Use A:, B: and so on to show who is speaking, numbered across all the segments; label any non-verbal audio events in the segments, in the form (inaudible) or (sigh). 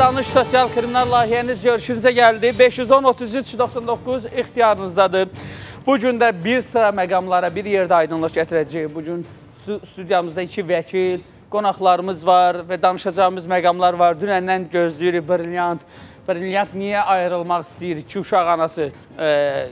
A: Gəl Danış Sosial Kriminal layihəniz görüşünüzə gəldi. 510-33-99 ixtiyarınızdadır. Bu gün də bir sıra məqamlara bir yerdə aydınlıq gətirəcəyik. Bu gün studiyamızda iki vəkil, qonaqlarımız var və danışacağımız məqamlar var. Dünəndən gözləyirik Brilyant. Brilyant niyə ayrılmaq istəyir? İki uşaq anası e,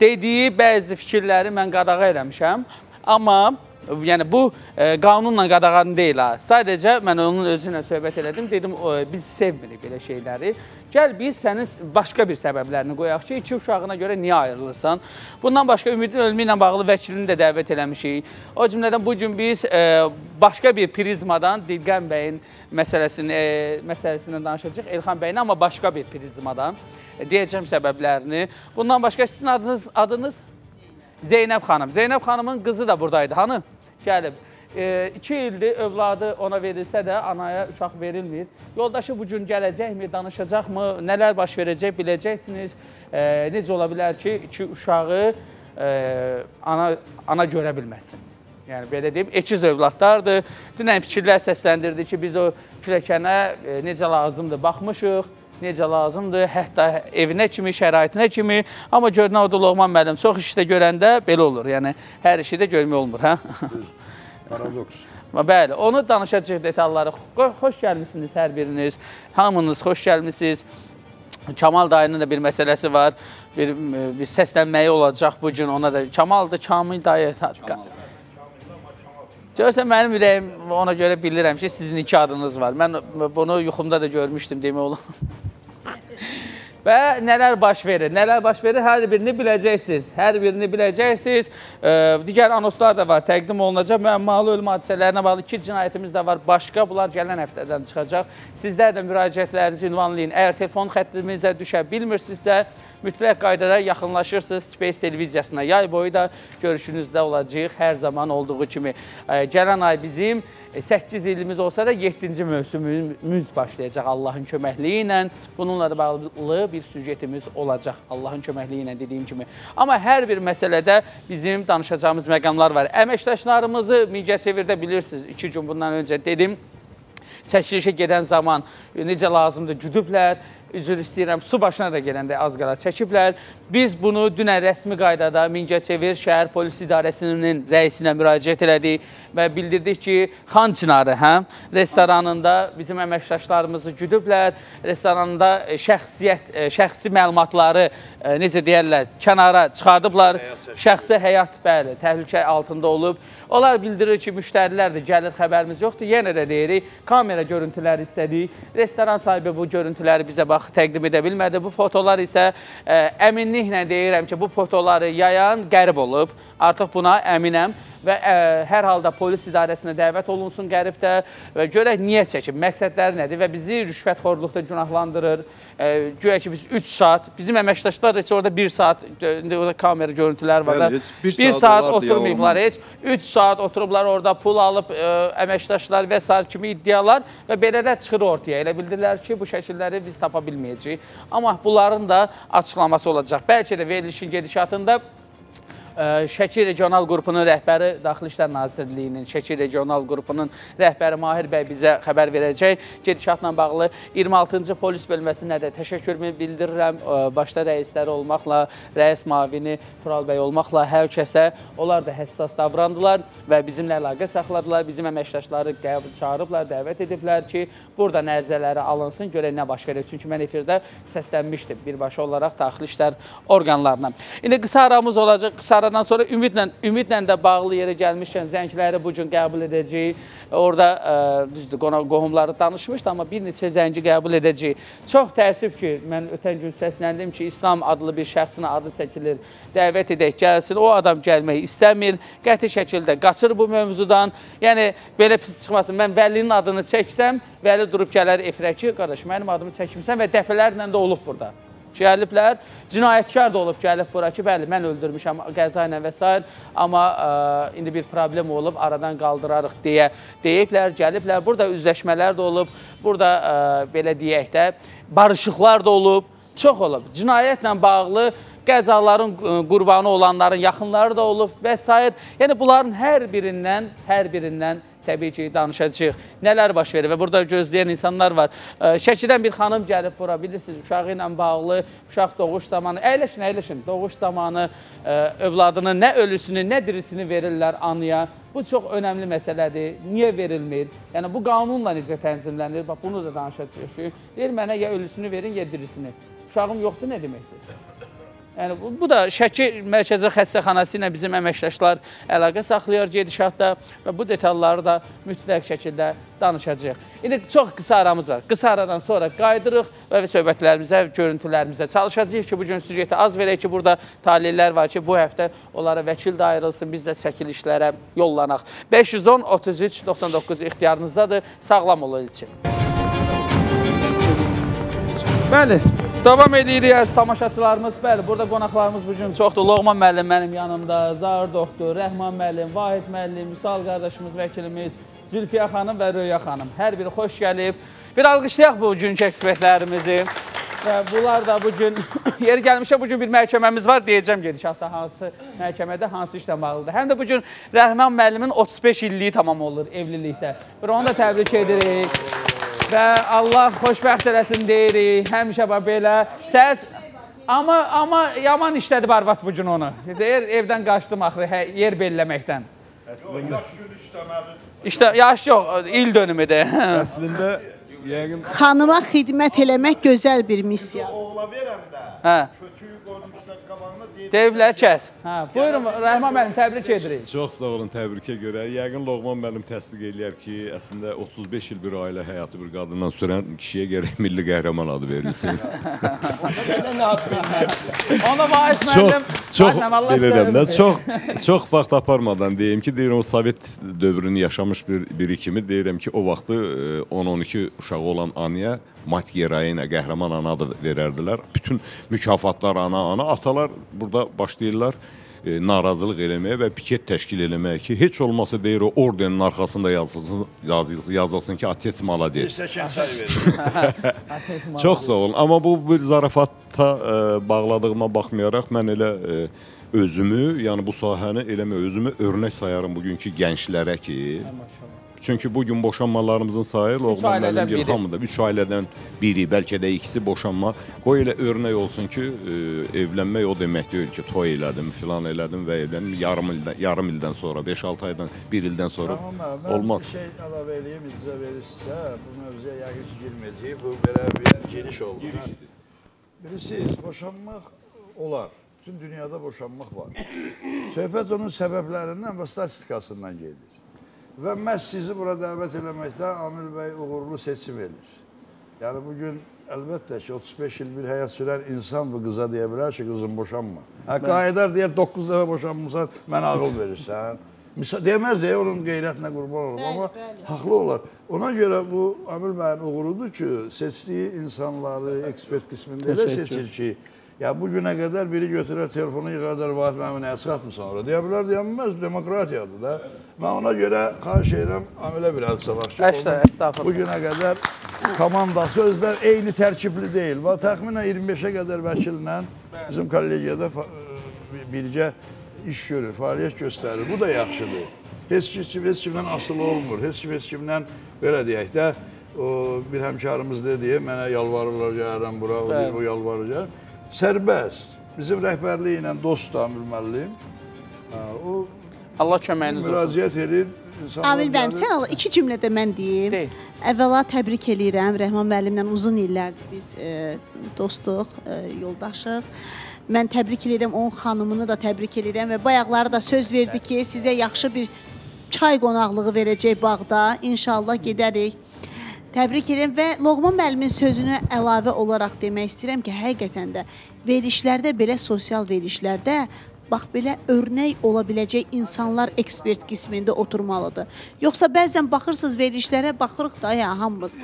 A: dediyi bəzi fikirləri mən qadağa eləmişəm. Amma Yəni bu e, qanunla qadağan deyil ha. Sadəcə mən onun özü ilə söhbət elədim. Dedim o, biz sevmirik belə şeyləri. Gəl biz sənin başqa bir səbəblərini qoyaq ki, iki uşağına görə niyə ayrılırsan? Bundan başqa Ümidin ölümü ilə bağlı vəkilini də dəvət eləmişik. O cümlədən bu gün biz e, başqa bir prizmadan Dilqən bəyin məsələsini e, məsələsindən danışacağıq. Elxan bəyin amma başqa bir prizmadan deyəcəm səbəblərini. Bundan başqa sizin adınız adınız Zeynəb xanım. Zeynəb xanımın qızı da buradaydı. Hanı? Gəlib. E, iki ildir övladı ona verilsə də anaya uşaq verilmir. Yoldaşı bu gün gələcəkmi, danışacaqmı, nələr baş verəcək biləcəksiniz. E, necə ola bilər ki, iki uşağı e, ana, ana görə bilməsin. Yəni belə deyim, ekiz övladlardır. Dünən fikirlər səsləndirdi ki, biz o küləkənə e, necə lazımdır baxmışıq necə lazımdır, hətta evinə kimi, şəraitinə kimi. Amma görünən odur Loğman müəllim çox işdə görəndə belə olur. Yəni hər işi də görmək olmur, hə?
B: Paradoks. (laughs)
A: Bəli, onu danışacağıq detalları. Xoş gəlmisiniz hər biriniz. Hamınız xoş gəlmisiniz. Kamal dayının da bir məsələsi var. Bir, bir səslənməyi olacaq bu gün ona da. Kamaldır, Kamil dayı. Kamal. Görürsən, mənim ürəyim ona görə bilirəm ki, sizin iki adınız var. Mən bunu yuxumda da görmüşdüm demək olar. (laughs) Və nələr baş verir? Nələr baş verir? Hər birini biləcəksiniz. Hər birini biləcəksiniz. Digər anonslar da var, təqdim olunacaq. Müəmmalı ölüm hadisələrinə bağlı iki cinayətimiz də var. Başqa bunlar gələn həftədən çıxacaq. Sizlər də müraciətlərinizi ünvanlayın. Əgər telefon xəttimizə düşə bilmirsinizsə, mütləq qaydada yaxınlaşırsınız Space televiziyasına. Yay boyu da görüşünüzdə olacaq hər zaman olduğu kimi. E, gələn ay bizim 8 ilimiz olsa da 7-ci mövsümümüz başlayacaq Allahın köməkliyi ilə. Bununla da bağlı bir süjetimiz olacaq Allahın köməkliyi ilə dediyim kimi. Amma hər bir məsələdə bizim danışacağımız məqamlar var. Əməkdaşlarımızı Mingəçevirdə bilirsiniz, iki gün bundan öncə dedim çəkilişə gedən zaman necə lazımdır güdüblər üzr istəyirəm, su başına da gələndə az qala çəkiblər. Biz bunu dünən rəsmi qaydada Mingəçevir şəhər polis idarəsinin rəisinə müraciət elədik və bildirdik ki, Xan Çinarı hə, restoranında bizim əməkdaşlarımızı güdüblər. Restoranında e, şəxsiyyət, e, şəxsi məlumatları e, necə deyərlər, kənara çıxardıblar. Şəxsi həyat, bəli, təhlükə altında olub. Onlar bildirir ki, müştərilər də gəlir, xəbərimiz yoxdur. Yenə də deyirik, kamera görüntüləri istədik. Restoran sahibi bu görüntüləri bizə bax təqdim edə bilmədi. Bu fotolar isə ə, əminliklə deyirəm ki, bu fotoları yayan qərib olub. Artıq buna əminəm və ə, hər halda polis idarəsinə dəvət olunsun qərib də və görək niyə çəkib, məqsədləri nədir və bizi rüşvətxorluqda günahlandırır. Ə, güya ki, biz 3 saat, bizim əməkdaşlar heç orada 1 saat, indi orada kamera görüntülər var da, 1 saat oturmayıblar heç, 3 saat oturublar orada pul alıb ə, əməkdaşlar və s. kimi iddialar və belə də çıxır ortaya. Elə bildirlər ki, bu şəkilləri biz tapa bilməyəcəyik. Amma bunların da açıqlaması olacaq. Bəlkə də verilişin gedişatında Şəki Regional Qrupunun rəhbəri Daxili İşlər Nazirliyinin Şəki Regional Qrupunun rəhbəri Mahir bəy bizə xəbər verəcək. Gedişatla bağlı 26-cı polis bölməsinə də təşəkkürümü bildirirəm. Başda rəisləri olmaqla, rəis mavini Tural bəy olmaqla hər kəsə onlar da həssas davrandılar və bizimlə əlaqə saxladılar. Bizim əməkdaşları çağırıblar, dəvət ediblər ki, burada nərzələri alınsın, görək nə baş verir. Çünki mən efirdə səslənmişdim birbaşa olaraq daxili işlər orqanlarına. İndi qısa aramız olacaq. Qısa aradan sonra ümidlə ümidlə də bağlı yerə gəlmişkən zəngləri bu gün qəbul edəcəyik. Orada ə, e, düzdür, qonaq qohumları danışmışdı, amma bir neçə zəngi qəbul edəcəyik. Çox təəssüf ki, mən ötən gün səsləndim ki, İslam adlı bir şəxsin adı çəkilir. Dəvət edək, gəlsin. O adam gəlmək istəmir. Qəti şəkildə qaçır bu mövzudan. Yəni belə pis çıxmasın. Mən Vəlinin adını çəksəm, Vəli durub gələr efirə ki, qardaş, mənim adımı çəkmisən və dəfələrlə də olub burada gəliblər. Cinayətkar da olub gəlib bura ki, bəli, mən öldürmüşəm qəza ilə və s. amma ə, e, indi bir problem olub, aradan qaldırarıq deyə deyiblər, gəliblər. Burada üzləşmələr də olub, burada ə, e, belə deyək də, barışıqlar da olub, çox olub. Cinayətlə bağlı qəzaların e, qurbanı olanların yaxınları da olub və s. Yəni bunların hər birindən, hər birindən təbii ki, danışacağıq. Nələr baş verir və burada gözləyən insanlar var. Şəkidən bir xanım gəlib bura, bilirsiniz, uşağı ilə bağlı, uşaq doğuş zamanı, əyləşin, əyləşin, doğuş zamanı ə, övladının nə ölüsünü, nə dirisini verirlər anıya. Bu çox önəmli məsələdir. Niyə verilmir? Yəni bu qanunla necə tənzimlənir? Bax bunu da danışacağıq ki, deyir mənə ya ölüsünü verin, ya dirisini. Uşağım yoxdur nə deməkdir? Yəni bu, bu da Şəki Mərkəzi Xəstəxanası ilə bizim əməkdaşlar əlaqə saxlayır gedişatda və bu detalları da mütləq şəkildə danışacağıq. İndi çox qısa aramız var. Qısa aradan sonra qayıdırıq və söhbətlərimizə, görüntülərimizə çalışacağıq ki, bu gün süjeti az verək ki, burada talihlər var ki, bu həftə onlara vəkil də ayrılsın, biz də çəkilişlərə yollanaq. 510 33 99 ixtiyarınızdadır. Sağlam olun için. Bəli, davam edirik əziz tamaşaçılarımız. Bəli, burada qonaqlarımız bu gün çoxdur. Loğman müəllim mənim yanımda, Zahir doktor, Rəhman müəllim, Vahid müəllim, Müsal qardaşımız, vəkilimiz, Zülfiyə xanım və Röya xanım. Hər biri xoş gəlib. Bir alqışlayaq bu günkü ekspertlərimizi. Və bunlar da bu gün (coughs) yeri gəlmişə bu gün bir məhkəməmiz var deyəcəm gedişatda hansı məhkəmədə hansı işlə bağlıdır. Həm də bu gün Rəhman müəllimin 35 illiyi tamam olur evlilikdə. Bir onu da təbrik edirik. Və Allah xoşbəxt eləsin deyirik. Həmişə bax belə səs amma amma yaman işlədi arvad bu gün onu. Deyir evdən qaçdım axırı hə, yer belləməkdən.
B: Əslində,
A: İşte yaş yox, il dönümüdür.
B: əslində yəqin
C: Xanıma xidmət eləmək gözəl bir missiya.
B: oğla verəndə
A: Hə.
B: kötüyü qoymuşlar qabağına deyir.
A: Deyiblər kəs. Hə, buyurun Rəhman müəllim təbrik edirik.
D: Çox sağ olun, təbrikə görə. Yəqin Loğman müəllim təsdiq eləyər ki, əslində 35 il bir ailə həyatı bir qadından sürən kişiyə gərək milli qəhrəman adı verilsin. (laughs)
A: Ona
D: çox
A: müəllim
D: çox bilirəm də, çox çox vaxt aparmadan deyim ki, deyirəm o Sovet dövrünü yaşamış bir biri kimi deyirəm ki, o vaxtı e, 10-12 uşağı olan anaya mat gerayinə qəhrəman ana adı verərdilər. Bütün mükafatlar ana ana atalar burada başlayırlar e, narazılıq eləməyə və piket təşkil eləməyə ki, heç olmasa deyir o ordenin arxasında yazılsın, yazılsın, yazılsın ki, Atets malades. (laughs) Çox sağ olun. Amma bu bir zarafata e, bağladığıma baxmayaraq mən elə e, özümü, yəni bu sahəni eləmə özümü örnək sayarım bugünkü gənclərə ki, Çünki bu gün boşanmalarımızın sayı Loğman
A: ailədən
D: müəllim
A: biri.
D: gibi hamıda 3 ailədən biri, bəlkə də ikisi boşanma. Qoy elə örnək olsun ki, e, evlənmək o demək deyil ki, toy elədim, filan elədim və evləndim yarım ildən yarım ildən sonra, 5-6 aydan, 1 ildən sonra
B: Tamam mən
D: olmaz.
B: bir şey əlavə eləyim, icazə verirsə, bu mövzuya yəqin ki girməyəcəyik. Bu belə bir geniş oldu. Bilirsiniz, boşanmaq olar. Bütün dünyada boşanmaq var. Söhbət onun səbəblərindən və statistikasından gedir. Və məhz sizi bura dəvət eləməkdə Amil bəy uğurlu seçim edir. Yəni bu gün əlbəttə ki 35 il bir həyat sürən insan bu qıza deyə bilər ki, qızım boşanma. Hə qaydar deyər 9 dəfə boşanmısan, mənə ağıl verirsən. Deməz ya onun qeyrətinə qurban olum,
C: Bəli,
B: amma
C: bəli.
B: haqlı olar. Ona görə bu Amil bəyin uğurudur ki, seçdiyi insanları ekspert qismində elə seçir ki, ya bu günə qədər biri götürər telefonu yığardar Vahid müəllim nəyə çıxartmısan ora? Deyə bilər, deyəməz, demokratiyadır da. Mən ona görə xahiş edirəm Amilə bir əl ki,
A: Əşdə, estağfurullah.
B: Bu günə qədər komandası özlər eyni tərkibli deyil. Və təxminən 25-ə qədər vəkillə bizim kollegiyada fa- birgə iş görür, fəaliyyət göstərir. Bu da yaxşıdır. Heç kim heç kimdən asılı olmur. Heç kim heç kimdən belə deyək də o bir həmkarımız dedi, mənə yalvarırlar gəlirəm bura, o o yalvarır gəlir. Sərbəst. Bizim rəhbərliyi ilə dost Amil müəllim. O
A: Allah köməyiniz olsun.
B: müraciət edir.
C: Amil
B: gəlir.
C: sən Allah iki cümlədə mən deyim.
A: Deyil.
C: Əvvəla təbrik eləyirəm. Rəhman müəllimlə uzun illərdir biz e, dostluq, e, yoldaşıq. Mən təbrik eləyirəm onun xanımını da təbrik eləyirəm və bayaqları da söz verdi ki, sizə yaxşı bir çay qonaqlığı verəcək bağda. İnşallah gedərik. Təbrik edirəm və Loğman müəllimin sözünə əlavə olaraq demək istəyirəm ki, həqiqətən də verilişlərdə belə sosial verilişlərdə bax belə örnək ola biləcək insanlar ekspert qismində oturmalıdır. Yoxsa bəzən baxırsınız verilişlərə baxırıq da ya hamımız.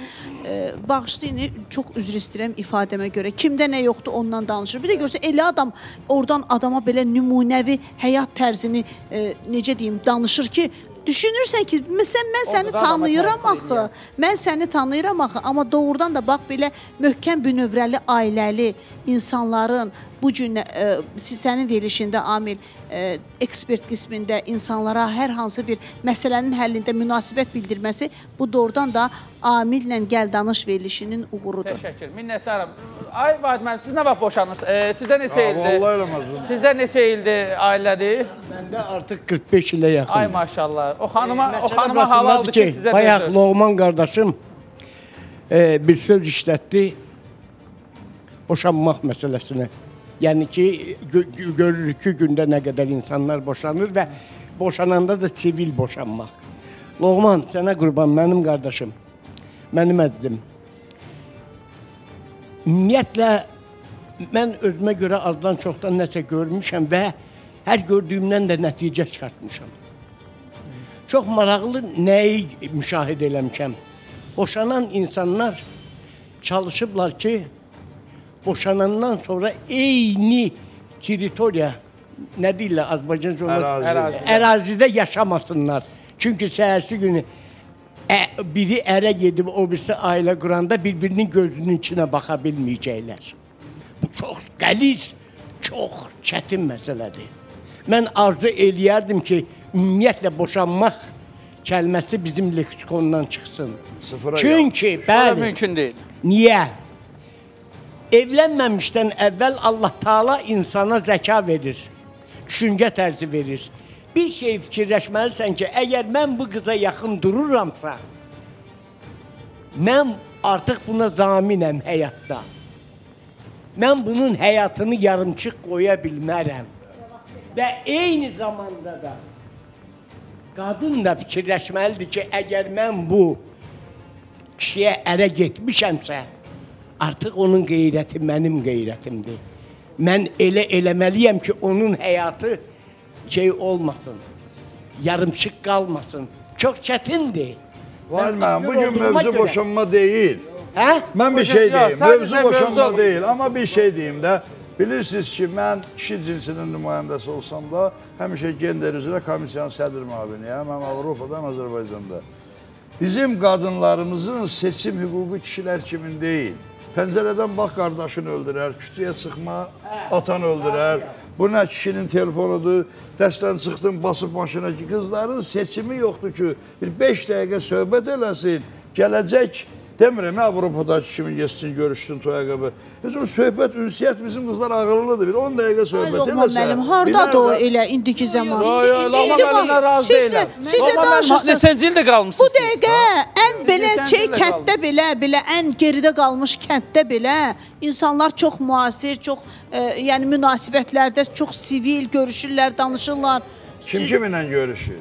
C: E, bağışlayın, çox üzr istəyirəm ifadəmə görə. Kimdə nə yoxdur ondan danışır. Bir də görsə elə adam oradan adama belə nümunəvi həyat tərzini e, necə deyim danışır ki, düşünürsən ki, məsələn mən səni
A: da adama
C: tanıyıram axı. Mən səni tanıyıram axı, amma doğrudan da bax belə möhkəm bünövrəli ailəli insanların bu gün e, siz sənin verilişində Amil e, ekspert qismində insanlara hər hansı bir məsələnin həllində münasibət bildirməsi bu doğrudan da Amillə gəl danış verilişinin uğurudur.
A: Təşəkkür, minnətdaram. Ay Vahid müəllim, siz nə vaxt boşanırsınız? E, sizdə neçə ildir?
B: vallahi Ramazan.
A: Sizdə neçə ildir ailədir?
E: Məndə artıq 45 ilə yaxın.
A: Ay maşallah. O xanıma, o
E: Məsələ
A: xanıma halaldır ki, sizə
E: bayaq. Loğman qardaşım e, bir söz işlətdi boşanmaq məsələsinə. Yəni ki, gö gö- görürük ki, gündə nə qədər insanlar boşanır və boşananda da sivil boşanmaq. Loğman, sənə qurban mənim qardaşım. Mənim əzizim. Ümumiyyətlə mən özümə görə azdan çoxdan nəsə görmüşəm və hər gördüyümdən də nəticə çıxartmışam. Çox maraqlı nəyi müşahidə eləmişəm. Boşanan insanlar çalışıblar ki, boşanandan sonra eyni teritoriya nə deyirlər Azərbaycan
B: Ərazi.
A: Ərazi.
E: ərazidə yaşamasınlar. Çünki səhərsi günü ə, biri ərə gedib o birisi ailə quranda bir-birinin gözünün içinə baxa bilməyəcəklər. Bu çox qəliz, çox çətin məsələdir. Mən arzu eləyərdim ki, ümumiyyətlə boşanmaq kəlməsi bizim leksikondan çıxsın.
B: Sıfıra
E: Çünki
A: da
E: bəli,
A: mümkün deyil.
E: niyə? Evlənməmişdən əvvəl Allah Taala insana zəka verir. Düşüncə tərzi verir. Bir şey fikirləşməlisən ki, əgər mən bu qıza yaxın dururamsa, mən artıq buna zaminəm həyatda. Mən bunun həyatını yarımçıq qoya bilmərəm. Və eyni zamanda da qadın da fikirləşməlidir ki, əgər mən bu kişiyə ərə getmişəmsə, artıq onun qeyrəti mənim qeyrətimdir. Mən elə eləməliyəm ki, onun həyatı şey olmasın. Yarımçıq qalmasın. Çox çətindir.
B: Vahid müəllim, bu gün mövzu boşanma deyil.
E: Hə?
B: Mən bir şey deyim, mövzu boşanma deyil, amma bir şey deyim də. Bilirsiniz ki, mən kişi cinsinin nümayəndəsi olsam da, həmişə gender üzrə komissiyanın sədr müaviniyəm, həm Avropada, həm Azərbaycanda. Bizim qadınlarımızın seçim hüququ kişilər kimin deyil. Pəncərədən bax qardaşını öldürər, küçəyə çıxma, atan öldürər. Bu nə kişinin telefonudur, dəstən çıxdın, basıb maşına ki, qızların seçimi yoxdur ki, bir 5 dəqiqə söhbət eləsin, gələcək Demirəm, Avropadakı kimi geçsin, görüşsün toya qabı. Bizim söhbət, ünsiyyət bizim qızlar ağıllıdır. Bir 10 dəqiqə söhbət
C: Loğman
B: eləsə.
C: müəllim, hardadır o elə indiki zaman?
A: Loğman
C: indi bax,
A: razı
C: siz də-. Siz də
A: Loğman
C: danışırsınız.
A: Neçənci ildə qalmısınız
C: Bu dəqiqə ən belə şey kənddə belə, belə ən geridə qalmış kənddə belə insanlar çox müasir, çox e, yəni münasibətlərdə çox sivil görüşürlər, danışırlar.
B: Kim kiminlə görüşür?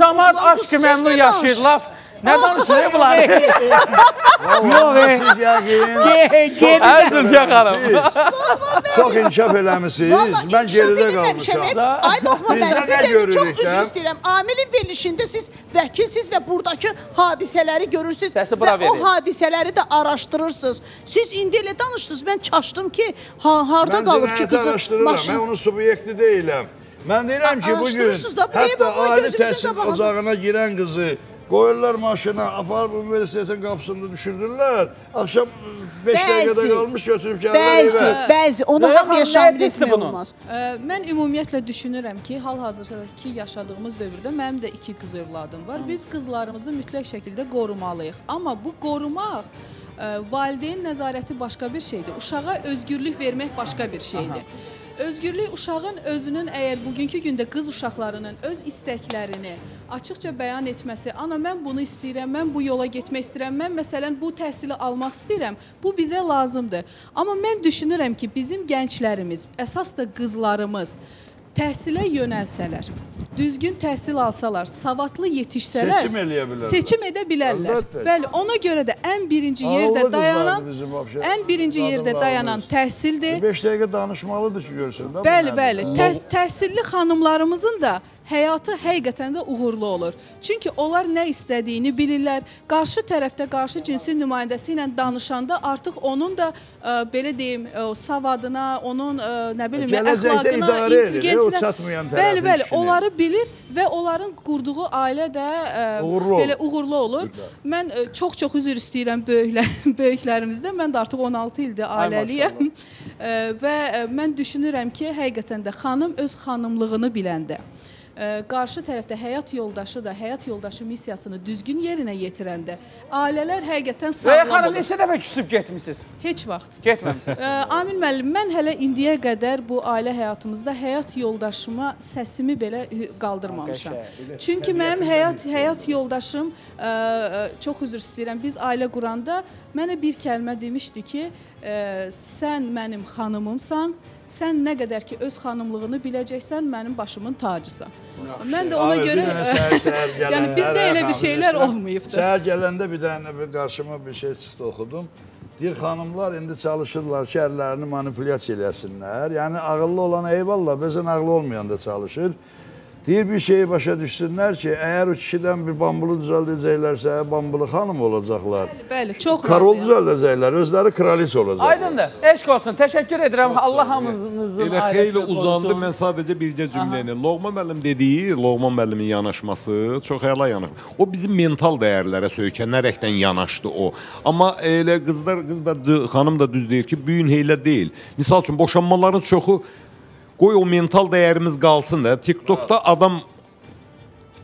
A: Cəmaət
C: siz
A: məmnun yaşayır, laf. Nə danışır bunlar?
B: Vallahi siz yəqin
E: Geri
A: Zülfiyə xanım.
B: siz çox inkişaf eləmisiniz. Mən geridə qalmışam.
C: Ay müəllim,
B: nə
C: bir dəqiqə çox üzr istəyirəm. Amilin verilişində siz vəkilsiz və buradakı hadisələri görürsüz və o hadisələri də araşdırırsınız. Siz indi elə danışdınız, mən çaşdım ki, ha harda qalıb ki qızın
B: araşdırıram. Mən
C: maşın.
B: onun subyekti deyiləm. Mən deyirəm ki, bu gün
C: Araşdırırsınız da, buraya
B: hətta ali təhsil ocağına girən qızı qoyurlar maşına, aparıb universitetin qapısında düşürdürlər. Axşam 5 dəqiqədə
C: Bəzi-
B: qalmış götürüb gəlirlər
C: Bəzi,
B: evə.
C: bəzi onu
A: Yox,
C: hamıya
A: xanım,
C: şamil
A: nə
C: etmək olmaz.
F: Mən ümumiyyətlə düşünürəm ki, hal-hazırdakı yaşadığımız dövrdə mənim də iki qız övladım var. Biz qızlarımızı mütləq şəkildə qorumalıyıq. Amma bu qorumaq ə, valideyn nəzarəti başqa bir şeydir. Uşağa özgürlük vermək başqa bir şeydir. Özgürlük uşağın özünün əgər bugünkü gündə qız uşaqlarının öz istəklərini açıqca bəyan etməsi, ana mən bunu istəyirəm, mən bu yola getmək istəyirəm, mən məsələn bu təhsili almaq istəyirəm. Bu bizə lazımdır. Amma mən düşünürəm ki, bizim gənclərimiz, əsas da qızlarımız təhsilə yönəlsələr, düzgün təhsil alsalar, savadlı yetişsələr,
B: Seçim eləyə bilərlər.
F: Seçim edə bilərlər.
B: Əlbəttə.
F: Bəli, ona görə də ən birinci
B: Ağıllı
F: yerdə
B: qızlardır
F: dayanan,
B: bizim vəbşə
F: ən birinci yerdə dayanan təhsildir.
B: 5 dəqiqə danışmalıdır ki, görsün də.
F: Bəli, bəli. Təhs təhsilli xanımlarımızın da həyatı həqiqətən də uğurlu olur. Çünki onlar nə istədiyini bilirlər. Qarşı tərəfdə qarşı cinsin nümayəndəsi ilə danışanda artıq onun da ə, belə deyim, ə, o savadına, onun ə, nə bilim,
B: Gələcəkdə
F: əxlaqına,
B: idarə o çatmayan tərəfi
F: Bəli, bəli,
B: kişinin.
F: onları bilir və onların qurduğu ailə də ə,
B: Uğurlu olur.
F: belə uğurlu olur. Mən ə, çox-çox üzr istəyirəm böyüklər, (laughs) böyüklərimizdən. Mən də artıq 16 ildir ailəliyəm. (laughs) e, və e, mən düşünürəm ki, həqiqətən də xanım öz xanımlığını biləndə qarşı tərəfdə həyat yoldaşı da həyat yoldaşı missiyasını düzgün yerinə yetirəndə ailələr həqiqətən sağlam
A: xanım
F: olur.
A: neçə dəfə küsüb getmisiniz?
F: Heç vaxt.
A: Getməmisiniz.
F: Amin müəllim, mən hələ indiyə qədər bu ailə həyatımızda həyat yoldaşıma səsimi belə qaldırmamışam. Çünki mənim həyat həyat yoldaşım ə, ə, çox üzr istəyirəm. Biz ailə quranda mənə bir kəlmə demişdi ki, ə, sən mənim xanımımsan. Sən nə qədər ki öz xanımlığını biləcəksən, mənim başımın tacısan. Mən də ona
B: Abi,
F: görə
B: səhər səhər gələn
F: yəni bizdə elə bir şeylər
B: deyirsən,
F: olmayıbdı.
B: Səhər gələndə bir dənə bir qarşıma bir şey çıxdı oxudum. Deyir xanımlar indi çalışırlar ki, ərlərini manipulyasiya eləsinlər. Yəni ağıllı olan eyvallah, bəzən ağıllı olmayan da çalışır. Deyir bir şeyi başa düşsünlər ki, əgər o kişidən bir bambulu düzəldəcəklərsə, bambulu xanım olacaqlar.
F: Bəli, çox
B: Karol
F: razıyam.
B: düzəldəcəklər, özləri kraliça olacaqlar.
A: Aydındır. Eşq olsun. Təşəkkür edirəm. Allah hamınızın
D: Elə xeyli uzandı.
A: qorusun.
D: Mən sadəcə bircə cümlə ilə Loğman müəllim dediyi, Loğman müəllimin yanaşması çox əla yanaşma. O bizim mental dəyərlərə söykənərəkdən yanaşdı o. Amma elə qızlar, qız da xanım da düz deyir ki, bu gün heylə deyil. Misal üçün boşanmaların çoxu qoy o mental dəyərimiz qalsın da. TikTokda adam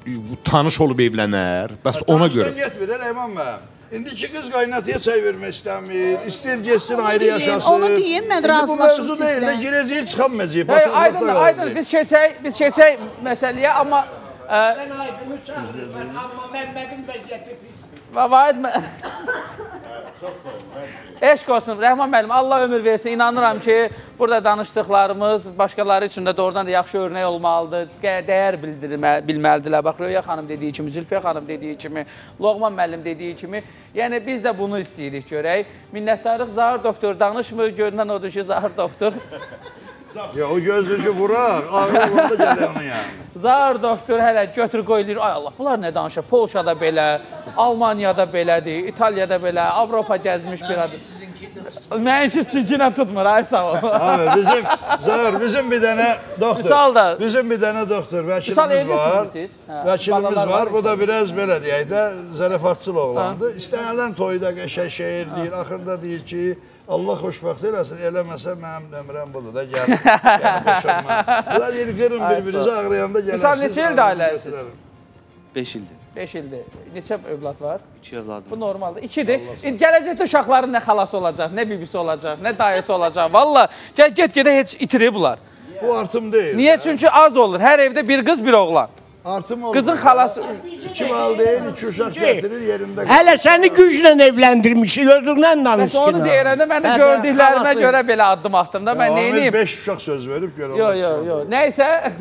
D: e, tanış olub evlənər. Bəs ona görə.
B: Tanışdan getmir, Rəhman müəllim. İndiki qız qaynataya çay vermək istəmir. İstəyir getsin ayrı yaşasın.
C: onu deyin, mən
B: İndi
C: razılaşım
B: Bu mövzu deyil,
C: sizlə.
B: də girəcək çıxamayacaq.
A: Hey, aydındır, aydındır. Biz keçək, biz keçək məsələyə, amma ə,
E: Sən aydını çağırırsan, amma Məmmədin vəziyyəti pisdir.
A: Va- Vahid Eşq olsun Rəhman müəllim, Allah ömür versin. İnanıram ki, burada danışdıqlarımız başqaları üçün də doğrudan da yaxşı örnək olmalıdır. Dəyər bilməlidirlər. Bax Röya xanım dediyi kimi, Zülfiyə xanım dediyi kimi, Loğman müəllim dediyi kimi, yəni biz də bunu istəyirik görək. Minnətdarlıq Zahir doktor danışmır, görünən odur ki, Zahir doktor
B: Ya o gözlücü vuraq, ağır olanda gəlir onun yəni.
A: Zahir doktor hələ götür qoy eləyir. Ay Allah, bunlar nə danışır? Polşada belə, Almaniyada belədir, İtaliyada belə, Avropa gəzmiş bir adam. Mənimki sizinlə tutmur, ay sağ ol.
B: Abi bizim Zahir bizim bir dənə doktor.
A: Vüsal da-
B: Bizim bir dənə doktor vəkilimiz var.
A: Hə,
B: Vəkilimiz var.
A: var
B: Bu da biraz belə deyək də zarafatçıl oğlandı. İstənilən toyda qəşəng şeir deyir. Axırda deyir ki, Allah xoşbəxt eləsin, eləməsə mənim nömrəm budur da gəl. Gəl boşanma. Bunlar deyir qırın bir-birinizi ağrıyanda gələrsiniz.
A: neçə ildir
B: ağrını
A: ailəsiz?
B: götürərəm.
G: 5 ildir.
A: 5 ildir. Neçə övlad var?
G: 2 evladım.
A: Bu normaldır. 2-dir. İndi gələcəkdə uşaqların nə xalası olacaq, nə bibisi olacaq, nə dayısı olacaq. Valla gəl get-gedə heç itirir bunlar.
B: Bu artım deyil.
A: Niyə? Çünki az olur. Hər evdə bir qız, bir oğlan.
B: Artım olur.
A: Qızın xalası
B: İki valideyn, iki uşaq gətirir yerində.
E: Hələ səni güclə evləndirmişik, özündən danış
A: Bəs onu
E: ki.
A: deyirəndə mən gördüklərimə görə belə addım atdım da mən nə
B: Amir
A: edeyim?
B: 5 uşaq söz verib görə.
A: Yo yo yo. Nəysə. (laughs)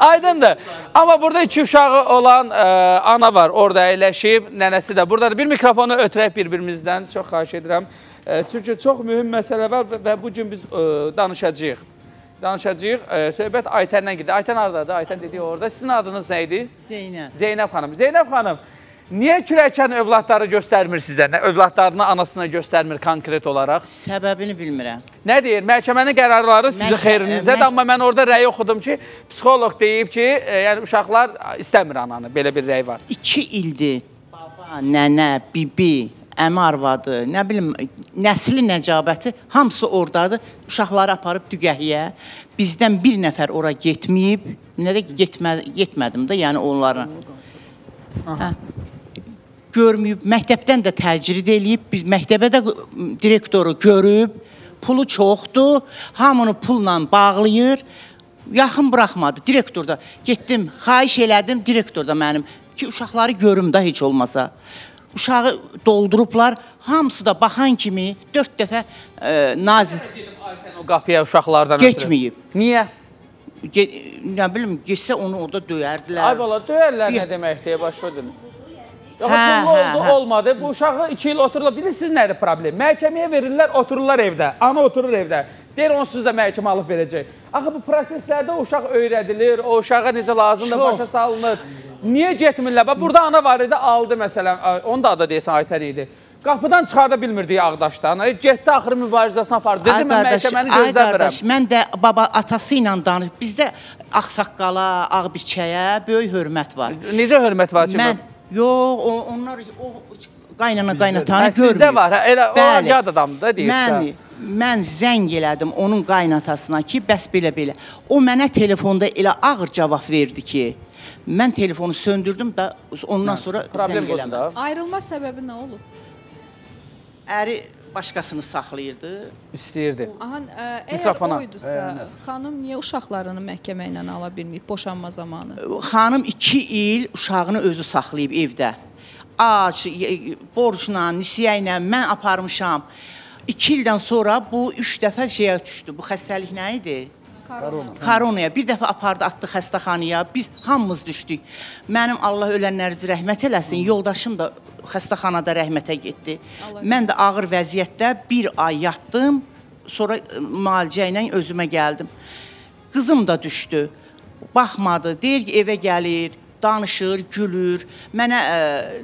A: Aydındır. Amma burada iki uşağı olan ə, ana var, orada əyləşib, nənəsi də. Burada da bir mikrofonu ötürək bir-birimizdən. Çox xahiş edirəm. Çünki çox mühüm məsələ var və, bu gün biz ə, danışacağıq. Danışacağıq. Ə, söhbət Aytəndən gedir. Aytən hardadır? Aytən dediyi orada. Sizin adınız nə idi?
H: Zeynəb.
A: Zeynəb xanım. Zeynəb xanım, niyə kürəkən övladları göstərmir sizə? Övladlarını anasına göstərmir konkret olaraq?
H: Səbəbini bilmirəm.
A: Nə deyir? Məhkəmənin qərarları sizin xeyrinizədir, amma mən orada rəy oxudum ki, psixoloq deyib ki, e, yəni uşaqlar istəmir ananı. Belə bir rəy var.
H: 2 ildir baba, nənə, bibi, əmi arvadı, nə bilim, nəsli nəcabəti hamısı ordadır. Uşaqları aparıb dügəhiyə. Bizdən bir nəfər ora getməyib. Nə də getmə, getmədim də, yəni onların. Hə. Görməyib, məktəbdən də təcrid eləyib. Biz məktəbə də direktoru görüb. Pulu çoxdur. Hamını pulla bağlayır. Yaxın buraxmadı. Direktor da getdim, xahiş elədim, direktor da mənim ki, uşaqları görüm də heç olmasa. Uşağı doldurublar. Hamısı da baxan kimi 4 dəfə e, nazir
A: Aytən o qapıya uşaqlardan ötürü.
H: getməyib.
A: Niyə?
H: Ge nə bilim, getsə onu orada döyərdilər.
A: Ay bala, döyərlər
H: Bir-
A: nə deməkdir, başa düşdün. Yox,
H: Hə,
A: pullu
H: hə,
A: oldu,
H: hə.
A: olmadı. Bu uşağı 2 il otururlar. Bilirsiniz nədir problem? Məhkəməyə verirlər, otururlar evdə. Ana oturur evdə. Deyir onsuz da məhkəmə alıb verəcək. Axı bu proseslərdə o uşaq öyrədilir, o uşağa necə lazımdır, başa salınır. Niyə getmirlər? Bax burada ana var idi, aldı məsələn, ə, onun da adı deyəsən Aytən idi. Qapıdan çıxarda bilmirdi Ağdaşdan. Ay, Getdi axırı mübarizəsini apardı. Dedi mən məhkəməni
H: ay
A: gözləmirəm.
H: qardaş, mən də baba atası ilə danış. Bizdə ağsaqqala, ağbirçəyə böyük hörmət var.
A: Necə hörmət var ki?
H: Mən yox, o, onlar o qaynana qaynatanı
A: Hə,
H: görmür.
A: sizdə var. hə, Elə o yad adamdır da deyirsən.
H: Mən mən zəng elədim onun qaynatasına ki, bəs belə-belə. O mənə telefonda elə ağır cavab verdi ki, mən telefonu söndürdüm də ondan sonra
A: Problem
H: zəng eləmədim.
F: Ayrılma səbəbi nə olub?
H: Əri başqasını saxlayırdı.
A: İstəyirdi.
F: Aha, ə, əgər
A: Mikrofona.
F: oydusa, xanım niyə uşaqlarını məhkəmə ilə ala bilməyib boşanma zamanı?
H: Xanım 2 il uşağını özü saxlayıb evdə. Ac, borcla, nisiyə ilə mən aparmışam. 2 ildən sonra bu 3 dəfə şeyə düşdü. Bu xəstəlik nə idi?
F: Korona.
H: Koronaya bir dəfə apardı, atdı xəstəxanaya. Biz hamımız düşdük. Mənim Allah ölənlərinizi rəhmət eləsin. Yoldaşım da xəstəxanada rəhmətə getdi.
F: Allah
H: Mən də ağır vəziyyətdə 1 ay yatdım. Sonra ə, müalicə ilə özümə gəldim. Qızım da düşdü. Baxmadı. Deyir ki, evə gəlir, danışır, gülür. Mənə ə,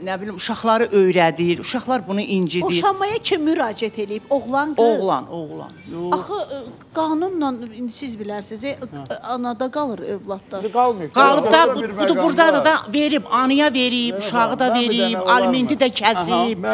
H: nə bilim uşaqları öyrədir. Uşaqlar bunu incidir.
C: Boşanmaya kim müraciət eləyib? Oğlan, qız?
H: Oğlan, oğlan. Yox.
C: Axı ə, qanunla indi siz bilərsiniz, e, anada qalır övladlar.
A: Qalmıyor.
H: Qalıb da bu, burada da,
B: var.
H: da verib, anıya verib, uşağı da verib, alimenti də kəsib.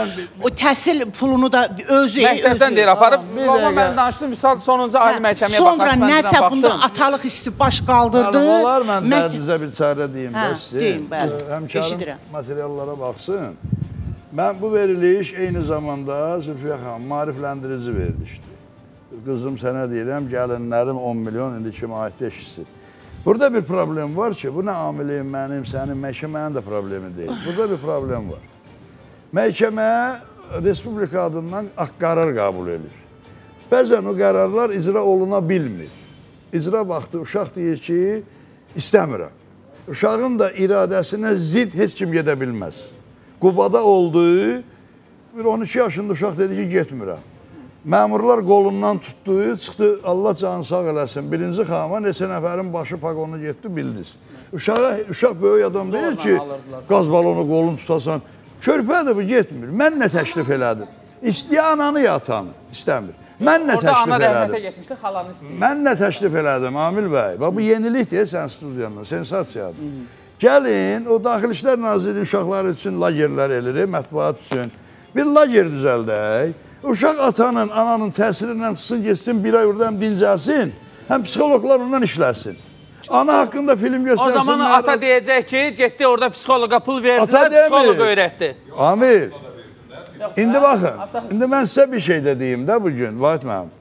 H: O təhsil pulunu da özü
A: Məktəbdən deyir aparıb. Amma mən danışdım, misal sonuncu ali məhkəməyə
H: Sonra
A: baxarsınız,
H: nəsə bunda atalıq isti baş qaldırdı.
B: Müəllim, olar mən dərdinizə bir çarə deyim
H: Hə,
B: də sizin.
H: Deyin, bəli.
B: Həmkarım materiallara baxsın. Mən bu veriliş eyni zamanda Zülfiyə xanım maarifləndirici verilişdir. Qızım sənə deyirəm, gəlinlərim 10 milyon indi kifayətli eşitsin. Burada bir problem var ki, bu nə amilim mənim, sənin, məhkəmənin də problemi deyil. Burada bir problem var. Məhkəmə Respublika adından ak qərar qəbul edir. Bəzən o qərarlar icra oluna bilmir. İcra vaxtı uşaq deyir ki, istəmirəm. Uşağın da iradəsinə zid heç kim gedə bilməz. Qubada oldu, bir 12 yaşında uşaq dedi ki, getmirəm. Məmurlar qolundan tutdu, çıxdı, Allah canı sağ eləsin. Birinci xanıma neçə nəfərin başı paqonu getdi, bildiniz. Uşağa, uşaq böyük adam deyil ki, qaz balonu qolunu tutasan. Körpədir bu, getmir. Mən nə təklif elədim? İstəyə ananı yatanı, istəmir. Mən nə
A: Orada ana
B: təklif
A: rəhmətə
B: elədim?
A: getmişdi, xalanı istəyir.
B: Mən nə təklif elədim Amil bəy? Bax bu yenilikdir sən studiyandan, sensasiyadır. Gəlin o Daxili İşlər Nazirliyi uşaqlar üçün lagerlər eləyir, mətbuat üçün. Bir lager düzəldək. Uşaq atanın, ananın təsirindən çıxsın, getsin, bir ay oradan dincəlsin. Həm psixoloqlar ondan işləsin. Ana haqqında film
A: O
B: göstərsinlər.
A: zaman ata deyəcək ki, getdi orada psixoloqa pul verdilər, psixoloq öyrətdi.
B: Amil, indi baxın, indi mən sizə bir şey də deyim də bugün, Vahid müəllim.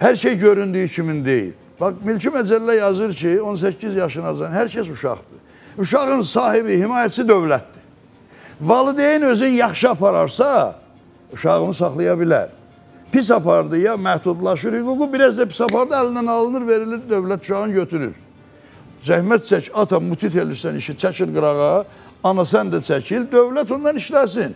B: Hər şey göründüyü kimin deyil. Bax, Milki Məcəllə yazır ki, 18 yaşınacan hər kəs uşaqdır. Uşağın sahibi, himayəçisi dövlətdir. Valideyn özün yaxşı apararsa, uşağını saxlaya bilər. Pis apardı ya məhdudlaşır, hüququ biraz da pis apardı, əlindən alınır, verilir, dövlət uşağını götürür. Zəhmət çək, ata mutit elirsən işi, çəkil qırağa, ana sən də çəkil, dövlət ondan işləsin.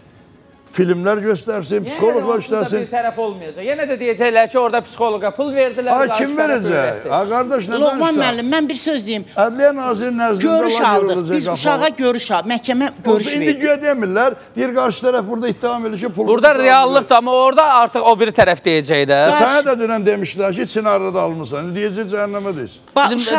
B: Filmlər göstərsin, psixoloqlar işləsin.
A: Bir tərəf olmayacaq. Yenə də deyəcəklər ki, orada psixoloqa pul verdilər.
B: Ay
A: qarşı
B: kim verəcək? Ay qardaş nə
H: Loğman
B: danışsan?
H: müəllim, mən bir söz deyim.
B: Ədliyyə Naziri nəzdində
H: Görüş aldıq. Biz uşağa görüş aldıq. Məhkəmə görüş
B: Olsa indi
H: verdi.
B: güya demirlər, deyir qarşı tərəf burada ittiham edir ki, pul.
A: Burada reallıqdır, amma orada artıq o biri tərəf deyəcək də.
B: Sənə də dünən demişlər ki, Çinarda da almısan. İndi deyəcək cəhənnəmə deyirsən.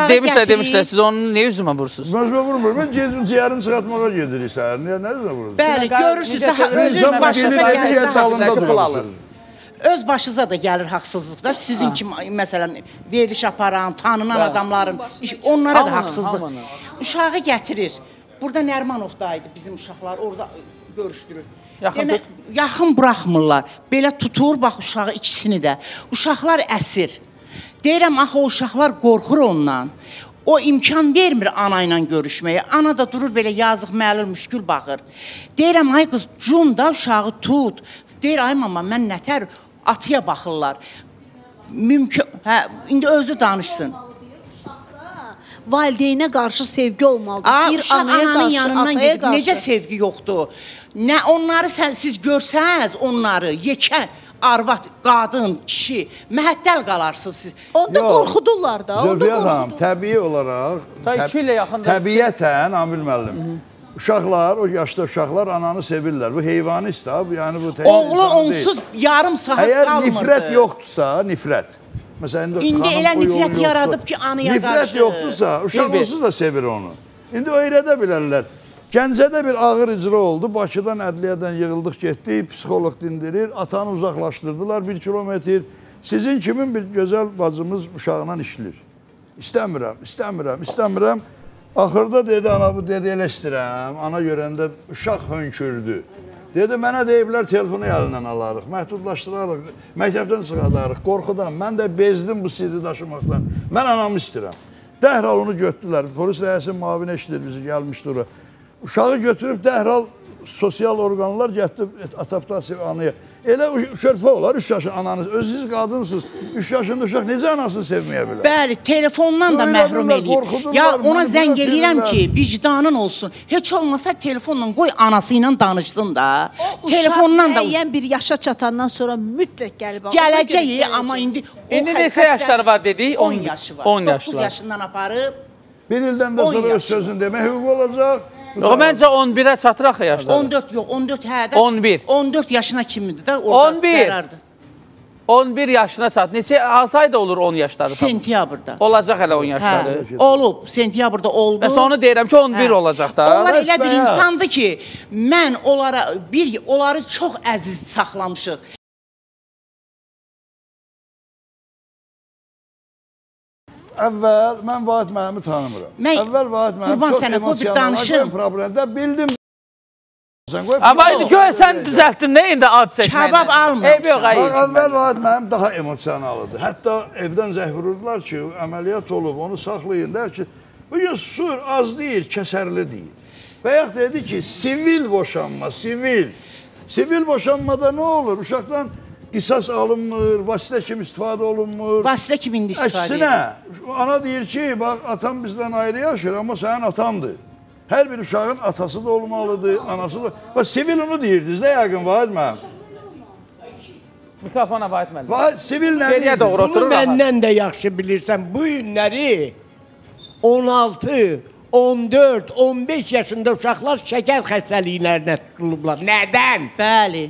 A: Demişlər, demişlər, siz onu niyə üzümə vurursunuz?
B: Məcbur vurmur. Mən gecin ciyərini çıxartmağa gedirik səhər. Niyə nə üzrə vurursun?
H: Bəli, görürsüz də
A: sevilir,
H: öz başınıza gəlir haqsızlıq. Öz başınıza da gəlir haqsızlıq da. Sizin kimi məsələn veriliş aparan, tanınan adamların iş, onlara da haqsızlıq. Uşağı gətirir. Burada Nərmanovda idi bizim uşaqlar, orada görüşdürür.
A: Yaxın
H: Demək, yaxın buraxmırlar. Belə tutur bax uşağı ikisini də. Uşaqlar əsir. Deyirəm axı o uşaqlar qorxur ondan. O imkan vermir ana ilə görüşməyə. Ana da durur belə yazıq məlul müşkül baxır. Deyirəm ay qız cum da uşağı tut. Deyir ay mama mən nətər atıya baxırlar. Mümkün hə indi özü danışsın.
C: Valideynə qarşı sevgi olmalıdır.
H: A,
C: İstəyir
H: uşaq
C: anaya
H: ananın
C: qarşı,
H: yanından
C: ataya qarşı.
H: necə sevgi yoxdur? Nə onları sən siz görsəz, onları yekə arvad, qadın, kişi məhəttəl qalarsınız siz.
C: Onda
B: Yox.
C: qorxudurlar da. Onda
B: Zülfiyə xanım,
C: qorxudurlar.
B: təbii olaraq, təb- təbiətən, Amil müəllim, uşaqlar, o yaşda uşaqlar ananı sevirlər. Bu heyvani istab, yəni bu tək
H: Oğlu
B: insanı deyil.
H: onsuz yarım saat
B: Əgər
H: qalmırdı.
B: nifrət yoxdursa, nifrət. Məsələn, indi,
H: İndi elə nifrət yaradıb ki, anıya
B: nifrət
H: qarşı.
B: yoxdursa, uşaq onsuz da sevir onu. İndi o öyrədə bilərlər. Gəncədə bir ağır icra oldu. Bakıdan ədliyyədən yığıldıq getdik, psixoloq dindirir, atanı uzaqlaşdırdılar 1 kilometr. Sizin kimin bir gözəl bacımız uşağla işləyir. İstəmirəm, istəmirəm, istəmirəm. Axırda dedi ana bu dedi elə istəyirəm. Ana görəndə uşaq hönkürdü. Dedi mənə deyiblər telefonu əlindən alarıq, məhdudlaşdırarıq, məktəbdən çıxardarıq, qorxudan. Mən də bezdim bu CD daşımaqdan. Mən anamı istəyirəm. Dərhal onu götürdülər. Polis rəisinin müavini eşidir bizi gəlmişdi ora. Uşağı götürüb dərhal sosial orqanlar gətirib adaptasiya anıya. Elə körpə olar 3 yaşın ananız. Özünüz qadınsınız. 3 yaşında uşaq necə anasını sevməyə bilər?
H: Bəli, telefondan da məhrum eləyir. Ya ona zəng eləyirəm ki, vicdanın olsun. Heç olmasa telefonla qoy anası ilə danışsın da.
C: O
H: Telefondan da
C: müəyyən bir yaşa çatandan sonra mütləq gəlib. ona
H: gələcək, amma indi
A: İndi neçə yaşları var dedik?
H: 10
A: On-
H: yaşı var.
A: 10
H: 9
A: yaşlar.
H: yaşından aparıb
B: Bir ildən də
H: On
B: sonra öz sözünü demək hüququ olacaq.
A: Yox, məncə 11-ə çatır axı yaşları.
H: 14 yox, 14 hə də
A: 11.
H: 14 yaşına kimidir də orada
A: 11.
H: qərardır.
A: 11 yaşına çat. Neçə hansı ayda olur 10 yaşları?
H: Sentyabrda.
A: Olacaq hələ 10
H: Hə,
A: yaşları.
H: olub, sentyabrda oldu.
A: Bəs onu deyirəm ki 11
H: Hə.
A: olacaq da.
H: Onlar elə bir insandır ki, mən onlara bir onları çox əziz saxlamışıq.
B: Əvvəl mən Vahid müəllimi tanımıram.
H: Mən-
B: Əvvəl Vahid müəllim çox emosional, problemdə bildim.
A: Amma indi göy sən düzəltdin nə indi ad
H: almamışam.
A: Eyb yox,
B: Bax, əvvəl Vahid müəllim daha emosionaldır. Hətta evdən zəh vururdular ki, əməliyyat olub, onu saxlayın. Der ki, bu gün sur az deyil, kəsərli deyil. Və yaxud dedi ki, sivil boşanma, sivil. Sivil boşanmada nə olur? Uşaqdan qisas alınmır, vasitə kimi istifadə olunmur.
H: Vasilə kimi indi istifadə edir.
B: Əksinə, ana deyir ki, bax atam bizdən ayrı yaşayır, amma sənin atandır. Hər bir uşağın atası da olmalıdır, anası da. Bax sivil onu deyirdiniz də yəqin Vahid müəllim.
A: Mikrofona Vahid müəllim.
B: Vahid sivil nə deyirdiniz?
E: Bunu
A: oturur.
E: məndən də yaxşı bilirsən. Bu günləri 16, 14, 15 yaşında uşaqlar şəkər xəstəliklərinə tutulublar. Nədən?
H: Bəli.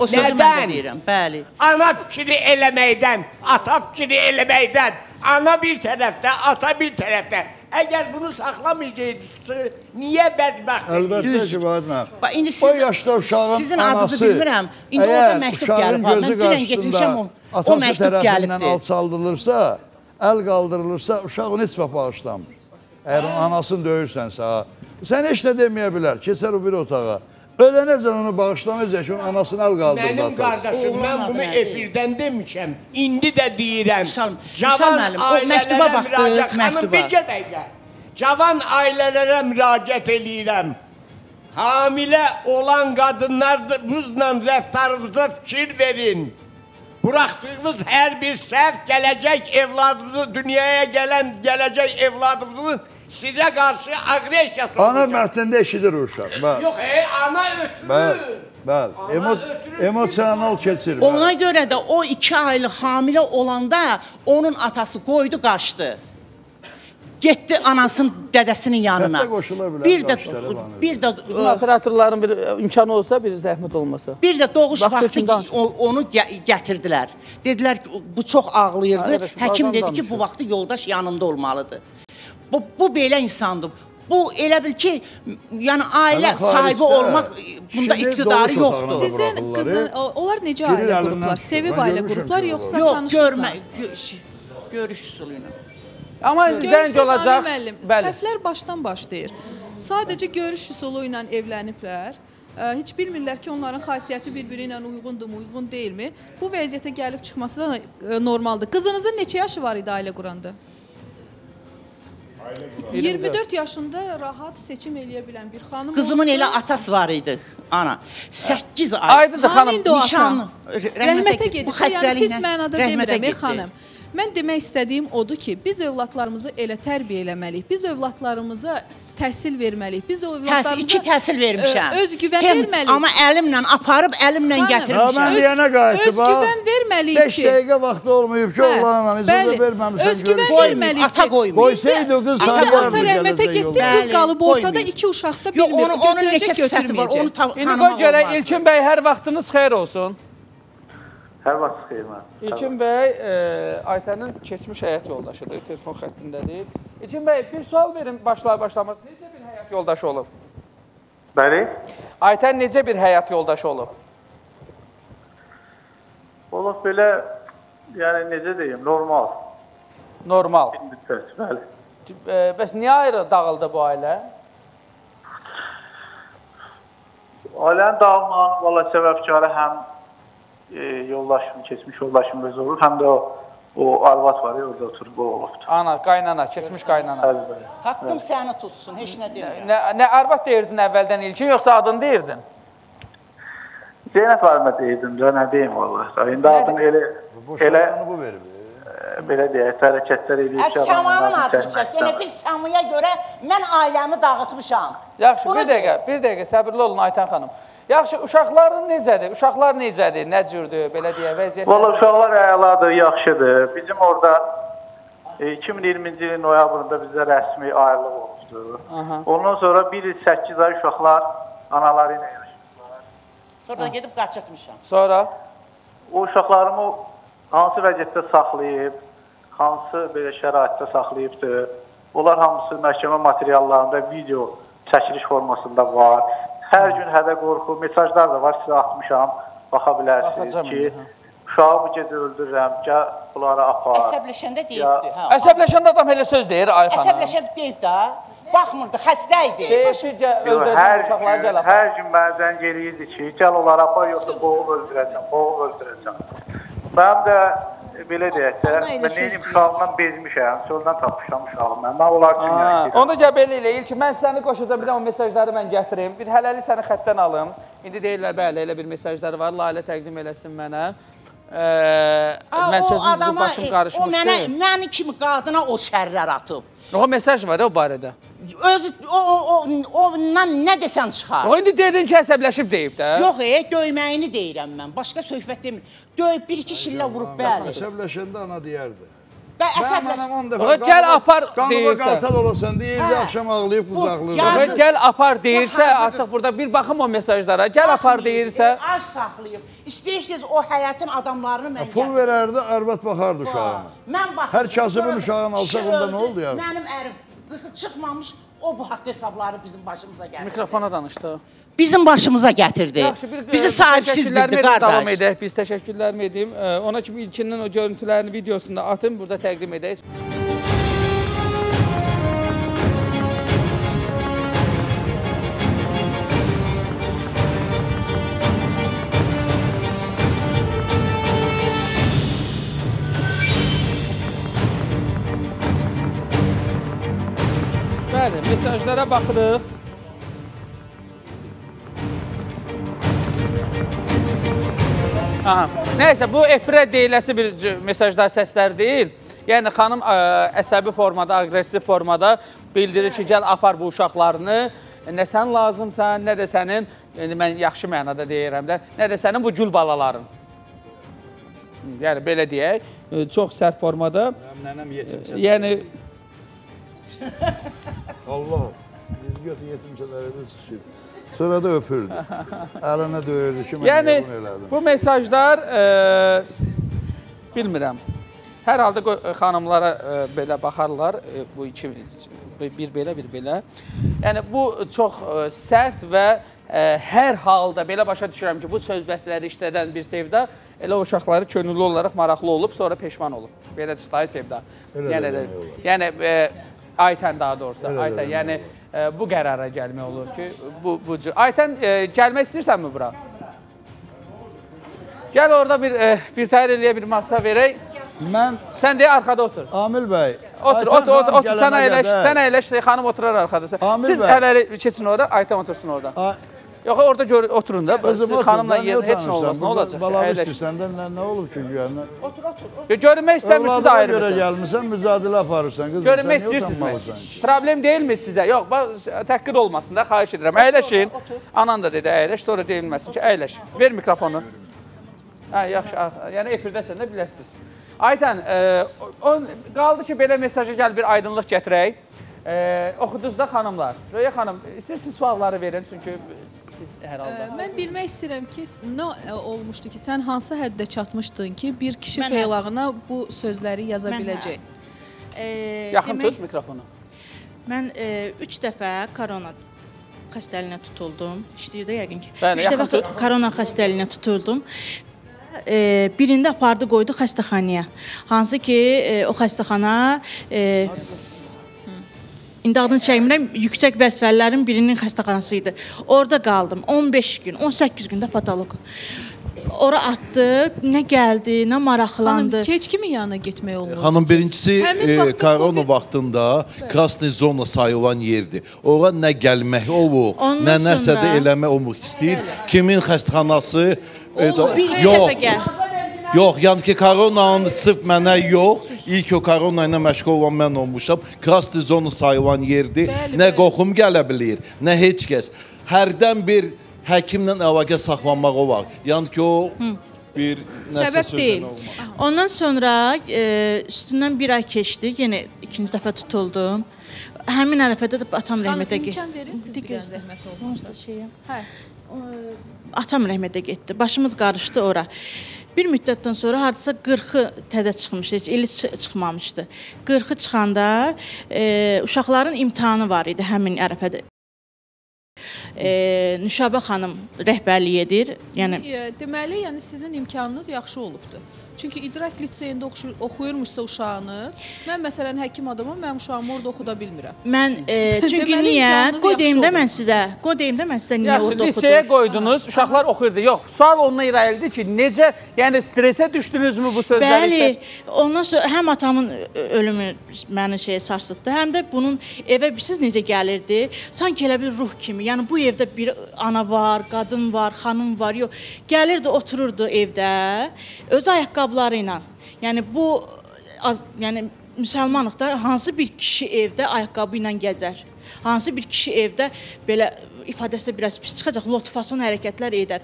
H: O sözü mən də
E: Nədən?
H: deyirəm, bəli.
E: Ana fikri eləməkdən, ata fikri eləməkdən, ana bir tərəfdə, ata bir tərəfdə. Əgər bunu saxlamayacaqsınız, niyə bədbəxt?
B: Əlbəttə
H: Düzdür.
B: ki, Vahid müəllim.
H: Bax, indi
B: O
H: siz-
B: yaşda uşağın
H: sizin
B: anası,
H: adınızı bilmirəm. İndi orada
B: əgər
H: məktub
B: uşağın
H: gəlib var. Mən
B: gözü
H: dünən getmişəm o,
B: qarşısında
H: o
B: atası
H: məktub
B: tərəfindən
H: gəlibdi.
B: alçaldılırsa, əl qaldırılırsa, uşaq onu heç vaxt bağışlamır. Əgər onun anasını döyürsənsə, ha. sən heç nə deməyə bilər. Keçər o bir otağa. Ölənəcən onu bağışlamayacaq ki, onun anasını əl qaldırdı
E: Mənim
B: atası.
E: qardaşım,
H: Oğlan
E: mən
H: adı
E: bunu
H: nədir?
E: efirdən demişəm. İndi də deyirəm.
H: Vüsal-
E: Cavan
H: Vüsal müəllim, o
E: ailələrə
H: məktuba baxdınız,
E: müraciət- Xanım,
H: məktuba.
E: bircə dəqiqə. Cavan ailələrə müraciət eləyirəm. Hamilə olan qadınlarınızla rəftarınıza fikir verin. Buraxdığınız hər bir səhv gələcək evladınızı, dünyaya gələn gələcək evladınızın sizə qarşı aqressiyası
B: Ana
E: olacaq.
B: mətnində eşidir o uşaq. Bəli.
E: Yox, ey, ana ötürür.
B: Bəli. Bəli. Emo emosional keçir.
H: Ona görə də o 2 aylıq hamilə olanda onun atası qoydu, qaçdı. Getdi anasının dədəsinin yanına.
B: Hətta qoşula bilər,
H: Bir də bir də
A: Bizim operatorların bir e, imkanı olsa, bir zəhmət olmasa.
H: Bir də doğuş
A: Vaxt
H: vaxtı onu gə- gətirdilər. Dedilər ki, bu çox ağlayırdı. Həkim dedi ki, bu vaxtı yoldaş yanında olmalıdır. Bu bu belə insandır. Bu elə bil ki, yəni ailə sahibi olmaq bunda iqtidarı yoxdur.
F: Sizin qızın onlar necə ailə
B: tutub.
F: Sevib ailə
B: ki,
F: yoxsa
H: Yox,
F: tanışlıqla?
H: görmə gö- görüş üsulu ilə.
A: Amma zəng olacaq. Bəli.
F: səhvlər başdan başlayır. Sadəcə görüş üsulu ilə evləniblər. Heç bilmirlər ki, onların xasiyyəti bir-biri ilə uyğundurmu, uyğun deyilmi? Bu vəziyyətə gəlib çıxması da normaldır. Qızınızın neçə yaşı var idi ailə quranda? 24 yaşında rahat seçim eləyə bilən bir xanım
H: Qızımın
F: olubdu.
H: elə atası var idi, ana. 8 ay.
A: Aydındır xanım.
F: ata?
H: nişanlı.
F: Rəhmətə gedib.
H: Bu
F: Yəni pis
H: xəstəliklə
F: mənada
H: rəhmətə
F: demirəm, ey
H: getdi.
F: xanım. Mən demək istədiyim odur ki, biz övladlarımızı elə tərbiyə eləməliyik. Biz övladlarımıza təhsil verməliyik. Biz o
H: Təhsil,
F: övladlarımıza
H: iki təhsil vermişəm.
F: Ö, Özgüvən
H: Hem-
F: verməliyik.
H: Amma əlimlə aparıb, əlimlə
F: Xanım,
H: gətirmişəm.
B: mən deyənə qayıtdı, bax.
F: Özgüvən verməliyik
B: 5
F: ki.
B: dəqiqə vaxtı olmayıb ki, oğlanla icazə verməmişsən
F: Özgüvən verməliyik
H: Ata qoymayıb.
B: Qoysaydı qız sana
F: ata
B: gəlmir,
F: rəhmətə
B: gələcək
F: getdi, qız qalıb ortada iki uşaq da
H: Yox,
F: bilmir,
H: onu, onun neçə sifəti var, onu
F: götürməyəcək.
H: ta
A: İndi qoy
H: tanımaq olmaz.
A: İlkin bəy hər vaxtınız xeyir olsun.
G: Hər vaxt xeyir mən.
A: İlkin bəy e, Aytənin keçmiş həyat yoldaşıdır, telefon xəttindədir. İlkin bəy bir sual verin başlar başlamaz. Necə bir həyat yoldaşı olub?
G: Bəli.
A: Aytən necə bir həyat yoldaşı olub?
G: Olub belə, yəni necə deyim, normal
A: Normal.
G: bir müddət, bəli.
A: E, bəs niyə ayrı dağıldı bu ailə?
G: Ailənin dağılmağının valla səbəbkarı həm e, yoldaşım, keçmiş yoldaşım öz olur, həm də o, o arvad var ya, orada oturub o olubdur.
A: Ana, qaynana, keçmiş qaynana.
G: Bəli.
H: Haqqım səni tutsun, heç nə demirəm.
A: Nə, nə arvad deyirdin əvvəldən ilkin, yoxsa adını deyirdin?
G: Zeynəb müəllimə deyirdim də, nə deyim valla. İndi adını elə, elə
B: Boşananı bu verib.
G: e, belə deyək, hərəkətlər edir
H: Əs Səmanın adını çək. Yəni bir Samuya görə mən ailəmi dağıtmışam.
A: Yaxşı,
H: Bunu
A: bir dəqiqə, bir dəqiqə səbirli olun Aytən xanım. Yaxşı, uşaqların necədir? Uşaqlar necədir? Nə cürdür? Belə deyə vəziyyət.
G: Valla uşaqlar əladır, yaxşıdır. Bizim orada e, 2020-ci ilin noyabrında bizdə rəsmi ayrılıq olmuşdu.
A: Aha.
G: Ondan sonra 1 il 8 ay uşaqlar anaları ilə yaşayırlar.
H: Sonra gedib qaçırtmışam.
A: Sonra
G: O uşaqlarımı hansı vəziyyətdə saxlayıb, hansı belə şəraitdə saxlayıbdır. Onlar hamısı məhkəmə materiallarında video çəkiliş formasında var. Hər gün hədə qorxu mesajlar da var, sizə atmışam, baxa bilərsiniz
A: Baxacam
G: ki,
A: hə.
G: uşağı bu gecə öldürürəm, gəl bunları apar.
H: Əsəbləşəndə deyibdi, hə.
A: əsəbləşəndə adam elə söz deyir Ay xanım.
H: Əsəbləşəndə deyib də. Baxmırdı, xəstə idi.
G: Hər
A: uşaqları
G: gün,
A: gəl apar.
G: hər gün mənə zəng eləyirdi ki, gəl onları apar, yoxsa boğub öldürəcəm, boğub öldürəcəm. Mən də belə deyək də, mən neyim uşağımdan bezmişəm, çöldən tapmışam uşağımı. Mən onlar üçün yaşayıram.
A: Onda gəl belə elə ki, mən səni qoşacağam, bir də o mesajları mən gətirim. Bir hələlik səni xəttdən alım. İndi deyirlər, bəli, elə bir mesajlar var. Lalə təqdim eləsin mənə. Ə,
H: A,
A: mən
H: adama,
A: başım
H: e, o
A: qarışmışdı.
H: mənə, məni kimi qadına o şərlər atıb.
A: O mesaj var o barədə.
H: Özü o o o ondan nə desən çıxar.
A: O indi dedin ki, əsəbləşib deyib də.
H: Yox, e, döyməyini deyirəm mən. Başqa söhbət demir. Döyüb bir iki şillə vurub bəli.
B: Əsəbləşəndə ana deyərdi.
H: Və
B: Mən mənəm 10 dəfə.
A: Gəl
B: qanıma-
A: apar
B: qanıma
A: deyirsə.
B: qaltal olasan deyirdi,
H: Hə.
B: axşam ağlayıb qucaqlayır.
A: gəl apar deyirsə, artıq burada bir baxım o mesajlara. Gəl apar deyirsə,
H: Ac saxlayıb. İstəyirsiniz o həyətin adamlarını mən
B: Pul verərdi, arvad baxardı uşağına.
H: Mən baxdım.
B: Hər kasıbın uşağını alsaq onda nə oldu ya?
H: Mənim ərim qıxı çıxmamış, o bu haqq hesabları bizim başımıza gətirdi.
A: mikrofona danışdı.
H: Bizim başımıza gətirdi.
A: Yaxşı, bir
H: Bizi
A: e,
H: sahibsiz bildi
A: edib Davam
H: qardaş.
A: edək. Biz təşəkkürlərimi edeyim. E, Ona kimi ilkinin o görüntülərini, videosunu da atın, burada təqdim edək. Bəli, mesajlara baxırıq. Aha. Nəysə, bu efirə deyiləsi bir mesajlar, səslər deyil. Yəni xanım ə, əsəbi formada, aqressiv formada bildirir ki, gəl apar bu uşaqlarını. Nə sən lazımsan, nə də sənin, yəni mən yaxşı mənada deyirəm də, nə də sənin bu gül balaların. Yəni belə deyək, çox sərt formada.
B: Nənəm yetimçə.
A: Yəni (laughs)
B: Allah. Götür yetimçələri çıxır. Sonra da öpürdü. Əlinə döyürdü ki, mən
A: Yəni
B: bunu elədim.
A: bu mesajlar e, bilmirəm. Hər halda qoy- xanımlara e, belə baxarlar e, bu iki bir belə bir belə. Yəni bu çox e, sərt və e, hər halda belə başa düşürəm ki, bu söhbətləri işlədən bir sevda elə uşaqları könüllü olaraq maraqlı olub, sonra peşman olub. Belə çıxdı sevda.
B: Elə
A: yəni
B: olar.
A: yəni e, Aytən daha doğrusu,
B: Elə
A: Aytən,
B: demək
A: yəni e, bu qərara gəlmək olur ki, bu bu cür. Aytən e, gəlmək istəyirsənmi bura? Gəl orada bir e, bir təhər eləyə bir masa verək.
B: Mən
A: Sən deyə arxada otur.
B: Amil bəy.
A: Otur,
B: Aytan
A: otur, otur, otur. Sən əyləş, sən əyləş, xanım oturar arxada.
B: Amil
A: Siz
B: bəy.
A: hələlik keçin orada, Aytən otursun orada.
B: A-
A: Yox, orada gör, oturun da. Siz xanımla
B: sən niyə
A: yer heç nə olmaz. Nə olacaq?
B: Balamı
A: Əyləş.
B: istəyirsən də nə, nə olub ki, yəni?
H: Otur, otur. otur.
A: Yo, Görünmək istəmirsiniz ayrı
B: görə gəlmisən, mücadilə aparırsan. Qızım, niyə
A: istəyirsinizmi? Problem deyilmi sizə? Yox, bax təhqir olmasın da, xahiş edirəm. Əyləşin. Anan da dedi əyləş, sonra deyilməsin ki, əyləş. Ver mikrofonu. Hə, yaxşı. Yəni efirdəsən də biləsiniz. Aytən, e, o qaldı ki, belə mesajı gəl bir aydınlıq gətirək. E, oxudunuz da xanımlar. Röya xanım, istəyirsiniz sualları verin çünki siz hər halda.
F: Mən bilmək istəyirəm ki, nə ə, olmuşdu ki, sən hansı həddə çatmışdın ki, bir kişi
I: Mən-
F: xeylağına bu sözləri yaza
I: Mən-
F: biləcək?
I: E,
A: Yaxın
I: demək,
A: tut mikrofonu.
I: Mən 3 dəfə korona
J: xəstəliyinə tutuldum. İşləyirdə yəqin ki.
A: Bəli,
J: Üç dəfə
A: yaxın
J: xo- korona xəstəliyinə tutuldum. E, birində apardı qoydu xəstəxanaya. Hansı ki, e, o xəstəxana e, İndi adını çəkmirəm, yüksək vəzifəlilərin birinin xəstəxanası idi. Orada qaldım 15 gün, 18 gündə patoloq. Ora atdı, nə gəldi, nə maraqlandı.
F: Xanım, keç kimin yanına getmək olmur?
I: Xanım birincisi e, korona
F: Covid-
I: vaxtında krasni zona sayılan yerdir. Ora nə gəlmək olur,
J: Ondan
I: nə nəsə də
J: sonra-
I: eləmək olmur istəyir. Kimin xəstəxanası e, da-
J: Bir
I: yox.
J: dəfə gəl.
I: Yox, yəni ki, koronanın sırf mənə yox, ilk o korona ilə məşğul olan mən olmuşam. Krasni zona sayılan yerdir.
F: Bəli,
I: nə
F: bəli.
I: qoxum gələ bilər, nə heç kəs. Hərdən bir həkimlə əlaqə saxlanmaq var. Yəni ki, o bir nəsə
F: Səbəb deyil.
I: olmaz.
J: Ondan sonra e, üstündən bir ay keçdi, yenə ikinci dəfə tutuldum. Həmin ərəfədə də atam rəhmətə getdi.
F: imkan verin siz bir zəhmət olmasa. Hə.
J: Atam rəhmətə getdi. Başımız qarışdı ora. Bir müddətdən sonra hardasa 40-ı təzə çıxmışdı, heç ili çı- çıxmamışdı. 40-ı çıxanda e, uşaqların imtahanı var idi həmin ərəfədə. E, Nüşabə xanım rəhbərlik edir. Yəni
F: E, Deməli, yəni sizin imkanınız yaxşı olubdu. Çünki İdrak liseyində oxu- oxuyurmuşsa uşağınız, mən məsələn həkim adamam, mənim uşağımı orada oxuda bilmirəm.
J: mən e, (laughs) çünki
F: Deməli,
J: niyə? Qoy deyim də mən sizə. Qoy deyim də mən sizə niyə
A: Yaxşı,
J: orada
A: liseyə
J: oxudum.
A: qoydunuz, uşaqlar oxuyurdu. Yox, sual onunla irəlildi ki, necə, yəni stresə düşdünüzmü bu sözləri?
J: Bəli, ondan sonra həm atamın ölümü məni şeyə sarsıtdı, həm də bunun evə bilirsiniz necə gəlirdi? Sanki elə bir ruh kimi. Yəni bu evdə bir ana var, qadın var, xanım var. Yox, gəlirdi, otururdu evdə öz ayaqqabıları ilə. Yəni bu az, yəni müsəlmanlıqda hansı bir kişi evdə ayaqqabı ilə gəzər? Hansı bir kişi evdə belə ifadəsi biraz pis çıxacaq, lotfason hərəkətlər edər.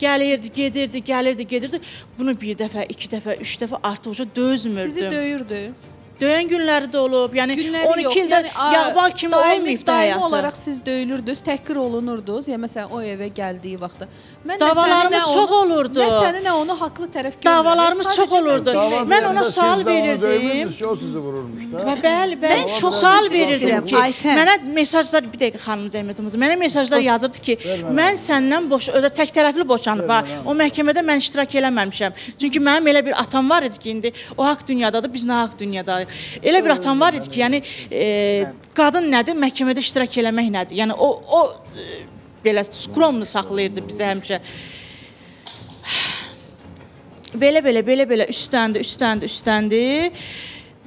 J: Gəlirdi, gedirdi, gəlirdi, gedirdi. Bunu bir dəfə, iki dəfə, üç dəfə artıqca dözmürdüm.
F: Sizi döyürdü.
J: Döyən günləri də olub. Yəni
F: Günləri
J: 12
F: yox.
J: ildə
F: a,
J: yağbal kimi
F: daimi-
J: olmayıb da
F: daimi
J: həyatı.
F: olaraq siz döyülürdünüz, təhqir olunurdunuz. Ya məsələn o evə gəldiyi vaxtda. Mən
J: Davalarımız
F: nə səni, nə
J: çox
F: onu-
J: olurdu.
F: Nə səni, nə onu haqlı tərəf görmürəm.
J: Davalarımız çox olurdu.
F: bilmək
J: Mən ona
B: Siz
J: sual
B: onu
J: verirdim.
B: o sizi vururmuş da.
J: Və bəli, bəli.
C: Mən
J: çox sual verirdim ki, mənə mesajlar bir dəqiqə xanım zəhmətimiz. Mənə mesajlar yazırdı ki, mən səndən boş, ödə tək tərəfli boşanıb. O məhkəmədə mən iştirak eləməmişəm. Çünki mənim elə bir atam var idi ki, indi o haqq dünyadadır, biz nahaq dünyadayıq. Elə bir atam var idi ki, yəni e, qadın nədir, məhkəmədə iştirak eləmək nədir? Yəni o o e, belə skromnu saxlayırdı bizə həmişə. Belə belə belə belə üstləndi, üstləndi, üstləndi.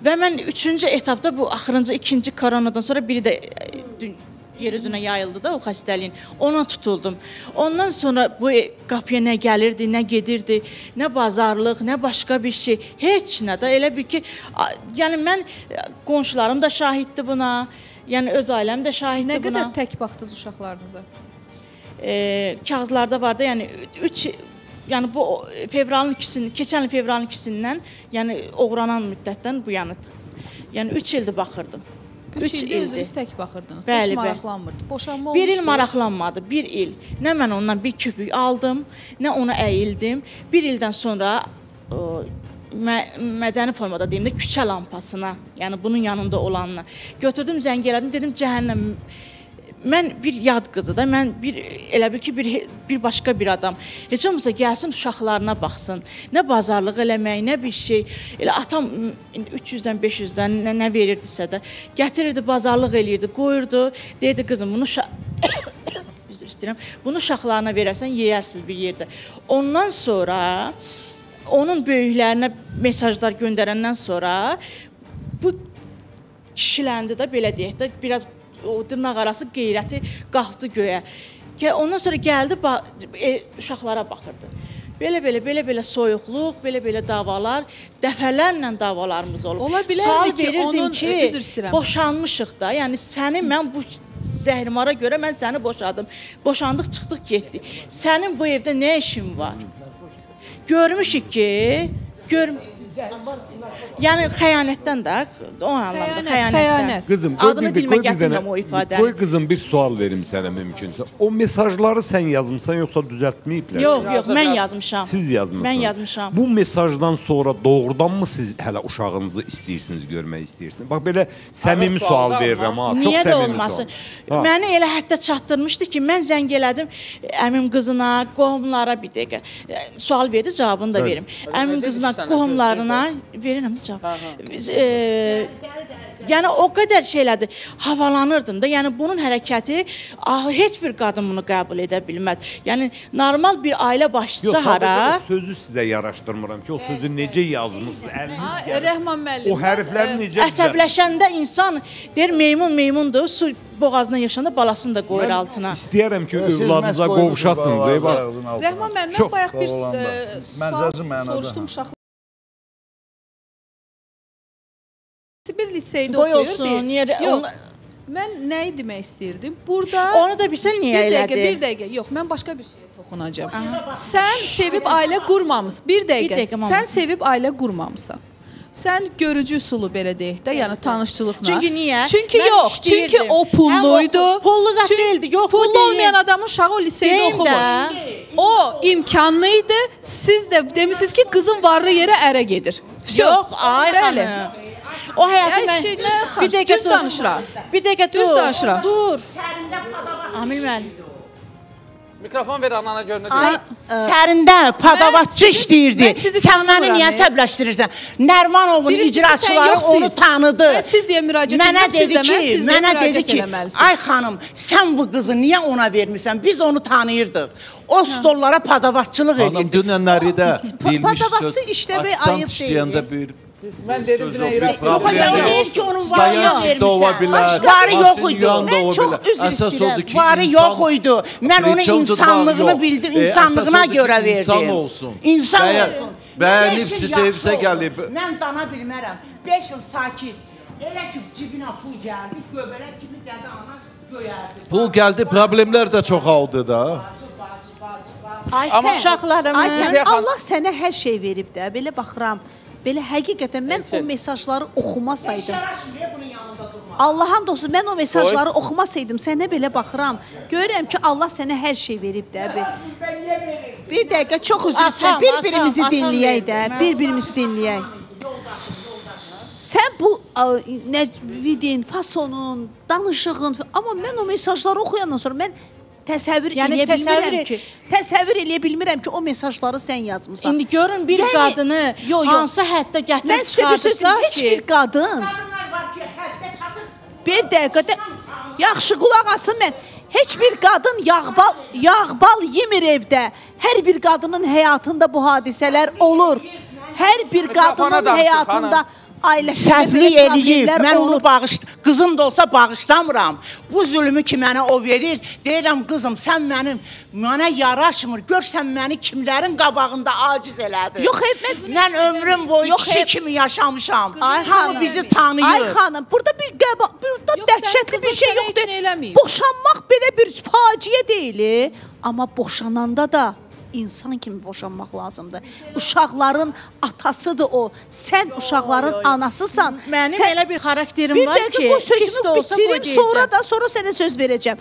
J: Və mən 3-cü etapda bu axırıncı ikinci koronadan sonra biri də e, yer üzünə yayıldı da o xəstəliyin. Ona tutuldum. Ondan sonra bu e, qapıya nə gəlirdi, nə gedirdi, nə bazarlıq, nə başqa bir şey, heç nə də elə bir ki, yəni mən e, qonşularım da şahiddir buna. Yəni öz ailəm də şahiddir
F: Nə
J: buna.
F: qədər tək baxdınız uşaqlarınıza?
J: e, kağızlarda vardı. Yəni 3 yəni bu fevralın 2-sini, keçən il fevralın 2-sindən, yəni oğranan müddətdən bu yana yəni 3 ildir baxırdım.
F: 3
J: 3
F: ildə
J: ildir.
F: özünüz tək baxırdınız.
J: Bəli,
F: Heç maraqlanmırdı. Boşanma
J: Bir il
F: olmuşdu.
J: maraqlanmadı, bir il. Nə mən ondan bir köpük aldım, nə ona əyildim. Bir ildən sonra o, mə mədəni formada deyim də küçə lampasına, yəni bunun yanında olanına götürdüm, zəng elədim, dedim cəhənnəm Mən bir yad qızı da, mən bir elə bil ki, bir bir başqa bir adam. Heç olmasa gəlsin uşaqlarına baxsın. Nə bazarlıq eləmək, nə bir şey. Elə atam m, indi 300-dən 500-dən nə, nə verirdisə də gətirirdi, bazarlıq eləyirdi, qoyurdu. Deyirdi qızım bunu uşa (coughs) üzr istəyirəm. Bunu uşaqlarına verərsən yeyərsiz bir yerdə. Ondan sonra onun böyüklərinə mesajlar göndərəndən sonra bu kişiləndi də belə deyək də biraz o dırnaq arası qeyrəti qalxdı göyə. Ki ondan sonra gəldi ba- e, uşaqlara baxırdı. Belə belə belə belə soyuqluq, belə belə davalar, dəfələrlə davalarımız olub.
F: Ola bilərmi ki, onun-
J: ki,
F: üzr istəyirəm.
J: boşanmışıq da. Yəni səni mən bu zəhrimara görə mən səni boşadım. Boşandıq, çıxdıq, getdik. Sənin bu evdə nə işin var? Görmüşük ki, gör
H: Yəni xəyanətdən də o anlamda
F: Xəyanət,
H: xəyanətdən.
F: xəyanət.
D: Qızım, qoy
H: Adını
D: bir,
H: dilimə
D: qoy bir dənə,
H: o ifadəni.
D: qoy qızım bir sual verim sənə mümkünsə. O mesajları sən yazmısan yoxsa düzəltməyiblər?
H: Yox, yox, mən yazmışam.
D: Siz yazmısınız.
H: Mən yazmışam.
D: Bu mesajdan sonra doğrudanmı siz hələ uşağınızı istəyirsiniz, görmək istəyirsiniz? Bax belə səmimi sual verirəm ha. Çox
H: Niyə də
D: səmimi
H: olmasın?
D: sual.
H: Məni elə hətta çatdırmışdı ki, mən zəng elədim əmim qızına, qohumlara bir dəqiqə sual verdi, cavabını da verim. Əmim qızına, qohumlarına verirəm də cavab. Biz, e, Yəni o qədər şeylədir. Havalanırdım da. Yəni bunun hərəkəti ah, heç bir qadın bunu qəbul edə bilməz. Yəni normal bir ailə başçısı
D: Yox,
H: hara?
D: sadəcə sözü sizə yaraşdırmıram ki, o sözü necə yazmısınız? Əliniz.
F: Rəhman müəllim.
D: O hərfləri
F: e,
D: necə?
H: Əsəbləşəndə insan deyir meymun meymundur, su boğazına yaşanda balasını da qoyur altına.
D: İstəyərəm ki, övladınıza qovuşasınız, ey bax.
F: Rəhman müəllim, bayaq bir e, sual soruşdum uşaqlara. Bir liseydə
H: Qoy
F: oxuyur.
H: olsun,
F: deyir.
H: niyə
F: Yox,
H: onu-
F: mən nəyi demək istirdim? Burada
H: Onu da bilsən niyə
F: bir dəqiqə,
H: elədi?
F: bir dəqiqə. Yox, mən başqa bir şeyə toxunacağam. Sən sevib ailə qurmamısan. Bir dəqiqə.
H: dəqiqə, mama.
F: sən sevib ailə qurmamısan. Sən görücü usulu belə deyək də, yəni tanışçılıqla.
H: Çünki niyə?
F: Çünki
H: Mən
F: yox,
H: işləyirdim.
F: çünki o
H: Həm
F: pulluydu.
H: o pullu zət deyildi, yox,
F: Pullu
H: deyil.
F: olmayan adamın uşağı o liseydə oxumur. O imkanlı idi. Siz də demisiniz ki, qızın varlı yerə ərə gedir.
H: Yox, ay xanım. O həyatı mən
F: şey, nə
H: bir
F: xanım,
H: dəqiqə
F: düz
H: dur.
F: danışıram.
H: Bir dəqiqə dur.
F: Düz danışıram.
H: Dur. Amil müəllim.
A: Mikrofon ver anana gör nə
H: Ay,
A: deyir.
H: sərində padavatçı işləyirdi. Sən məni niyə
F: e.
H: əsəbləşdirirsən? Nərmanovun icraçıları onu tanıdı.
F: Mən siz deyə müraciət
H: Mənə dedi ki,
F: siz
H: mənə dedi ki, ay xanım, sən bu qızı niyə ona vermirsən? Biz onu tanıyırdıq. O stollara padavatçılıq
I: Xanım
H: edirdi.
I: dünənləri də deyilmiş
C: padavatçı
I: söz.
C: işləmək
I: Aksant
C: ayıb deyil.
I: bir
A: Mən dedim
I: söz
A: ki,
I: yox,
A: nə
I: bir
A: irad-
I: problem
H: Yox, deyil ki, onun varı yox
I: ola bilər.
H: Varı yox idi.
C: Mən çox üzr istəyirəm.
H: Varı yox idi. Mən onu
I: Preçomdur
H: insanlığını bildim,
I: E,
H: insanlığına görə verdim.
I: İnsan olsun.
H: İnsan olsun.
I: bəyənib
H: yaxşı
I: evsə gəlib.
H: Mən dana bilmərəm. 5 il sakit. Elə ki cibinə pul gəldi, göbələk kimi dədə ana göyərdi.
I: Pul gəldi, problemlər də çoxaldı da.
C: Aytən,
A: Amma-
C: uşaqlarım, Aytən, Allah sənə hər şey verib də. Belə baxıram. Belə həqiqətən mən o
A: Elçin.
C: mesajları oxumasaydım. Allahın dostu mən o mesajları oxumasaydım sənə belə baxıram. Görürəm ki Allah sənə hər şey verib də. Bir, bir dəqiqə çox üzr istəyirəm. Bir-birimizi dinləyək də. Bir-birimizi dinləyək. Sən bu ə, nə vidin, fasonun, danışığın, amma mən o mesajları oxuyandan sonra mən təsəvvür
H: Yəni
C: eləyə
H: təsəvvür
C: bilmirəm
H: e-
C: ki, təsəvvür eləyə bilmirəm ki, o mesajları sən yazmısan.
H: İndi görün bir
C: Yəni-
H: qadını
C: Yo, yo.
H: hansı həddə
C: mən
H: gətirib çıxardısa
C: deyim, heç
H: ki,
C: bir qadın
H: ki.
C: Bir dəqiqədə yaxşı qulaq asın mən. Heç bir qadın yağbal yağbal yemir evdə. Hər bir qadının həyatında bu hadisələr olur. Hər bir qadının həyatında
H: Səhvlik eləyib. Mən onu bağış qızım da olsa bağışlamıram. Bu zülmü ki mənə o verir, deyirəm qızım sən mənim mənə yaraşmır. Gör sən məni kimlərin qabağında aciz elədin.
C: Yox, hep mən-
H: ömrüm boyu
C: Yox,
H: kişi kimi yaşamışam. Hamı bizi tanıyır.
C: Ay xanım, burada bir qəba, burada dəhşətli bir şey yoxdur.
F: heç nə eləməyib.
C: Boşanmaq belə bir faciə deyil, amma boşananda da insan kimi boşanmaq lazımdır. Uşaqların atasıdır o. Sən uşaqların anasısan.
H: Mənim
C: Sən
H: elə bir xarakterim
C: bir
H: var ki, pis
C: sözümü
H: də olsa qoy deyəcəm.
C: sonra da sonra sənə söz verəcəm.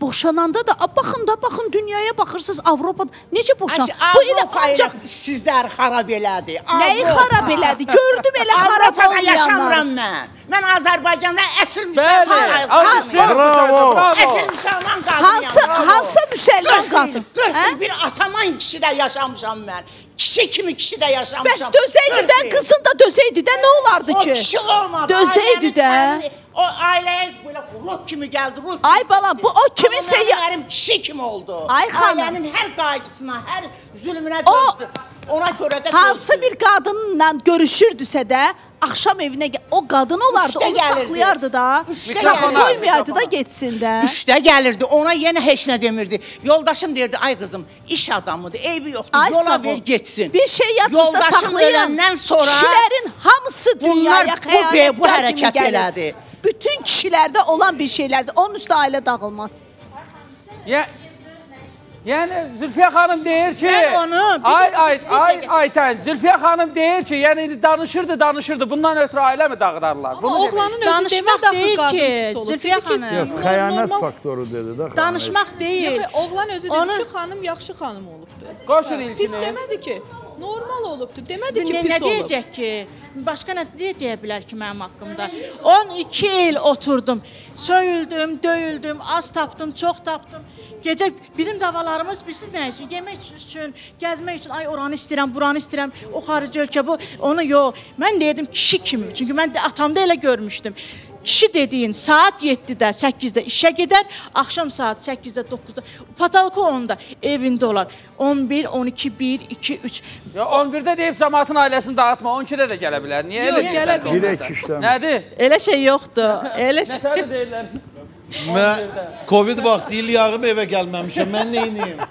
C: Boşananda da baxın da baxın dünyaya baxırsınız Avropada necə boşan. Bu elə ancaq
H: sizlər xarab elədi.
C: nəyi xarab elədi? Gördüm elə xarab
H: Avropada
C: olmayanları.
H: yaşamıram mən. Mən Azərbaycanda əsl müsəlman.
D: Bravo.
H: Əsl müsəlman qadınıyam.
C: Hansı hansı müsəlman qadın?
H: 40
C: Hə?
H: bir ataman kişidə yaşamışam mən. Kişi kimi kişidə yaşamışam.
C: Bəs dözəydi
H: 40
C: də, qızın da dözəydi də, nə olardı
H: O
C: ki?
H: kişi olmadı.
C: Dözəydi
H: Ailənin
C: də.
H: təmini- O ailəyə belə ruh kimi gəldi, ruh. kimi
C: Ay balam, bu o kiminsə
H: Amma
C: ya-
H: mənim kişi kimi oldu.
C: Ay xanım.
H: Ailənin hər qaydasına, hər zülmünə
C: O-
H: dözdü. Ona görə də
C: Hansı
H: dözdü.
C: bir qadınla görüşürdüsə də, axşam evinə o qadın olardı,
H: Üçdə
C: onu
H: gəlirdi.
C: saxlayardı da.
A: Gəlirdi.
C: qoymayaydı da getsin də.
H: Üçdə gəlirdi, ona yenə heç nə demirdi. Yoldaşım deyirdi, ay qızım, iş adamıdır, eybi yoxdur,
C: Ay sağ
H: yola
C: ol.
H: ver getsin.
C: Bir şey yadınızda
H: Yoldaşım
C: saxlayın.
H: öləndən sonra
C: kişilərin hamısı
H: bunlar
C: dünyaya
H: bu be- bu
C: xəyanətkar kimi
H: hərəkət
C: gəlir.
H: elədi.
C: Bütün kişilərdə olan bir şeylərdir. Onun üstə ailə dağılmaz.
A: Ya Yəni Zülfiyə xanım deyir ki,
H: Mən onu-
A: ay ay ay. Aytən, Zülfiyə xanım deyir ki, yəni indi danışırdı, danışırdı. Bundan ötürü ailə mi dağıdarlar?
F: Amma
A: Bunu
F: oğlanın özü
H: Danışmaq deyil ki. Zülfiyə xanım.
B: Yox, xəyanət faktoru dedi də.
H: Danışmaq deyil.
F: Yox, oğlan özü dedi ki, xanım yaxşı xanım olubdu.
A: Qoşun ilkini.
F: Pis demədi ki, normal olubdu. Demədi ki, pis
H: nə
F: olub.
H: deyəcək ki? Başqa nə deyə bilər ki mənim haqqımda? 12 il oturdum. Söyüldüm, döyüldüm, az tapdım, çox tapdım. Gecə bizim davalarımız bilirsiz nə üçün? Yemək üçün, gəzmək üçün, ay oranı istəyirəm, buranı istəyirəm, o xarici ölkə bu, onu yox. Mən deyirdim kişi kimi. Çünki mən də atamda elə görmüşdüm. Kişi dediyin saat 7-də, 8-də işə gedər, axşam saat 8-də, 9-da patalka onda evində olar. 11, 12, 1, 2, 3.
A: Ya 11-də deyib cəmaatın ailəsini dağıtma, 12-də də gələ bilər. Niyə elə
F: gələ bilər.
B: Dirək işləmir.
A: Nədir?
H: Elə şey yoxdur. (laughs) Elə şey.
A: Nətər deyirlər? (laughs)
I: Mən Covid vaxtı il yağıb evə gəlməmişəm. Mən nə edeyim?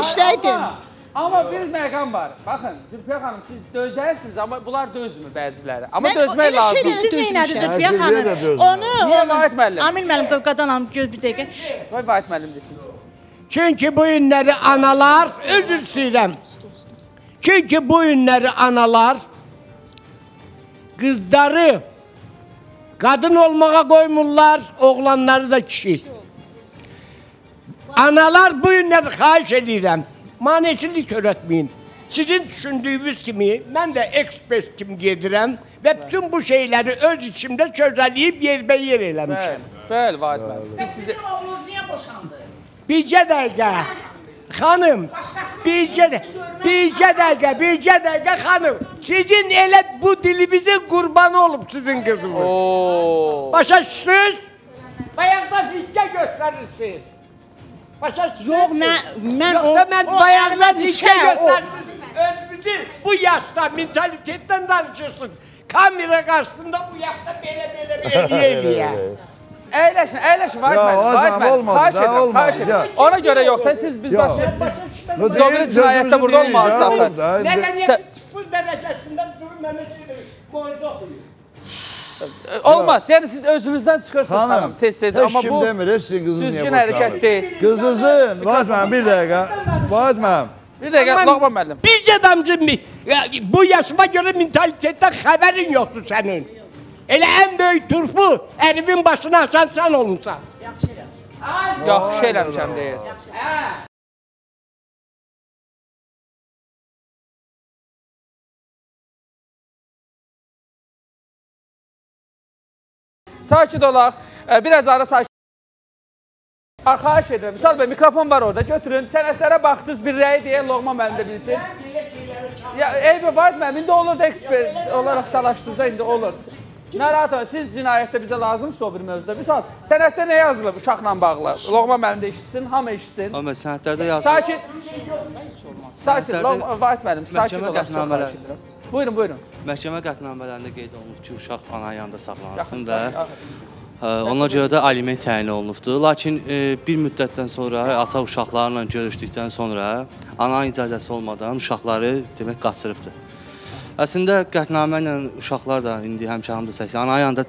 C: İşdəydim.
A: Amma, bir məqam var. Baxın, Zülfiyə xanım, siz dözərsiniz, amma bunlar dözmür bəziləri. Amma
C: Mən
A: dözmək
C: elə
A: lazımdır.
C: şeylər-
H: Siz neynədiz
C: Dözmüşəm.
H: Zülfiyə xanım? Onu,
A: Niyə
H: onu.
A: Vahid müəllim?
H: Amin müəllim qadan alım göz bir dəqiqə.
A: Qoy Vahid müəllim desin.
E: Çünki bu günləri analar, özür istəyirəm. Çünki bu günləri analar qızları qadın olmağa qoymurlar, oğlanları da kişi. Analar bu günləri xahiş edirəm, maneçilik öyrətməyin. Sizin düşündüyünüz kimi mən də ekspert kimi gedirəm və bütün bu şeyləri öz içimdə çözəliyib yerbəyer eləmişəm.
A: Bəli, Vahid müəllim. Biz sizi
H: Oğlunuz niyə boşandı?
E: Bircə dəqiqə. Xanım, bircə bircə dəqiqə, bircə dəqiqə xanım. Sizin elə bu dilimizin qurbanı olub sizin qızınız.
A: Oo.
E: Başa düşdünüz? Bayaqdan hikkə göstərirsiniz. Başa?
H: Yox, mən mən
E: Yoxsa mən
H: o
E: bayaqdan
H: o-
E: göstərirsiniz. Özünüzü bu yaşda mentalitetdən danışırsınız. Kamera qarşısında bu yaşda belə-belə eləyə eləyə.
A: Əyləşin, əyləşin Vahid müəllim,
B: müəllim, olmadı
A: xahiş
B: da,
A: edirəm,
B: olmadı,
A: xahiş edirəm. Ona görə yox da siz biz Sovet
B: deyil,
A: cinayətdə burada
B: ya,
A: axı.
E: Mədəniyyətin sıfır dərəcəsindən durun mənə şeydir. Moizə oxuyun.
A: Olmaz. Yəni siz özünüzdən çıxırsınız
B: Xanım,
A: xanım tez-tez
B: heç
A: amma
B: kim
A: bu
B: demir, heç sizin qızınız niyə
A: düzgün
B: boşanır.
A: hərəkət deyil.
B: Qızınızın, müəllim, bir dəqiqə. Vahid müəllim,
A: Bir dəqiqə Loğman müəllim.
E: Bircə damcı bu yaşıma görə mentalitetdən xəbərin yoxdur sənin. Elə ən böyük turpu ərimin başına açan sən olmusan.
A: Yaxşı eləmişəm deyir. Sakit olaq. Biraz ara sakit. Xahiş edirəm. Misal bəy, mikrofon var orada. Götürün. Sənədlərə baxdınız bir rəy deyə Loğman müəllim də bilsin. Ya eybi var mənim. İndi olur da ekspert olaraq dalaşdınız da indi olur. Narahat olun. Siz cinayətdə bizə lazımsınız o bir mövzuda. Misal, sənəddə nə yazılıb uşaqla bağlı? Loğman müəllim də eşitsin, hamı eşitsin.
K: Amma sənədlərdə yazılır.
A: Sakit. Sakit. Loğman Vahid müəllim, sakit edirəm. Buyurun, buyurun.
K: Məhkəmə qətnamələrində qeyd olunub ki, uşaq ana yanında saxlanılsın və ə, ona görə də aliment təyin olunubdur. Lakin e, bir müddətdən sonra ata uşaqlarla görüşdükdən sonra ananın icazəsi olmadan uşaqları demək qaçırıbdır. Əslində qətnamə ilə uşaqlar da indi həmişə hamı da çəkir. Ana yanında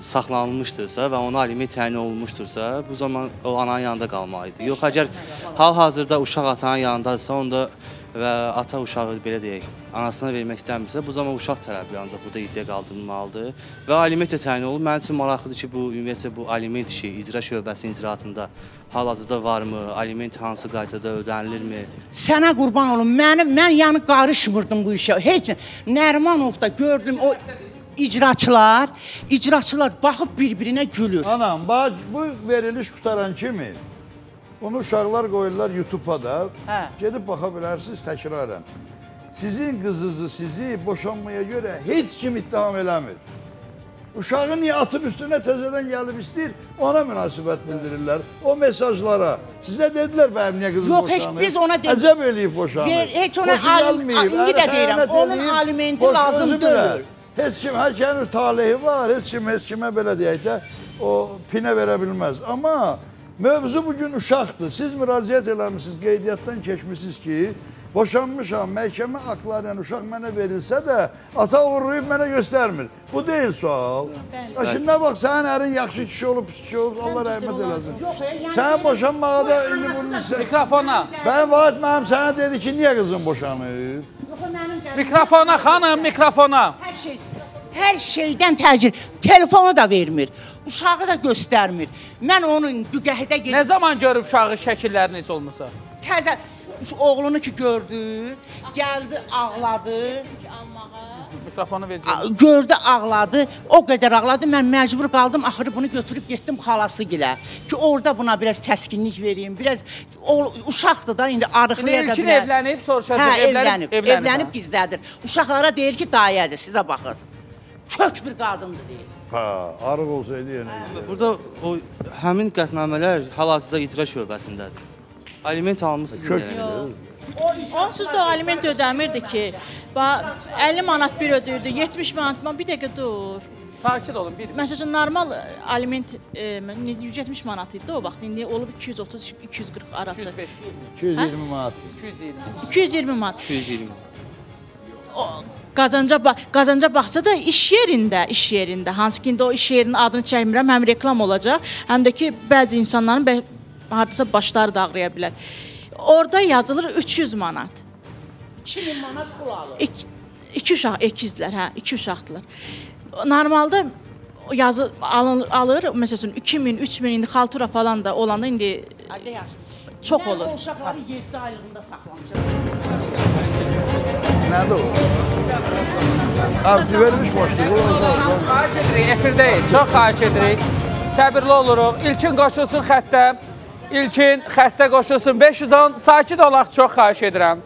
K: saxlanılmışdırsa və ona aliment təyin olunmuşdursa, bu zaman o ananın yanında qalmalıdır. Yox, əgər hal-hazırda uşaq atanın yanındadırsa, onda və ata uşağı belə deyək, anasına vermək istəmirsə, bu zaman uşaq tərəfi ancaq burada iddia qaldırılmalıdır və aliment də təyin olunur. Mənim üçün maraqlıdır ki, bu ümumiyyətlə bu aliment işi icra şöbəsinin icraatında hal-hazırda varmı? Aliment hansı qaydada ödənilirmi?
H: Sənə qurban olum. Mənim mən yəni qarışmırdım bu işə. Heç nə. Nərimanovda gördüm o icraçılar, icraçılar baxıb bir-birinə gülür.
B: anam, bax bu veriliş qutaran kimi onu uşaqlar qoyurlar YouTube-a da.
H: Hə.
B: Gedib baxa bilərsiniz təkrarən. Sizin qızınızı sizi boşanmaya görə heç kim ittiham eləmir. Uşağı niyə atıb üstünə təzədən gəlib istəyir, ona münasibət bildirirlər. O mesajlara. Sizə dedilər bəyəm niyə qızı
H: Yox, heç
B: boşanır?
H: biz ona dedik.
B: Əcəb eləyib boşanır.
H: Heç ona alim- indi də deyirəm, onun alimenti lazım deyil.
B: Heç kim, hər kəsin öz talehi var, heç kim heç kimə belə deyək də o pinə verə bilməz. Amma mövzu bu gün uşaqdır. Siz müraciət eləmisiniz, qeydiyyatdan keçmisiniz ki, Boşanmışam, məhkəmə aktları ilə uşaq mənə verilsə də, ata uğurlayıb mənə göstərmir. Bu deyil sual. Ya Şimdi nə bax, sənin ərin yaxşı kişi olub, pis kişi olub, Allah rəhmət eləsin. Sənin boşanmağa da indi bunun sən...
A: Mikrofona.
B: Mən Vahid müəllim sənə dedi ki, niyə qızın boşanır?
A: Mikrofona xanım, mikrofona.
H: Hər şey hər şeydən təcil. Telefonu da vermir. Uşağı da göstərmir. Mən onun dügəhdə
A: Nə
H: gedib
A: zaman görüb uşağı şəkillərini heç olmasa?
H: təzə oğlunu ki gördü, gəldi ağladı.
A: Mikrofonu ver.
H: A- Gördü ağladı. O qədər ağladı. Mən məcbur qaldım axırı bunu götürüb getdim xalası gilə ki, orada buna biraz təskinlik vereyim. Biraz o uşaqdır da indi arıqlaya da
A: İlkin
H: bilər.
A: evlənib, soruşacaq.
H: Hə, evlənib, evlənib,
A: evlənib.
H: evlənib gizlədir. Uşaqlara deyir ki, dayədir, sizə baxır. Kök bir qadındır deyir.
B: Ha, arıq olsaydı yenə.
K: Burada o həmin qətnamələr hal-hazırda icra şöbəsindədir. Aliment almısınız
B: Kök.
K: yəni.
J: Onsuz da aliment ödəmirdi ki, bax 50 manat bir ödəyirdi, 70 manat. Mən bir dəqiqə dur.
A: Sakit olun bir.
J: Məsələn normal e, aliment e, 170 manat idi o vaxt. İndi olub 230 240 arası.
A: 205,
B: 220 manat.
A: 220.
J: 220 manat.
K: 220.
J: Qazanca qazanca baxsa da iş yerində, iş yerində. Hansı ki indi o iş yerinin adını çəkmirəm, həm reklam olacaq, həm də ki bəzi insanların bə- hardasa başları da ağrıya bilər. Orada yazılır 300 manat.
H: 2000 manat pul alır.
J: İki, iki uşaq, ikizlər, hə, iki uşaqdılar. Normalda yazı alın, alır, məsəl üçün 2000, 3000 indi xaltura falan da olanda indi
H: yaxşı.
J: çox
H: Mən
J: olur.
H: o uşaqları 7 aylığında saxlamışam.
B: Nədir o? Abi vermiş boşluğu.
A: Xahiş edirik, efirdəyik. Çox xahiş edirik. Səbirli oluruq. İlkin qoşulsun xəttə. İlkin xəttə qoşulsun. 510 sakit olaq çox xahiş edirəm.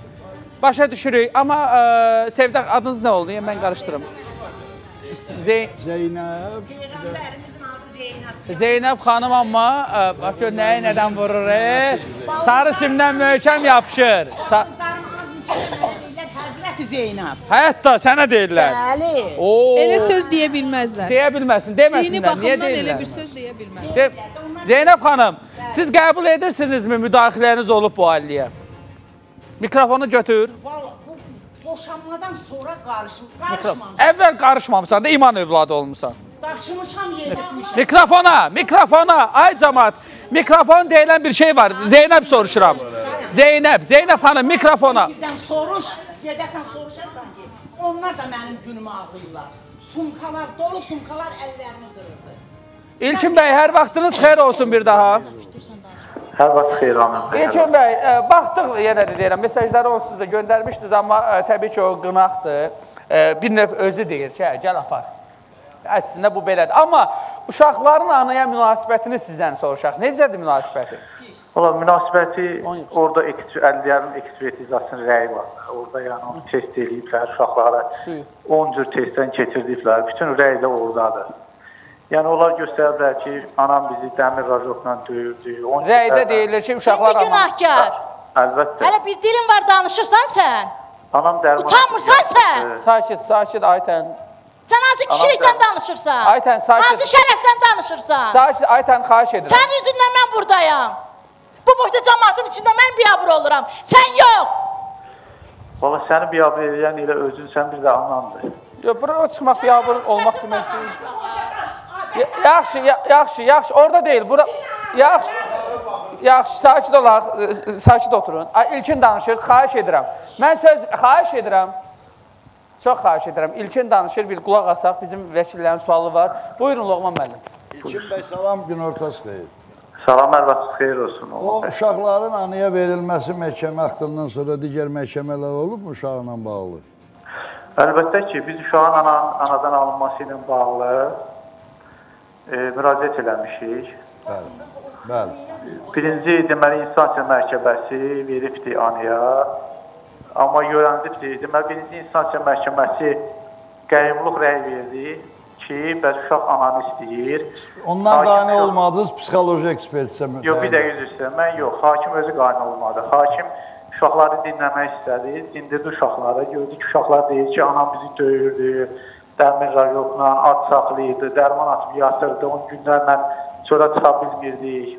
A: Başa düşürük. Amma ə, Sevda adınız nə oldu? Yəni mən qarışdırım. Zeyn
B: Zeynəb.
H: Zeynəb.
A: Zeynəb xanım amma ə, bax gör nəyi nədən vurur. E? Sarı simdən möhkəm yapışır. Sa
H: Zeynəb.
A: Hətta sənə deyirlər.
H: Bəli.
A: Oo.
F: Elə söz deyə bilməzlər.
A: deyə bilməsin,
F: Dini
A: deməsinlər. Niyə
F: baxımdan elə bir söz deyə bilməz.
A: De Zeynəb xanım, siz qəbul edirsinizmi müdaxiləniz olub bu ailəyə? Mikrofonu götür.
H: Vallahi bu boşanmadan sonra qarışım, qarışmamışam.
A: Əvvəl qarışmamısan da iman övladı olmusan.
H: Daşımışam, yedirtmişəm.
A: Mikrofona, mikrofona. Ay cəmaət, mikrofon deyilən bir şey var. Zeynəb soruşuram. Zeynəb, Zeynəb xanım mikrofona.
H: Soruş, gedəsən soruşarsan ki, onlar da mənim günümü ağlayırlar. Sumkalar, dolu sumkalar əllərimi qırırdı.
A: İlkin bəy, hər vaxtınız xeyir olsun bir daha.
G: Hər vaxt xeyir anım.
A: İlkin bəy, ə, baxdıq yenə də deyirəm, mesajları onsuz da göndərmişdiniz, amma ə, təbii ki o qınaqdır. Ə, bir növ özü deyir ki, hə, gəl apar. Əslində bu belədir. Amma uşaqların anaya münasibətini sizdən soruşaq. Necədir münasibəti?
G: Valla münasibəti orada ekspert, əllərin ekspertizasının rəyi var. Orada yəni onu test eləyiblər uşaqlara.
A: Suyu.
G: 10 cür testdən keçirdiblər. Bütün rəy də oradadır. Yəni onlar göstəriblər ki, anam bizi dəmir rajotla döyürdü.
A: Rəydə deyilir ki, uşaqlar
J: İndi günahkar.
G: Əlbəttə.
J: Hələ bir dilin var danışırsan sən.
G: Anam dərman.
J: Utanmırsan sən?
A: Sakit, sakit Aytən.
J: Sən hansı kişilikdən danışırsan?
A: Aytən, sakit.
J: Hansı şərəfdən danışırsan?
A: Sakit Aytən xahiş edirəm.
J: Sənin yüzündən mən buradayam. Bu boyda cəmaatın içində mən biabır oluram. Sən yox.
G: Valla səni biabır edən elə özün sən bir də anandır.
A: Yox, bura çıxmaq biabır olmaq demək deyil. Ya- Yaxşı, ya- yaxşı, yaxşı. Orada deyil. Bura yaxşı. Yaxşı, sakit olaq, e, sakit oturun. İlkin danışır, xahiş edirəm. Mən söz xahiş edirəm. Çox xahiş edirəm. İlkin danışır, bir qulaq asaq. Bizim vəkillərin sualı var. Buyurun Loğman müəllim.
B: İlkin bəy salam, gün ortası xeyir.
G: Salam, hər vaxt xeyir olsun.
B: O uşaqların anaya verilməsi məhkəmə aktından sonra digər məhkəmələr olubmu uşaqla bağlı?
G: Əlbəttə ki, biz uşağın ana, anadan alınması ilə bağlı e, müraciət eləmişik.
B: Bəli. Bəli.
G: Birinci deməli instansiya məhkəməsi veribdi anaya. Amma öyrəndibdi. Deməli birinci instansiya məhkəməsi qəyyumluq rəy verdi ki, bəs uşaq ananı istəyir.
B: Ondan
G: Hakim
B: qane
G: yox.
B: olmadınız, psixoloji ekspertisə mü-
G: Yox, bir dəqiqə üzr istəyirəm. Mən yox, hakim özü qane olmadı. Hakim uşaqları dinləmək istədi, dindirdi uşaqları. Gördü ki, uşaqlar deyir ki, anam bizi döyürdü, dəmir rayonla at saxlayırdı, dərman atıb yatırdı, 10 günlərlə çölə çıxa bilmirdik.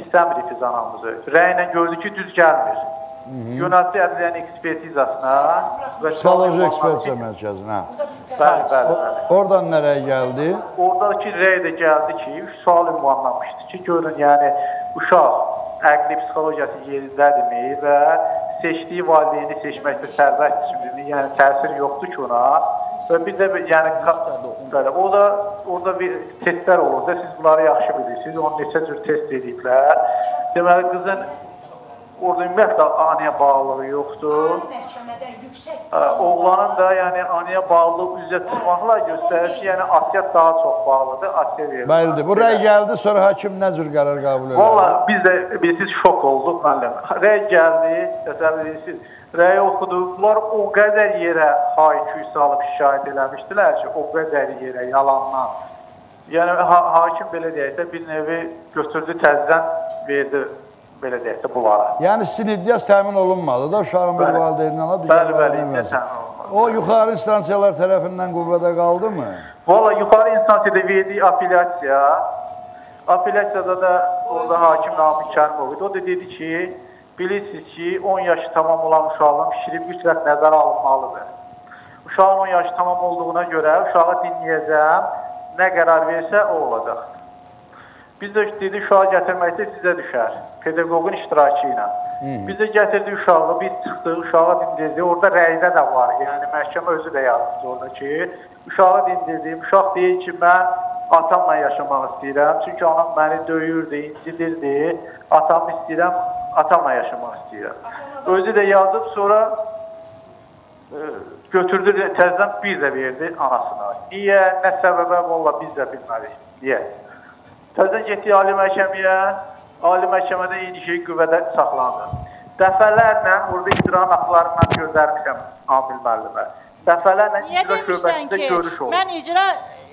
G: İstəmirik biz anamızı. Rəylə gördü ki, düz gəlmir. Yönəltdi ədliyyə ekspertizasına və
B: Psixoloji
G: ünvanladı
B: mərkəzinə.
G: Bəli, bəli, bəli.
B: Oradan nereye geldi?
G: Oradakı rəy də gəldi ki, sual ünvanlanmışdı ki, görün, yəni uşaq əqli psixologiyası yerindədirmi və seçdiyi valideyni seçməkdə sərbəstdirmi? Yəni təsir yoxdur ki ona. Və bir də bir- yəni bəli, o da orada bir testlər olur da, siz bunları yaxşı bilirsiniz. Onu neçə cür test ediblər. Deməli qızın orada ümumiyyətlə aniyə bağlılığı yoxdur. Ə, Oğlanın da yəni aniyə bağlılığı üzrə tutmaqla göstərir ki, yəni Asiya daha çox bağlıdır, Asiya verir.
B: Belli. Bu rey geldi sonra hakim ne cür karar kabul eder?
G: Valla biz də bilsiz şok olduq müəllim. Rəy gəldi, təsəvvür edirsiniz. Rəy oxuduqlar o qədər yerə hayküy salıb şikayət eləmişdilər ki, o qədər yerə yalandan. Yəni ha hakim belə deyək də bir nevi götürdü təzədən verdi belə deyək də bunlara.
B: Yani sizin iddias təmin olunmadı da uşağın bir valideynindən alıb
G: Bəli,
B: digər
G: bəli,
B: valideynin
G: iddia
B: versin.
G: təmin.
B: O yukarı instansiyalar tərəfindən qüvvədə qaldı mı?
G: Valla yukarı instansiyada verdiği apelyasiya, apelyasiyada da orada hakim Namik Kərimov idi. O da dedi ki, bilirsiniz ki, 10 yaşı tamam olan uşağın pişirib mütləq nəzərə alınmalıdır. Uşağın 10 yaşı tamam olduğuna görə uşağı dinləyəcəm, nə qərar versə o olacaq. Biz də dedi uşağı gətirməkdə sizə düşər, pedaqoqun iştirakı ilə. Biz də gətirdik uşağı, biz çıxdıq, uşağı dindirdik. Orada rəydə də var, yəni məhkəmə özü də yazdı orada ki, uşağı dindirdim. Uşaq deyir ki, mən atamla yaşamaq istəyirəm. Çünki anam məni döyürdü, incidirdi. Atamı istəyirəm, atamla yaşamaq istəyirəm. Özü də yazıb sonra e, götürdü təzədən bir də verdi anasına. Niyə, nə səbəbə valla biz də bilmərik. Niyə? Təzədən getdi ali məhkəməyə. Ali məhkəmədə eyni şey qüvvədə saxlandı. Dəfələrlə orada icra naqlarını mən göndərmişəm Amil müəllimə. Dəfələrlə
J: Niyə
G: icra şöbəsində
J: ki,
G: görüş oldu.
J: mən icra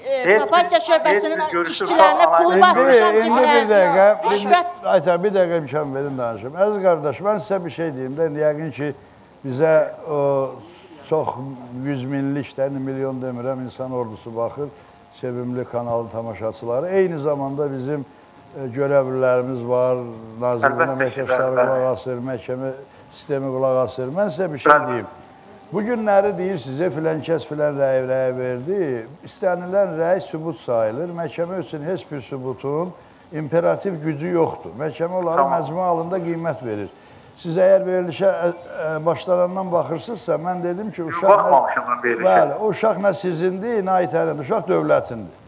J: e,
G: bir-
J: şöbəsinin işçilərinə pul basmışam
B: indi bir dəqiqə,
J: Rüşvət
B: Ayten bir dəqiqə imkan verin danışım. Əziz qardaş, mən sizə bir şey deyim də, yəqin ki, bizə o, çox yüz minlik, də, milyon demirəm, insan ordusu baxır, sevimli kanalın tamaşaçıları. Eyni zamanda bizim görevlilərimiz var,
G: ki,
B: əməkdaşları qulaq asır, məhkəmə sistemi qulaq asır. Mən sizə bir şey deyim. Bu günləri deyir sizə filan kəs filan rəy rəy verdi. İstənilən rəy sübut sayılır. Məhkəmə üçün heç bir sübutun imperativ gücü yoxdur. Məhkəmə onları
G: Tamam.
B: məcmu halında qiymət verir. Siz əgər verilişə başlanandan baxırsınızsa, mən dedim ki, uşaq
G: verilişə.
B: Bəli, o uşaq nə sizindir, nə itənindir. Uşaq dövlətindir.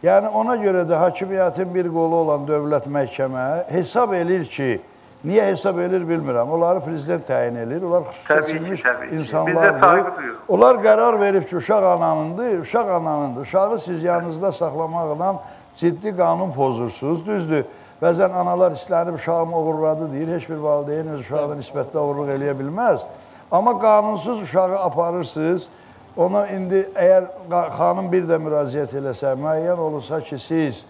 B: Yəni ona görə də hakimiyyətin bir qolu olan dövlət məhkəmə hesab eləyir ki, niyə hesab eləyir bilmirəm. Onları prezident təyin eləyir. Onlar xüsusi
G: Təbii ki,
B: seçilmiş
G: təbii ki. Biz də
B: insanlardır. Onlar qərar verib ki, uşaq ananındır, uşaq ananındır. Uşağı siz yanınızda saxlamaqla ciddi qanun pozursunuz. Düzdür. Bəzən analar istənib uşağımı oğurladı deyir. Heç bir valideyn öz uşağına nisbətdə oğurluq eləyə bilməz. Amma qanunsuz uşağı aparırsınız. Ona indi əgər xanım bir də müraciət eləsə, müəyyən olursa ki, siz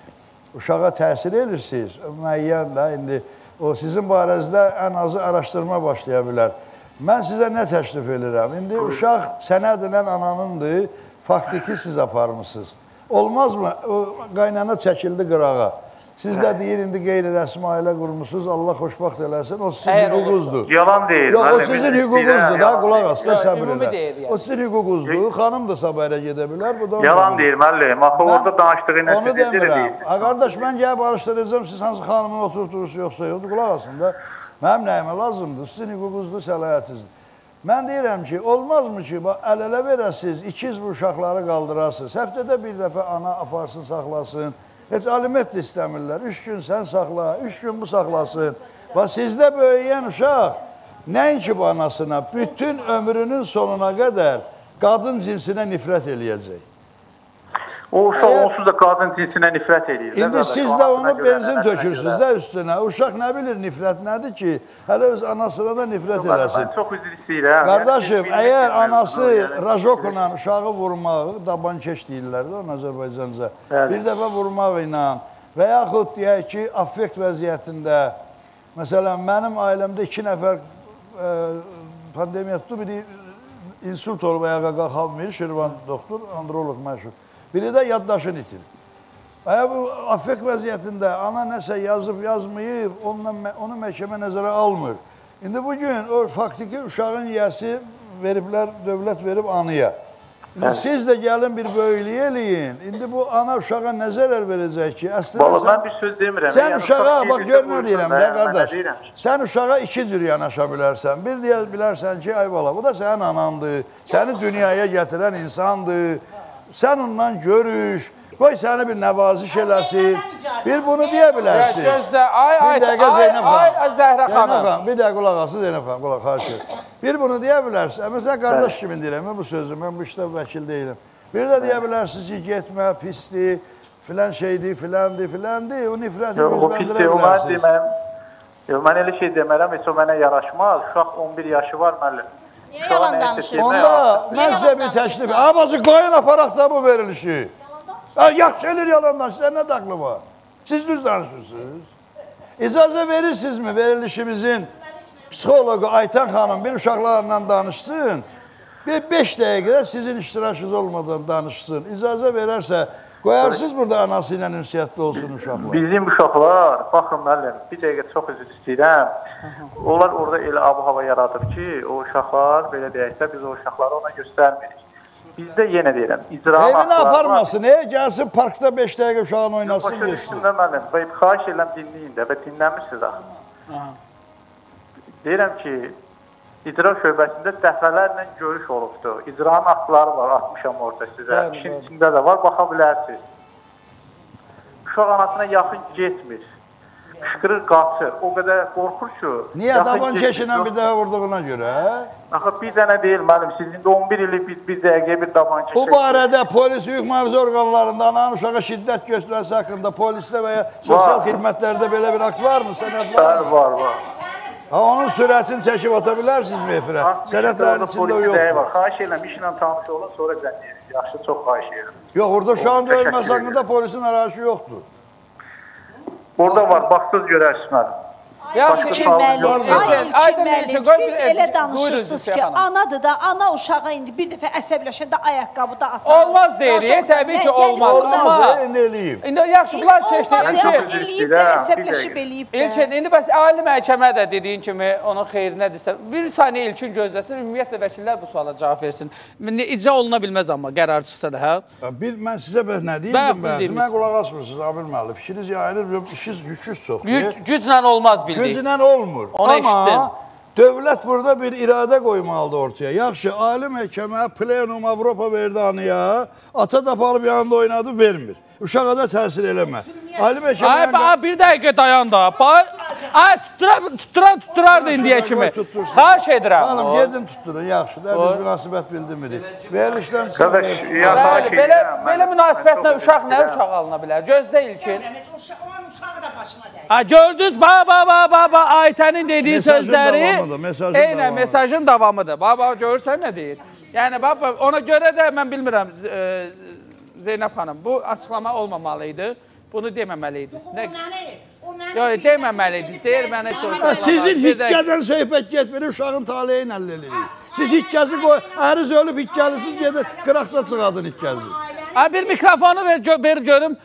B: uşağa təsir edirsiniz, müəyyən də indi o sizin barənizdə ən azı araşdırma başlaya bilər. Mən sizə nə təklif edirəm? İndi uşaq sənədlə ananındır, faktiki siz aparmısınız. Olmazmı? Qaynana çəkildi qırağa. Siz də deyir indi qeyri-rəsmi ailə qurmusunuz, Allah xoşbaxt eləsin, o sizin
A: Əgər
B: hüququnuzdur.
G: Yalan deyil.
B: Yox, o sizin hüququnuzdur da, qulaq as da
A: Yox, ümumi
B: elə. O sizin hüququnuzdur. Xanım da sabah hərəkət edə bilər, bu da
G: Yalan deyil müəllim. Axı orada danışdığı nə
B: Onu demirəm. Ha, qardaş, mən gəlib araşdıracağım, siz hansı xanımın oturturursunuz yoxsa yoxdur, qulaq asın da. Mənim nəyimə lazımdır, sizin hüququnuzdur, səlahiyyətinizdir. Mən deyirəm ki, olmazmı ki, bax, əl-ələ verəsiniz, ikiz bu uşaqları qaldırasınız. Həftədə bir dəfə ana aparsın, saxlasın. Heç aliment də istəmirlər. Üç gün sən saxla, üç gün bu saxlasın. Bax, sizdə böyüyən uşaq nəinki bu anasına, bütün ömrünün sonuna qədər qadın cinsinə nifrət eləyəcək.
G: O uşaq
B: Əgər-
G: onsuz da qadın cinsinə nifrət eləyir. də
B: İndi
G: qardaş,
B: siz də
G: görə,
B: benzin tökürsünüz də üstünə. Uşaq nə bilir nifrət nədir ki? Hələ öz anasına da nifrət
G: Mən-
B: eləsin.
G: Mən çox üzr istəyirəm.
B: Qardaşım,
G: Yəni,
B: əgər anası
G: yəni.
B: rajokla uşağı vurmağı, dabankeş deyirlər də onun Azərbaycanca.
G: Bəli.
B: Bir dəfə vurmaq ilə və yaxud deyək ki, affekt vəziyyətində məsələn mənim ailəmdə 2 nəfər e, pandemiya tutdu, biri insult olub ayağa qalxa bilmir, Şirvan doktor, androloq məşhur. Biri də yaddaşını itirib. Əgər bu affekt vəziyyətində ana nəsə yazıb, yazmayıb, onunla, onu məhkəmə nəzərə almır. İndi bu gün o faktiki uşağın yiyəsi veriblər, dövlət verib anıya. İndi
G: Bəli.
B: siz də gəlin bir böyüklük eləyin. İndi bu ana uşağa nə zərər verəcək ki? Əslində
G: Valla
B: sən-
G: mən bir söz demirəm.
B: Sən
G: Yəni,
B: uşağa bax gör nə deyirəm də qardaş. Sən uşağa iki cür yanaşa bilərsən. Bir deyə bilərsən ki, ay bala, bu da sənin anandır. Səni dünyaya gətirən insandır. Sən ondan görüş. Qoy səni bir nəvaziş eləsin. Bir bunu deyə bilərsiz.
A: Gözlə, ay, ay, ay, ay,
B: Zeynəb
A: xanım.
B: xanım, bir dəqiqə qulaq asın Zeynəb xanım, qulaq xahiş edirəm. Bir bunu deyə bilərsiz. Məsələn, qardaş kimi deyirəm mən bu sözü, mən bu işdə vəkil deyiləm. Bir də deyə bilərsiniz ki, getmə, pisdir, filan şeydir, filandır, filandır. O nifrəti gücləndirə
G: pisdir, o
B: bilərsiniz.
G: deməm. Yox, mən elə şey demərəm, heç o mənə yaraşmaz. Uşaq 11 yaşı var müəllim.
J: Niyə yalan
G: nəyisə
J: danışırsın?
G: demək
B: Onda mən sizə bir təklif. Abacı qoyun aparaq da bu verilişi. Yaxşı eləyir yalandan, sizə nə daqlı var? Siz düz danışırsınız. İcazə verirsinizmi verilişimizin psixoloqu Aytan xanım bir uşaqlarla danışsın. Bir 5 dəqiqədə sizin iştirakınız olmadan danışsın. İcazə verərsə qoyarsınız burada anası ilə ünsiyyətli olsun uşaqlar.
G: Bizim uşaqlar, baxın müəllim, bir dəqiqə çox üzr istəyirəm. Onlar orada elə ab-hava yaradıb ki, o uşaqlar belə deyək də biz o uşaqları ona göstərmirik. Bizdə yenə deyirəm, icra
B: Evinə
G: haqları var.
B: aparmasın, e, gəlsin parkda 5 dəqiqə uşağın oynasın,
G: Başa
B: getsin.
G: düşdüm də müəllim. Xahiş edirəm dinləyin də və dinləmirsiniz axı. Deyirəm ki, icra şöbəsində dəfələrlə görüş olubdu. İcranın aktları var, atmışam orada sizə.
A: Bəli,
G: İşin
A: bəli.
G: içində də var, baxa bilərsiniz. Uşaq anasına yaxın getmir. Qışqırır, qaçır. O qədər qorxur ki,
B: Niyə
G: getmir.
B: keşinə bir dəfə vurduğuna görə?
G: Axı bir dənə deyil müəllim, siz indi 11 illik bir, bir dəqiqəyə bir daban keşir.
B: Bu barədə polis hüquq mühafizə orqanlarında ananın uşağa şiddət göstərəsi haqqında polisdə və ya sosial
G: Var.
B: xidmətlərdə belə bir akt varmı, sənəd var
G: Bəli,
B: mı?
G: var, var.
B: Ha, onun sürətini çəkib ata bilərsinizmi efirə? Sənədlərin içində o
G: yox.
B: yoxdur.
G: Xahiş edirəm, işlə tanış olun, sonra zəng. Yaxşı, çox xahiş edirəm.
B: Yox, orada
G: Teşəkkür
B: döyülməsi
G: edirəm.
B: haqqında polisin arayışı yoxdur.
G: Orada var, baxsız görərsiniz.
A: Yaxşı,
G: sualınız
C: müəllim, ay
A: Aydın
C: müəllim, siz
A: bir-
C: elə danışırsınız ki, anadır da, ana uşağa indi bir dəfə əsəbləşəndə ayaqqabı da atar.
A: Olmaz deyirik, təbii ki,
C: yəni
A: olmaz.
B: Olmaz, nə eləyib?
A: İndi yaxşı, bunlar keçdi.
C: Olmaz,
A: İlkin.
C: eləyib də, əsəbləşib eləyib də.
A: İlkin, indi bəs ali məhkəmə də dediyin kimi onun xeyrinədirsə, bir saniyə İlkin gözləsin, ümumiyyətlə vəkillər bu suala cavab versin. İcra oluna bilməz amma qərar çıxsa da, hə?
B: Bir mən sizə bəs nə deyirdim
A: bildiyimiz.
B: Mən qulaq asmırsınız Abil müəllim. Fikriniz yayılır, yox, işiniz yüküz çox.
A: Güc, güclə olmaz bildik.
B: Güclə olmur.
A: Onu
B: Amma
A: eşitdim.
B: dövlət burada bir iradə qoymalıdır ortaya. Yaxşı, ali məhkəmə plenum Avropa verdi anıya, ata da aparıb yanında oynadı, vermir. Uşağa da təsir eləmə. Ali
A: Ay,
B: məhkəmə
A: ba, bir dəqiqə dayan da. Ba, ay, tuttura, tuttura, tuturardı indiyə kimi. Xahiş edirəm.
B: Hanım, gedin tutturun, yaxşı da biz münasibət bildirmirik. Verilişdən
G: ya
A: Bəli, belə belə münasibətlə uşaq nə uşaq alına bilər? Gözlə İlkin.
J: Onun uşağı da başına dəyir.
A: Ha gördünüz ba ba ba ba ba Aytənin dediyi
B: Mesajın
A: sözləri. Eynən mesajın davamıdır. Baba görürsən nə deyir? Yəni baba ona görə də mən bilmirəm e, Zeynəb xanım bu açıqlama olmamalı idi. Bunu deməməli idiniz. Nə?
J: O məni
A: Yox, deməməli idiniz. Deyir mənə
B: Ha, Sizin hikkədən söhbət getmir, uşağın taleyi həll eləyirik. Siz hikkəsi qoy, əriz ölüb hikkəlisiz gedin, qıraqda çıxadın hikkəsi.
A: Ay bir mikrofonu ver, ver görüm.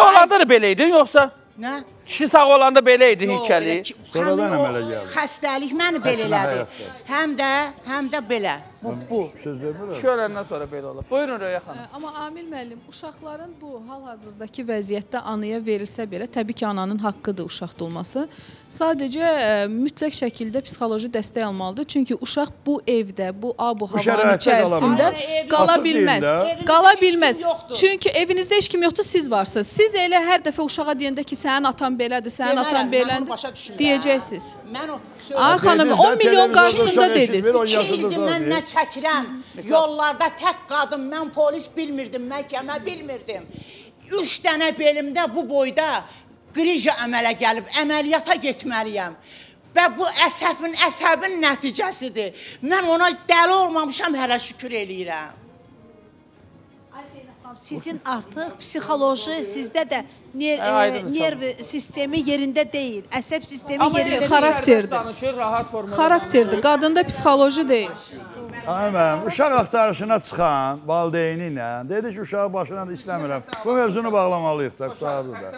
A: Olanda da belə idin yoxsa?
J: Nə?
A: Kişi sağ olanda belə idi
J: ki-
B: Sonradan əmələ gəldi.
J: Xəstəlik məni belə elədi. Həm də, həm də belə. Bu, bu.
B: Söz vermirəm.
A: Kişi öləndən sonra belə olur. Buyurun Röya xanım.
F: Amma Amil müəllim, uşaqların bu hal-hazırdakı vəziyyətdə anaya verilsə belə, təbii ki, ananın haqqıdır uşaqda olması. Sadəcə mütləq şəkildə psixoloji dəstək almalıdır. Çünki uşaq bu evdə, bu ab-u havanın içərisində
J: qala bilməz.
F: qala bilməz. Çünki evinizdə heç kim yoxdur, siz varsınız. Siz elə hər dəfə uşağa deyəndə ki, sənin atan belədir, sənin
J: Demərəm,
F: atan
J: mən
F: belədir,
J: onu başa düşürəm.
F: deyəcəksiniz.
J: Mən o
F: Ay xanım,
B: Dediniz də,
F: 10 milyon
B: televizorda
F: qarşısında
B: uşaq
F: dediniz.
B: eşitmir, on
J: İki
B: yaşında
J: ildir
B: uşaq
J: mən
B: deyir.
J: nə çəkirəm. Yollarda tək qadın, mən polis bilmirdim, məhkəmə bilmirdim. Üç dənə belimdə bu boyda qrija əmələ gəlib, əməliyyata getməliyəm. Və bu əsəbin, əsəbin nəticəsidir. Mən ona dəli olmamışam, hələ şükür eləyirəm.
C: Sizin artıq psixoloji sizdə də ner
A: Hə,
C: e, nerv sistemi yerində deyil. Əsəb sistemi
A: Amma
C: yerində deyil.
F: xarakterdir.
A: Danışır, rahat formada.
F: Xarakterdir. Qadında psixoloji deyil.
B: Ay mənim, uşaq axtarışına çıxan valideyni ilə dedi ki, uşağı başına da istəmirəm. Bu mövzunu bağlamalıyıq da, qutardı da.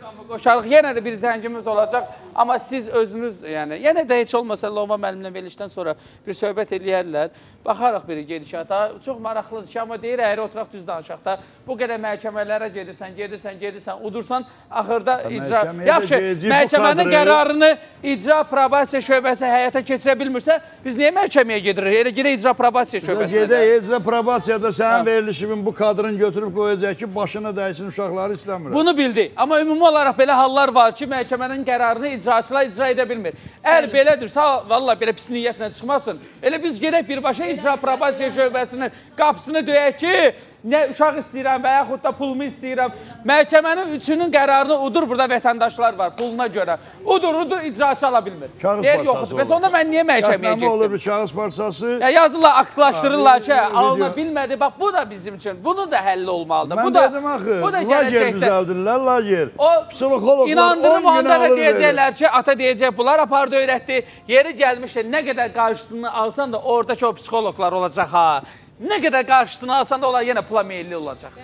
A: Təşəkkür. qoşarıq. Yenə də bir zəngimiz olacaq, amma siz özünüz, yəni yenə də heç olmasa Loğman müəllimlə verilişdən sonra bir söhbət eləyərlər. Baxarıq bir gedişata. Çox maraqlıdır ki, amma deyir, əyri oturaq düz danışaq da. Bu qədər məhkəmələrə gedirsən, gedirsən, gedirsən, udursan, axırda icra
B: məhkəməyə də
A: Yaxşı, məhkəmənin qərarını icra probasiya şöbəsi həyata keçirə bilmirsə, biz niyə məhkəməyə gedirik? Elə gedək icra probasiya şöbəsinə.
B: Gedək
A: də.
B: icra probasiyada sənin verilişimin bu kadrını götürüb qoyacaq ki, başına dəysin uşaqları istəmirəm.
A: Bunu bildi. Amma ümumi olaraq belə hallar var ki, məhkəmənin qərarını icraçılar icra edə bilmir. Əgər belədirsə, valla belə pis niyyətlə çıxmasın. Elə biz gedək birbaşa icra probasiya şöbəsinin qapısını döyək ki, nə uşaq istəyirəm və yaxud da pulumu istəyirəm. Məhkəmənin üçünün qərarını udur, burada vətəndaşlar var puluna görə. Udur, udur, icraçı ala bilmir.
B: Kağız
A: Deyir, yoxdur. Bəs onda mən niyə məhkəməyə
B: Qətnamə olur
A: getdim?
B: bir kağız parçası.
A: Ya yazırlar, aktlaşdırırlar ki,
B: Ha, video-
A: alına bilmədi. Bax, bu da bizim üçün. Bunun da həlli olmalıdır.
B: Mən
A: bu da,
B: dedim axı,
A: bu da
B: lager düzəldirlər, lager.
A: O
B: Psixologlar
A: inandırıb
B: 10 gün alır
A: deyəcəklər ki, ata deyəcək, bunlar apardı öyrətdi. Yeri gəlmişdi, nə qədər qarşısını alsan da oradakı o psixoloqlar olacaq ha. Nə qədər qarşısını alsan da onlar yenə pula meyilli olacaq.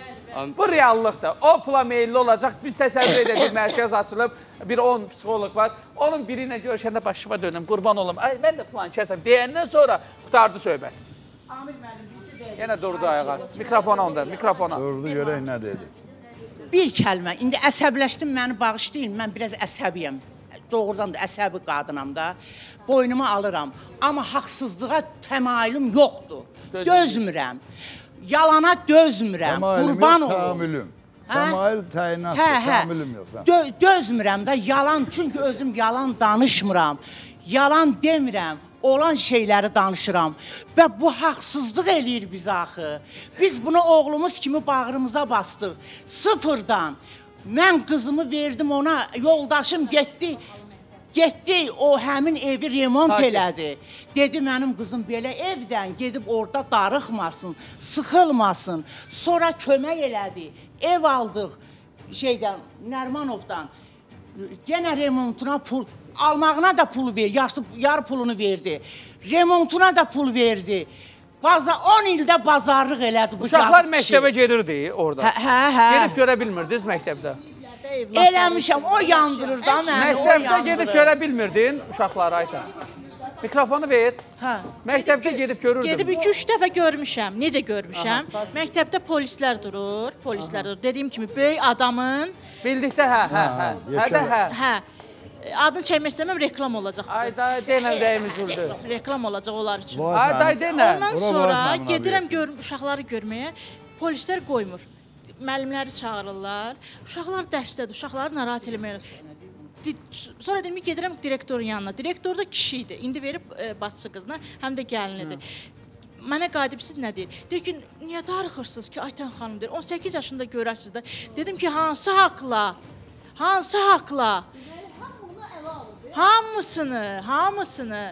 A: Bu reallıqdır. O pula meyilli olacaq. Biz təsəvvür edək bir mərkəz açılıb, bir 10 psixoloq var. Onun biri ilə görüşəndə başıma dönüm, qurban olum. Ay mən də plan kəsəm deyəndən sonra qutardı söhbət. Yenə durdu ayağa. Mikrofona onda, mikrofona.
B: Durdu görək nə dedi.
H: Bir kəlmə. İndi əsəbləşdim, məni bağışlayın. Mən biraz əsəbiyəm. Doğrudan da əsəbi qadınam da. Boynuma alıram. Amma haqsızlığa təmayülüm yoxdur.
A: Dözmürəm.
H: Yalana dözmürəm.
B: Təmayülüm
H: Qurban
B: yox,
H: olum.
B: təamülüm.
H: Hə?
B: Təmayül təyinat,
H: Hə, hə.
B: təamülüm yox. hə.
H: Dö dözmürəm də yalan, çünki özüm yalan danışmıram. Yalan demirəm. Olan şeyləri danışıram. Və bu haqsızlıq eləyir bizə axı. Biz bunu oğlumuz kimi bağrımıza bastıq. Sıfırdan. Mən qızımı verdim ona, yoldaşım getdi. Getdi, o həmin evi remont
A: Sakit.
H: elədi. Dedi mənim qızım belə evdən gedib orada darıxmasın, sıxılmasın. Sonra kömək elədi. Ev aldıq şeydən Nərmanovdan. Yenə remontuna pul almağına da pul ver, yarısı yarı pulunu verdi. Remontuna da pul verdi. Baza 10 ildə bazarlıq elədi bu
A: Uşaqlar
H: kişi.
A: məktəbə gedirdi orada.
H: Hə, hə, hə.
A: Gedib görə bilmirdiniz məktəbdə.
H: Eləmişəm, o yandırır da məni,
A: Məktəbdə gedib görə bilmirdin uşaqları Aytan. Mikrofonu ver.
J: Hə.
A: Məktəbdə gedib görürdün.
J: Gedib 2-3 dəfə görmüşəm. Necə görmüşəm? Məktəbdə polislər durur, polislər durur. Dediyim kimi böyük adamın
A: Bildikdə hə, hə, hə. Hə də hə.
J: hə adını çəkmək istəmirəm, reklam olacaq.
A: Ay da denən dəyimiz vurdu.
J: Reklam olacaq onlar üçün.
A: Ay day denən.
J: Ondan sonra gedirəm gör uşaqları görməyə. Polislər qoymur. Müəllimləri çağırırlar. Uşaqlar dərsdədir. Uşaqları narahat eləmək. Di- Sonra dedim ki, gedirəm direktorun yanına. Direktor da kişi idi. İndi verib e, bacısı qızına, həm də gəlinidir. Mənə qadibsiz nə deyir? Deyir ki, niyə darıxırsınız ki, Aytən xanım deyir. 18 yaşında görəsiz də. Dedim ki, hansı haqla? Hansı haqla? Hamısını, hamısını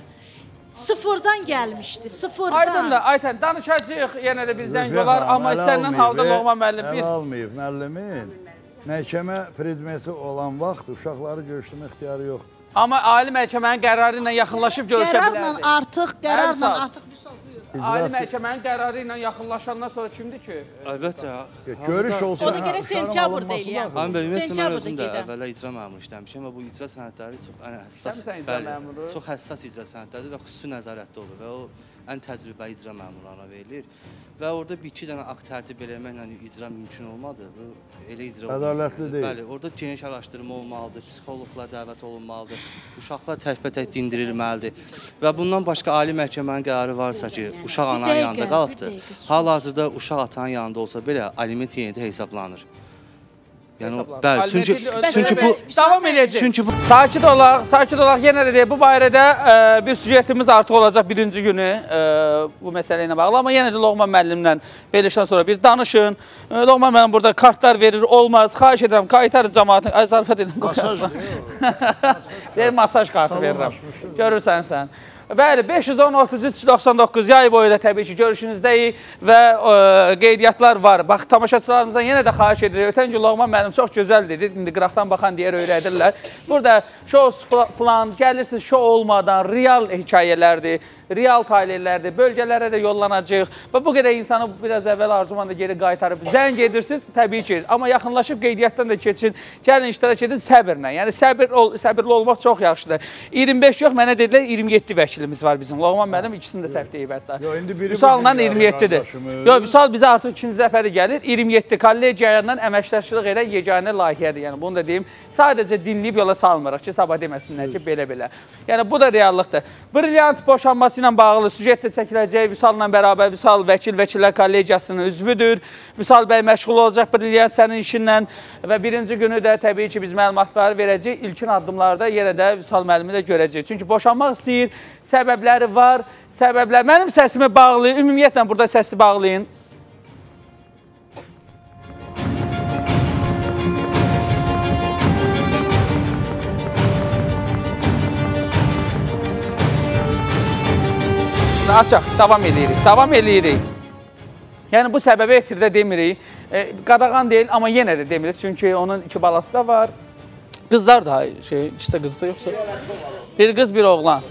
J: sıfırdan gəlmişdi. Sıfırdan.
A: Aydındır, Aytən danışacağıq. Yenə də bir zəng olar, amma
B: almayıb,
A: halda Loğman müəllim bir
B: almayıb müəllimin. Məhkəmə predmeti olan vaxt uşaqları görüşdürmə ixtiyarı yoxdur.
A: Amma ali məhkəmənin qərarı ilə yaxınlaşıb görüşə
C: Qərarla
A: bilərdi.
C: artıq, qərarla
A: Hər saat.
C: artıq bir buyur.
A: Ali məhkəmənin qərarı ilə yaxınlaşandan sonra kimdir ki?
K: Əlbəttə.
B: görüş olsa
J: O da
B: hə,
J: gərək
B: uşağın
J: sentyabrda eləyəm.
K: Mən belə mən özüm də əvvəllər icra məmuru işləmişəm və bu icra sənədləri çox ən həssas,
A: misən icra məmuru?
K: çox həssas icra sənədləridir və xüsusi nəzarətdə olur və o ən təcrübəli icra məmurlarına verilir. Və orada bir iki dənə akt tərtib eləməklə icra mümkün olmadı. Bu elə icra
B: Ədalətli deyil.
K: Bəli, orada geniş araşdırma olmalıdır, psixoloqlar dəvət olunmalıdır, uşaqlar təkbətək dindirilməlidir. Və bundan başqa ali məhkəmənin qərarı varsa ki, uşaq ananın yanında qalıbdır. Hal-hazırda uşaq atanın yanında olsa belə aliment yenidə hesablanır. Yəni bəli, çünki çünki bu
A: davam eləyəcək.
K: Çünki bu
A: Sakit olaq, sakit olaq. Yenə də deyək, bu barədə ə, bir süjetimiz artıq olacaq birinci günü ə, bu məsələ ilə bağlı. Amma yenə də Loğman müəllimlə verilişdən sonra bir danışın. Ə, Loğman müəllim burada kartlar verir, olmaz. Xahiş edirəm, qaytarın cəmaatın. Ay zarafat edin.
B: Masaj
A: Deyir, (laughs) masaj kartı verirəm. Görürsən sən. Bəli, 510 33 99 yay boyu da təbii ki görüşünüzdəyik və ə, qeydiyyatlar var. Bax tamaşaçılarımızdan yenə də xahiş edirik. Ötən gün Loğman müəllim çox gözəl dedi. İndi qıraqdan baxan deyər öyrədirlər. Burada show falan gəlirsiniz show olmadan real hekayələrdir. Real taylirlərdir. Bölgələrə də yollanacağıq. Və bu qədər insanı biraz əvvəl Arzuman da geri qaytarıb. Zəng edirsiniz, təbii ki. Amma yaxınlaşıb qeydiyyatdan da keçin. Gəlin iştirak edin səbirlə. Yəni səbir ol, səbirli olmaq çox yaxşıdır. 25 yox, mənə dedilər 27 vəkilimiz var bizim. Loğman müəllim ikisini də səhv deyib hətta.
B: Yo, indi biri
A: Vüsalla
B: bugün gəldi
A: 27-dir.
B: qardaşımız.
A: Yox, Vüsal bizə artıq ikinci dəfədir gəlir. 27 kollegiya ilə əməkdaşlıq edən yeganə layihədir. Yəni bunu da deyim. Sadəcə dinləyib yola salmırıq ki, sabah deməsinlər ki, belə-belə. Yəni bu da reallıqdır. Brilliant boşanması ilə bağlı süjet də çəkiləcək. Vüsalla bərabər Vüsal vəkil vəkillər kollegiyasının üzvüdür. Vüsal bəy məşğul olacaq Brilliant sənin işinlə və birinci günü də təbii ki, biz məlumatları verəcəyik. İlkin addımlarda yenə də Vüsal müəllimi də görəcəyik. Çünki boşanmaq istəyir, səbəbləri var. Səbəblər mənim səsimi bağlayın, ümumiyyətlə burada səsi bağlayın. Açaq, davam eləyirik, davam eləyirik. Yəni bu səbəbi efirdə demirik. E, qadağan deyil, amma yenə də demirik. Çünki onun iki balası da var. Qızlar da şey, də qızdır yoxsa? Bir qız, bir oğlan.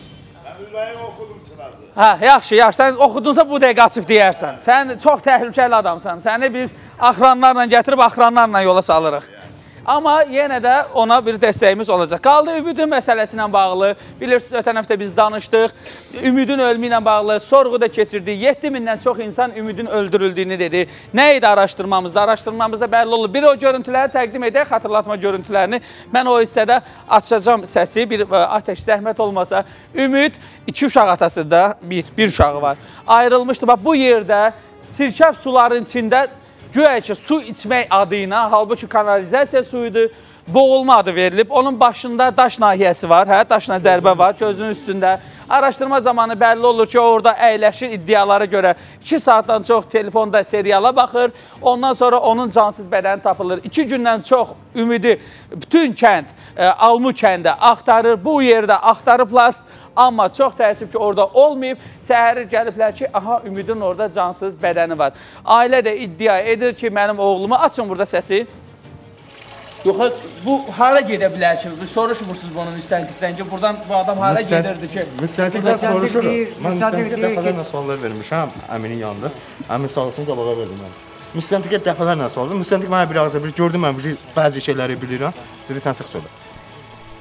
A: Hə, yaxşı, yaxşı. Sən oxudunsa bu dəqiqə açıb deyərsən. Sən çox təhlükəli adamsan. Səni biz axranlarla gətirib axranlarla yola salırıq. Amma yenə də ona bir dəstəyimiz olacaq. Qaldı ümidin məsələsi ilə bağlı. Bilirsiniz, ötən həftə biz danışdıq. Ümidin ölümü ilə bağlı sorğu da keçirdik. 7000-dən çox insan ümidin öldürüldüyünü dedi. Nə idi araşdırmamızda? Araşdırmamızda bəlli olur. Bir o görüntüləri təqdim edək, xatırlatma görüntülərini. Mən o hissədə açacağam səsi. Bir ə, atəş zəhmət olmasa. Ümid iki uşaq atası da bir, bir uşağı var. Ayrılmışdı. Bax bu yerdə çirkəf suların içində Güya ki, su içmək adı ilə, halbuki kanalizasiya suyudur, boğulma adı verilib. Onun başında daş nahiyəsi var, hə, daşla zərbə var, gözünün üstündə. Araşdırma zamanı bəlli olur ki, orada əyləşir iddialara görə 2 saatdan çox telefonda seriala baxır. Ondan sonra onun cansız bədəni tapılır. 2 gündən çox ümidi bütün kənd, e, Almu kəndə axtarır. Bu yerdə axtarıblar. Amma çox təəssüf ki, orada olmayıb. Səhəri gəliblər ki, aha, Ümidin orada cansız bədəni var. Ailə də iddia edir ki, mənim oğlumu açın burada səsi. Yox, bu hara gedə bilər ki? Siz soruşmursunuz bunun müstəntiqdən ki, buradan bu adam hara gedirdi ki?
L: Müstəntiqdən soruşurum. Mən
M: müstəntiq
L: müstəntiqə
M: deyir ki-
L: dəfələrlə suallar vermişəm əminin yanında. Əmin sağlığını qabağa verdim mən. Müstəntiqə dəfələrlə sordum. Müstəntiq mənə bir ağızda bir gördü mən bir bəzi şeyləri bilirəm. Dedi sən çıx çölə.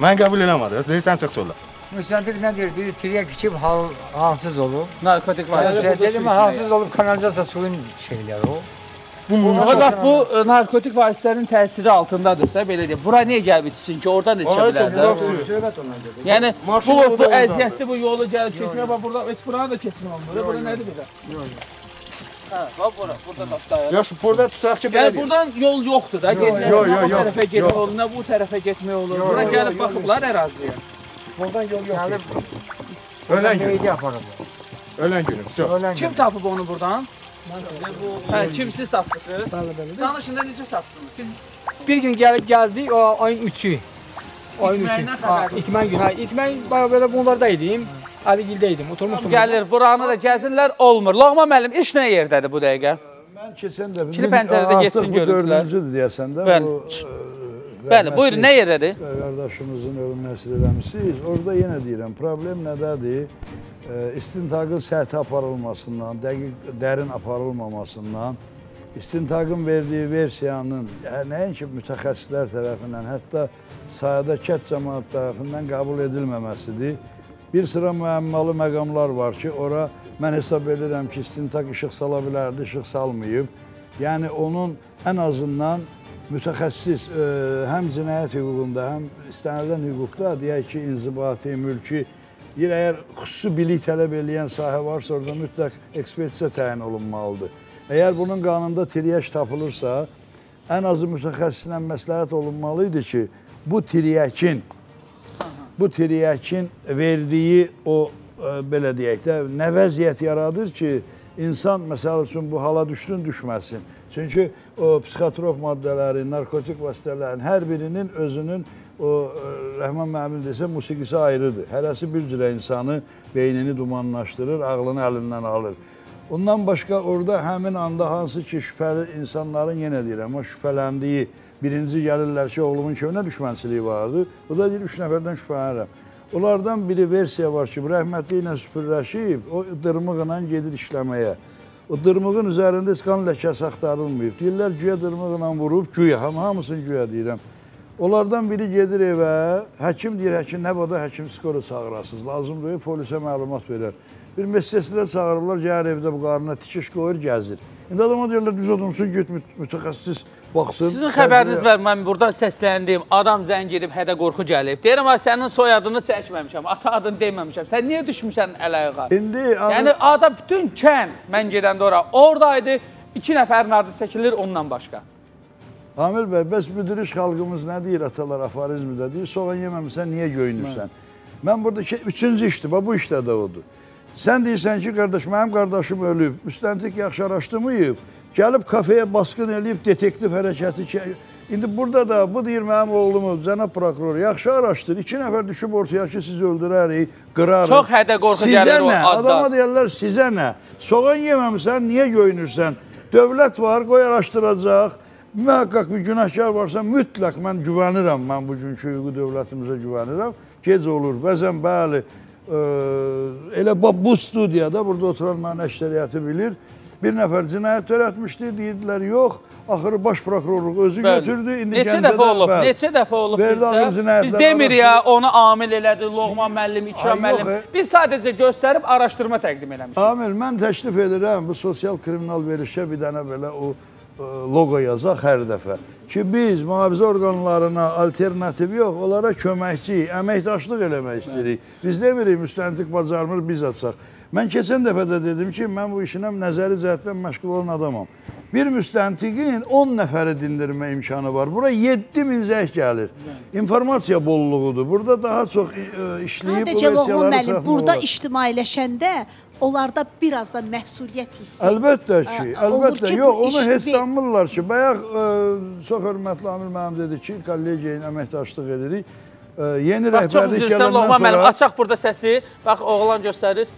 L: Mən qəbul eləmədim. Dedi sən çıx çölə.
M: Müstəntiq nə deyir? Deyir, tiryək içib hal, halsız olub.
A: Narkotik var.
M: Dedim, halsız olub, kanalizasiya suyun şeyləri o.
A: Bu bax bu e, narkotik vasitələrin təsiri altındadırsa belə deyək. Bura niyə gəlib içsin ki, oradan da içə bilər
L: bu
A: də. Yəni
L: Maşın
A: bu bu əziyyətli bu yolu gəlib keçməyə bax burada heç buranı da keçmək olmur. Bura nədir belə? Hə, bax bura, burada da dayanır.
L: Yaxşı, burada tutaq ki, belə
A: Yəni
L: deyim.
A: buradan yol yoxdur da. Gedilən
L: yox,
A: bu
L: yox,
A: tərəfə getmək olur, nə bu tərəfə getmək olur. Bura gəlib baxıblar əraziyə.
M: Buradan yol yox. Gəlib,
L: Ölən gün. Ölən günü. Çox.
A: Kim tapıb onu buradan? Hə, kim siz tapdınız?
M: Bəli, bəli.
A: Danışın da necə tapdınız? Siz
M: Bir gün gəlib gəldik, o ayın 3-ü. Ayın 3-ü.
A: İtməyindən
M: Ha,
A: xəbər
M: İtmən gün. Ha, itmən belə bunlarda idim. Əligildə idim. Oturmuşdum.
A: gəlir, buranı da gəzirlər, olmur. Loğma müəllim iş nə yerdədir bu dəqiqə?
B: Mən keçən dəfə
A: İkili pəncərədə getsin görüntülər.
B: Bu dördüncüdür deyəsən də.
A: Bəli.
B: E,
A: Bəli, buyurun, nə yerdədir?
B: Qardaşımızın ölümünü əsir eləmişsiniz. Orada yenə deyirəm, problem nədədir? E, İstintaqın səthi aparılmasından, dəqiq dərin aparılmamasından, istintaqın verdiyi versiyanın hə, nəinki mütəxəssislər tərəfindən, hətta sahədə kənd cəmaət tərəfindən qəbul edilməməsidir. Bir sıra müəmmalı məqamlar var ki, ora mən hesab edirəm ki, istintaq işıq sala bilərdi, işıq salmayıb. Yəni onun ən azından mütəxəssis ə, həm cinayət hüququnda, həm istənilən hüquqda deyək ki, inzibati, mülki Deyir, əgər xüsusi bilik tələb eləyən sahə varsa, orada mütləq ekspertisə təyin olunmalıdır. Əgər bunun qanunda tiryək tapılırsa, ən azı mütəxəssislə məsləhət olunmalı idi ki, bu tiryəkin bu tiryəkin verdiyi o ə, belə deyək də nə vəziyyət yaradır ki, insan məsəl üçün bu hala düşsün, düşməsin. Çünki o psixotrop maddələrin, narkotik vasitələrin hər birinin özünün o ə, Rəhman müəllim desə musiqisi ayrıdır. Hərəsi bir cürə insanı beynini dumanlaşdırır, ağlını əlindən alır. Ondan başqa orada həmin anda hansı ki şübhəli insanların yenə deyirəm, o şübhələndiyi birinci gəlirlər ki, oğlumun kiminə düşmənçiliyi vardı. O da deyir, üç nəfərdən şübhələnirəm. Onlardan biri versiya var ki, rəhmətli ilə süpürləşib, o dırmıqla gedir işləməyə. O dırmığın üzərində heç qan ləkəsi axtarılmayıb. Deyirlər güya dırmıqla vurub, güya, ham hamısını güya deyirəm. Onlardan biri gedir evə, həkim deyir, həkim nə bada həkim skora çağırasınız, lazım deyil, polisə məlumat verər. Bir mesleçilər çağırırlar, gəlir evdə bu qarnına tikiş qoyur, gəzir. İndi adama deyirlər, düz odunsun, get müt- mütəxəssis baxsın.
A: Sizin xəbəriniz var, mən buradan səsləndim. Adam zəng edib, hədə qorxu gəlib. Deyirəm, "Ay, sənin soyadını çəkməmişəm, ata adını deməmişəm. Sən niyə düşmüsən əl-ayağa?"
B: İndi
A: Yəni ada bütün kənd mən gedəndə ora, oradaydı. 2 nəfərin adı çəkilir ondan başqa.
B: Amil bəy, bəs müdürüş xalqımız nə deyir atalar aforizmdə? Deyir, soğan yeməmisən, niyə göyünürsən? Mən burada iki, üçüncü işdir, bu işdə də odur. Sən deyirsən ki, qardaş, mənim qardaşım ölüb, müstəntiq yaxşı araşdırmayıb, gəlib kafeyə basqın eləyib detektiv hərəkəti ki, İndi burada da bu deyir mənim oğlumu cənab prokuror yaxşı araşdır. 2 nəfər düşüb ortaya ki sizi öldürərik, qırarıq.
A: Çox hədə qorxu
B: Sizə
A: gəlir o
B: nə?
A: adlar.
B: Adama deyirlər sizə nə? Soğan yeməmisən, niyə göyünürsən? Dövlət var, qoy araşdıracaq. Mühaqqaq bir günahkar varsa mütləq mən güvənirəm, mən bugünkü hüquqi dövlətimizə güvənirəm. Gec olur, bəzən bəli, ə, elə bax bu studiyada burada oturan mənim əksəriyyəti bilir. Bir nəfər cinayət törətmişdi, deyirdilər, yox, axırı baş prokurorluq özü
A: Bəli.
B: götürdü. İndi
A: Neçə dəfə olub?
B: bəli.
A: Neçə dəfə olub bizdə? Biz demirik ya, onu amil elədi, Loğman müəllim, İkram müəllim.
B: e.
A: Biz sadəcə göstərib araşdırma təqdim eləmişik.
B: Amil, mən təklif edirəm bu sosial kriminal verişə bir dənə belə o loqo yazaq hər dəfə. Ki biz mühafizə orqanlarına alternativ yox, onlara köməkçi, əməkdaşlıq eləmək istəyirik. Biz demirik müstəntiq bacarmır, biz açaq. Mən keçən dəfə də dedim ki, mən bu işinə nəzəri cəhətdən məşğul olan adamam. Bir müstəntiqin 10 nəfəri dindirmə imkanı var. Bura 7000 zəng gəlir. İnformasiya bolluğudur. Burada daha çox ə, işləyib
C: Sadəcə Loğman müəllim, burada
B: olar.
C: ictimailəşəndə onlarda biraz da məsuliyyət hissi.
B: Əlbəttə ki,
C: ə,
B: əlbəttə.
C: ki,
B: Yox, onu danmırlar ki. Bayaq ə, çox hörmətli Amil müəllim dedi ki, kollegiya ilə əməkdaşlıq edirik. Ə, yeni
A: Bax, çox
B: rəhbərlik gələndən
A: Loğman müəllim,
B: sonra
A: açaq burada səsi. Bax, oğlan göstərir.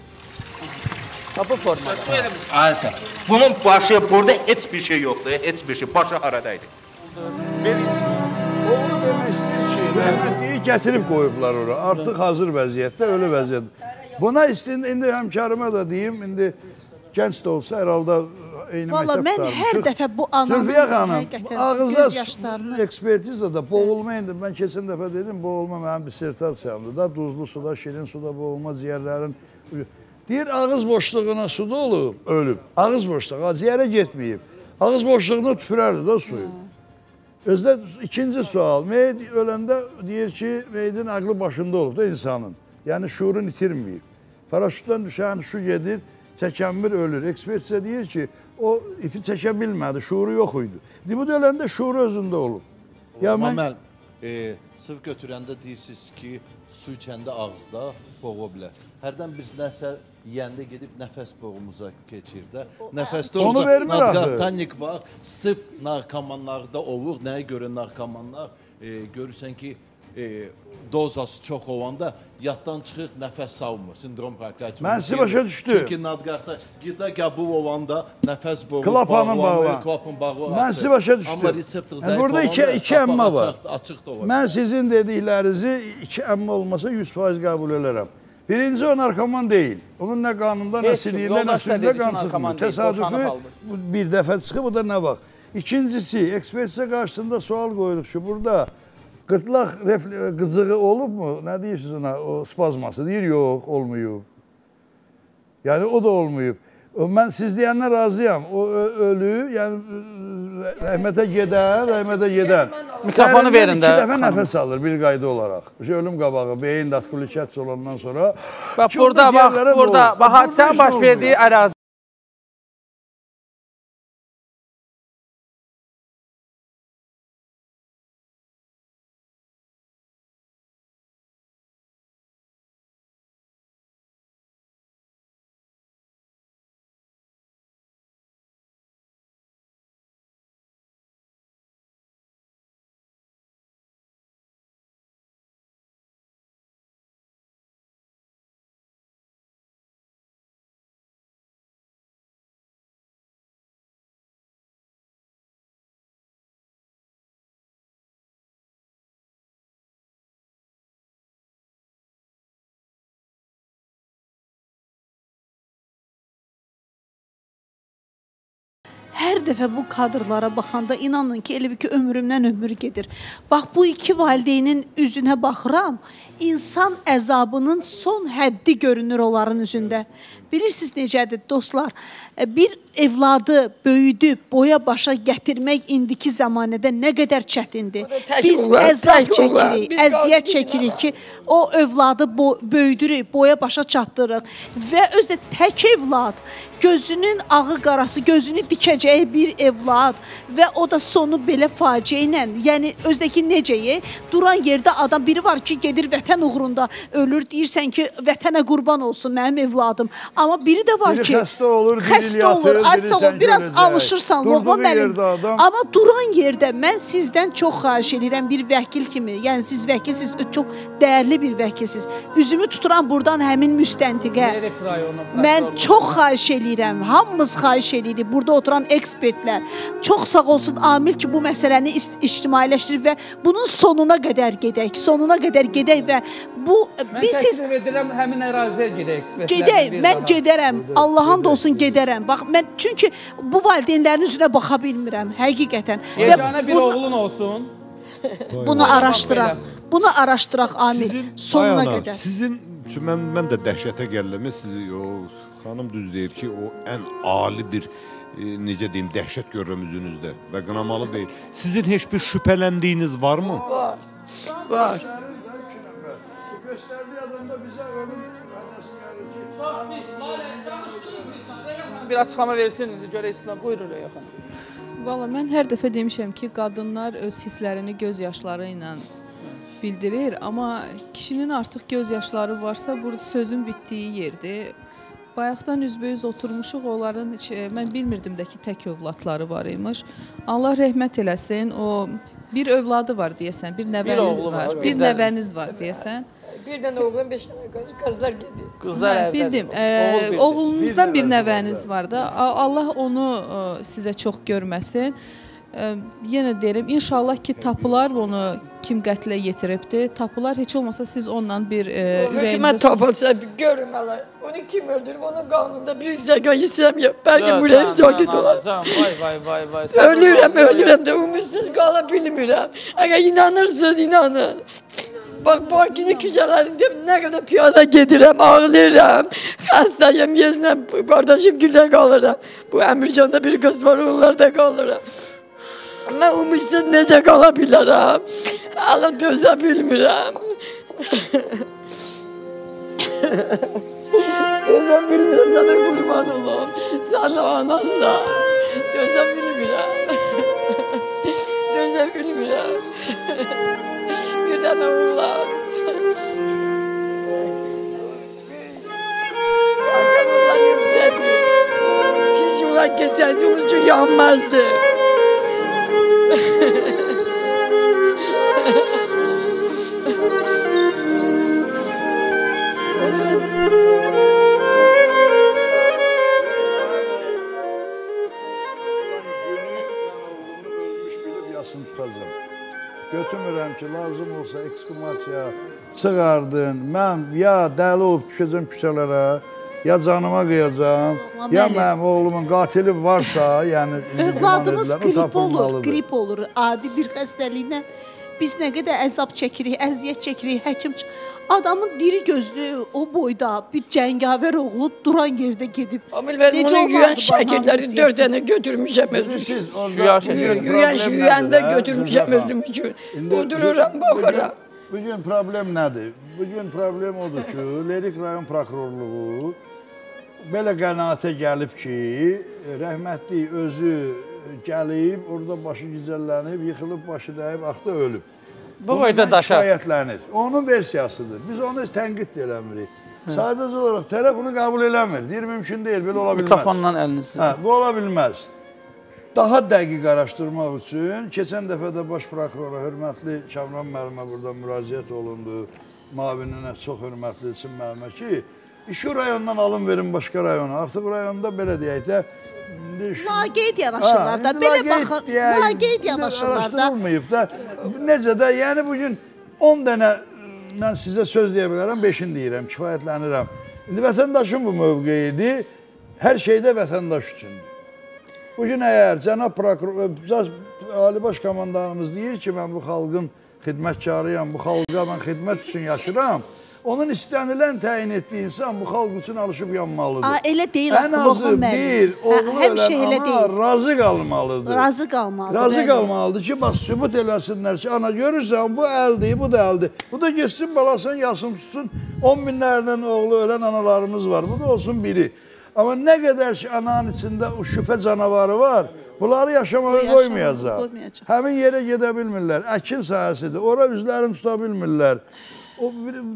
A: Bax, bu formada.
N: Aysən. Bunun başı burada heç bir şey yoxdur, heç bir şey. Başı haradaydı?
B: oğlu demək istəyir ki, rəhmətliyi gətirib qoyublar ora. Artıq hazır vəziyyətdə, ölü vəziyyətdə. Buna istəyir, indi həmkarıma da deyim, indi gənc də olsa hər halda eyni
C: Valla mən hər dəfə bu ananın
B: Zülfiyə xanım, ağızda ekspertizada boğulma indi. Mən keçən dəfə dedim, boğulma mənim dissertasiyamdır da. Duzlu suda, şirin suda boğulma ciyərlərin Deyir ağız boşluğuna suda olub, ölüb. Ağız boşluğu, ha, ciyərə getməyib. Ağız boşluğuna tüpürərdi da suyu. Özdə ikinci sual. Meyit öləndə deyir ki, meyitin ağlı başında olub da insanın. Yəni şuurun itirməyib. Paraşütdən düşən şu gedir, çəkənmir ölür. Ekspert isə deyir ki, o ipi çəkə bilmədi, şuuru yox idi. Bu da öləndə şuuru özündə olub. Ya mən
I: mən e, sıv götürəndə deyirsiniz ki, su içəndə ağızda boğula bilər. Hərdən biz nəsə yeyəndə gedib nəfəs boğumuza keçir də. Nəfəsdə
B: Onu vermir axı.
I: nadqartanik var. Sırf narkomanlarda olur. Nəyə görə narkomanlar e, görürsən ki, e, dozası çox olanda yaddan çıxır, nəfəs salmır. Sindrom xarakterli.
B: Mən sizi başa düşdüm.
I: Çünki nadqarta qida qəbul olanda nəfəs boğu
B: Klapanın bağlı.
I: Klapın bağlı.
B: Mən sizi başa düşdüm.
I: Amma reseptor
B: Yəni
I: zəif
B: burada iki, iki əmmə var.
I: Açıq, açıq da olur.
B: Mən sizin dediklərinizi iki əmmə olmasa 100% qəbul elərəm. Birinci o narkoman deyil. Onun nə qanunda, nə siliyində, nə
A: ki,
B: qan çıxmır. Təsadüfi bir dəfə çıxıb, o da nə vaxt. İkincisi, ekspertisə qarşısında sual qoyuruq ki, burada qırtlaq qıcığı olubmu? Nə deyirsiniz ona? O spazması deyir, yox, olmayıb. Yəni o da olmayıb. Mən siz deyəndən razıyam. O ölü, yəni rəhmətə gedən, rəhmətə gedən.
A: Mikrofonu verin də,
B: İki dəfə
A: xanım.
B: nəfəs alır bir qayda olaraq. Ölüm qabağı, beyin datkulikət olandan sonra.
A: Bax, burada, bax, burada, bax,
B: iş
A: baş verdiyi ərazi.
C: Hər dəfə bu kadrlara baxanda inanın ki, elə bir ki ömrümdən ömür gedir. Bax bu iki valideynin üzünə baxıram, insan əzabının son həddi görünür onların üzündə. Bilirsiniz necədir dostlar? E, Bir evladı böyüdüb boya başa gətirmək indiki zəmanədə nə qədər çətindir. Biz əzab çəkirik, əziyyət çəkirik ki, o övladı bo böyüdürük, boya başa çatdırırıq və özdə tək evlad, gözünün ağı qarası, gözünü dikəcəyi bir evlad və o da sonu belə faciə ilə, yəni özdəki necəyə duran yerdə adam biri var ki, gedir vətən uğrunda ölür, deyirsən ki, vətənə qurban olsun mənim evladım. Amma biri də var
B: Biri
C: ki,
B: xəstə olur,
C: xəstə olur. Ay sağ ol, biraz
B: görəcək.
C: alışırsan Loğman müəllim. Amma duran yerdə mən sizdən çox xahiş edirəm bir vəkil kimi. Yəni siz vəkilsiz, çox dəyərli bir vəkilsiz. Üzümü tuturam burdan həmin müstəntiqə. Mən çox xahiş eləyirəm. Hamımız xahiş eləyirik. Burada oturan ekspertlər. Çox sağ olsun Amil ki, bu məsələni ictimailəşdirib və bunun sonuna qədər gedək. Sonuna qədər gedək və bu
A: Mən
C: biz siz
A: edirəm həmin əraziyə gedək ekspertlərlə
C: Gedək, mən gedərəm. Allahın da olsun gedərəm. Bax mən çünki bu valideynlərin üzünə baxa bilmirəm həqiqətən.
A: Yeganə bir
C: bunu-
A: oğlun olsun.
C: Bunu araşdıraq. Bunu araşdıraq Amil. Sonuna
D: Ay ana,
C: qədər.
D: Sizin üçün mən mən də dəhşətə gəldim. Sizi o xanım düz deyir ki, o ən ali bir e, necə deyim, dəhşət görürəm üzünüzdə və qınamalı deyil. Sizin heç bir şübhələndiyiniz varmı?
O: Var. Var.
B: Göstərdiyi adamda bizə ölüm vədəsi gəlir ki,
A: Çox pis, Lalə, bir açıqlama versin, görək sizdən. Buyurun Rəyə xanım.
F: Valla mən hər dəfə demişəm ki, qadınlar öz hisslərini göz yaşları ilə bildirir, amma kişinin artıq göz yaşları varsa, burada sözün bitdiyi yerdir. Bayaqdan üzbəüz oturmuşuq, onların heç, e, mən bilmirdim də ki, tək övladları var imiş. Allah rəhmət eləsin. O bir övladı var deyəsən, bir nəvəniz
A: var,
F: var,
A: bir
F: bir
A: dənə.
F: nəvəniz var deyəsən.
O: Bir dənə oğlum, beş dənə qız, qızlar gedir.
A: Qızlar
F: Hə, bildim.
A: Oğul
F: oğlunuzdan
B: Bir
F: nəvəniz var da. Allah onu e, sizə çox görməsin. Yenə deyirəm, inşallah ki tapılar onu kim qətlə yetiribdi. Tapılar heç olmasa siz onunla bir e,
O: Hökumət
F: ürəyinizə
O: tapılsa bir görüm hələ. Onu kim öldürüb, onun qanunda bir zəqa hissəm yox. Bəlkə sakit
A: can,
O: olar.
A: Vay vay vay vay.
O: Ölürəm, ölürəm də ümidsіз qala bilmirəm. Əgər inanırsınız, inanın. Bax, Bakının küçələrində nə qədər piyada gedirəm, ağlayıram. Xəstəyəm, yeznəm, qardaşım güldə qalıram. Bu Əmircanda bir qız var, onlarda qalıram. Mən ümidsiz necə qala bilərəm? Hələ dözə bilmirəm. dözə bilmirəm, sənə qurban olum. Sənə anasan. Dözə bilmirəm. dözə bilmirəm. Bir dənə oğlan. Gerçek oğlan yüksəkdir. Pis yola keçsəydi, onun üçün yanmazdı.
B: Ekskumasiya çıxardın. Mən ya dəli olub düşəcəm küçələrə, ya canıma qıyacağam,
C: Amma
B: ya mənim oğlumun qatili varsa, yəni
C: Övladımız qrip olur, qrip olur, adi bir xəstəliklə biz nə qədər əzab çəkirik, əziyyət çəkirik, həkim adamın diri gözlü o boyda bir cəngavər oğlu duran yerdə gedib.
O: Amil mən onun yüyən şəkilləri dörd dənə götürmüşəm özüm üçün. Yüyən yüyəndə götürmüşəm özüm üçün.
B: İndi
O: Odururam,
B: bugün-
O: baxıram.
B: Bugün problem nədir? Bugün problem odur ki, Lerik rayon prokurorluğu belə qənaətə gəlib ki, rəhmətli özü gəlib, orada başı gicəllənib, yıxılıb, başı dəyib, axda ölüb.
A: Bu boyda daşa.
B: Şikayətlənir. Onun versiyasıdır. Biz onu tənqid eləmirik. Sadəcə olaraq tərəf bunu qəbul eləmir. Deyir mümkün deyil, belə ola bilməz.
A: Mikrofonla əlinizi.
B: Hə, bu ola bilməz. Daha dəqiq araşdırmaq üçün keçən dəfə də baş prokurora hörmətli Kamran müəllimə burada müraciət olundu. Mavininə çox hörmətli Çin müəllimə ki, işi rayondan alın verin başqa rayona. Artıq rayonda belə deyək də
C: Laqeyd yanaşırlar da, belə baxın, laqeyd yanaşırlar da.
B: Araşdırılmayıb da. Necə də, yəni bu gün 10 dənə mən sizə söz deyə bilərəm, 5-ini deyirəm, kifayətlənirəm. İndi vətəndaşın bu mövqeyidir. Hər şeydə vətəndaş üçündür. Bu gün əgər cənab prokuror, Cəz- Ali Baş Komandanımız deyir ki, mən bu xalqın xidmətkarıyam, bu xalqa mən xidmət üçün yaşıram. Onun istənilən təyin etdiyi insan bu xalq üçün alışıb yanmalıdır.
C: A, elə deyil
B: Ən azı bir
C: Hə,
B: oğlu
C: həmişə
B: ölən
C: elə
B: ana
C: deyil.
B: razı qalmalıdır.
C: Razı qalmalıdır.
B: Razı
C: bəli.
B: qalmalıdır ki, bax sübut eləsinlər ki, ana görürsən bu əldir, bu da əldir. Bu da getsin balasını yasın tutsun. 10 minlərlə oğlu ölən analarımız var. Bu da olsun biri. Amma nə qədər ki ananın içində o şübhə canavarı var, bunları yaşamağa qoymayacaq.
C: qoymayacaq.
B: Həmin yerə gedə bilmirlər. Əkin sahəsidir. Ora üzlərini tuta bilmirlər. O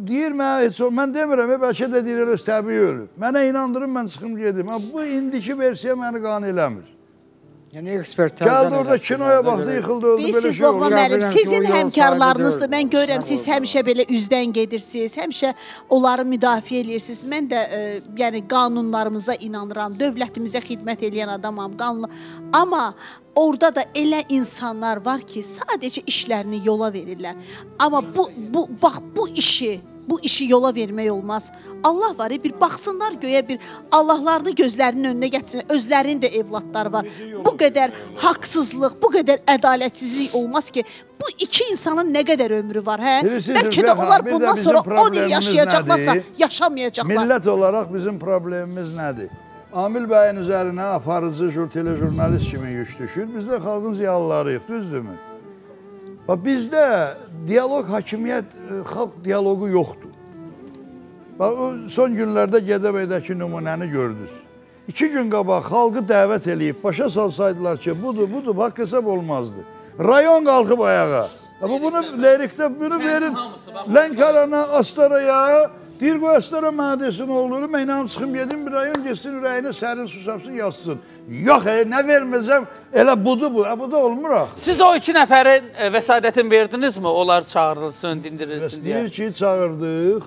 B: deyir mən heç o- mən demirəm, e, bəlkə də deyir öz təbii ölüb. Mənə inandırın mən çıxım gedim. Amma bu indiki versiya məni qane eləmir.
M: Yəni ekspertlər
B: Gəldi orada kinoya baxdı, yıxıldı, öldü, belə
C: Bilirsiniz
B: şey olur.
C: Loğman müəllim, sizin həmkarlarınızdır. Mən görürəm siz həmişə belə üzdən gedirsiniz, həmişə onları müdafiə edirsiniz. Mən də e, yəni qanunlarımıza inanıram, dövlətimizə xidmət edən adamam, qanun. Amma orada da elə insanlar var ki, sadəcə işlərini yola verirlər. Amma bu bu bax bu işi bu işi yola vermək olmaz. Allah var, ya, bir baxsınlar göyə bir Allahlarını gözlərinin önünə gətirsin. Özlərinin də evladları var. Bu qədər haqsızlıq, bu qədər ədalətsizlik olmaz ki, bu iki insanın nə qədər ömrü var, hə?
B: Bilirsiniz,
C: Bəlkə də onlar
B: də
C: bundan
B: bizim
C: sonra 10 il yaşayacaqlarsa,
B: nədir?
C: yaşamayacaqlar.
B: Millət olaraq bizim problemimiz nədir? Amil bəyin üzərinə aparıcı jur, telejurnalist kimi yük düşür. Biz də xalqın ziyalılarıyıq, düzdürmü? Bax bizdə dialoq hakimiyyət e, xalq dialoqu yoxdur. Bax o son günlərdə Gədəbəydəki nümunəni gördünüz. 2 gün qabaq xalqı dəvət eləyib başa salsaydılar ki, budur, budur, haqq hesab olmazdı. Rayon qalxıb ayağa. Ya Bu bunu lerikdə bunu verin Lənkərana, Astaraya, deyir qoy Astara mənə desin oğlunu, mən inanım çıxım gedim bir rayon geçsin ürəyinə sərin su sapsın yazsın. Yox, e, nə verməsəm elə budur bu, e, bu da olmur axı.
A: Siz o iki nəfərin e, vəsadətini verdinizmi? Onlar çağırılsın, dindirilsin deyə.
B: Deyir ki, çağırdıq,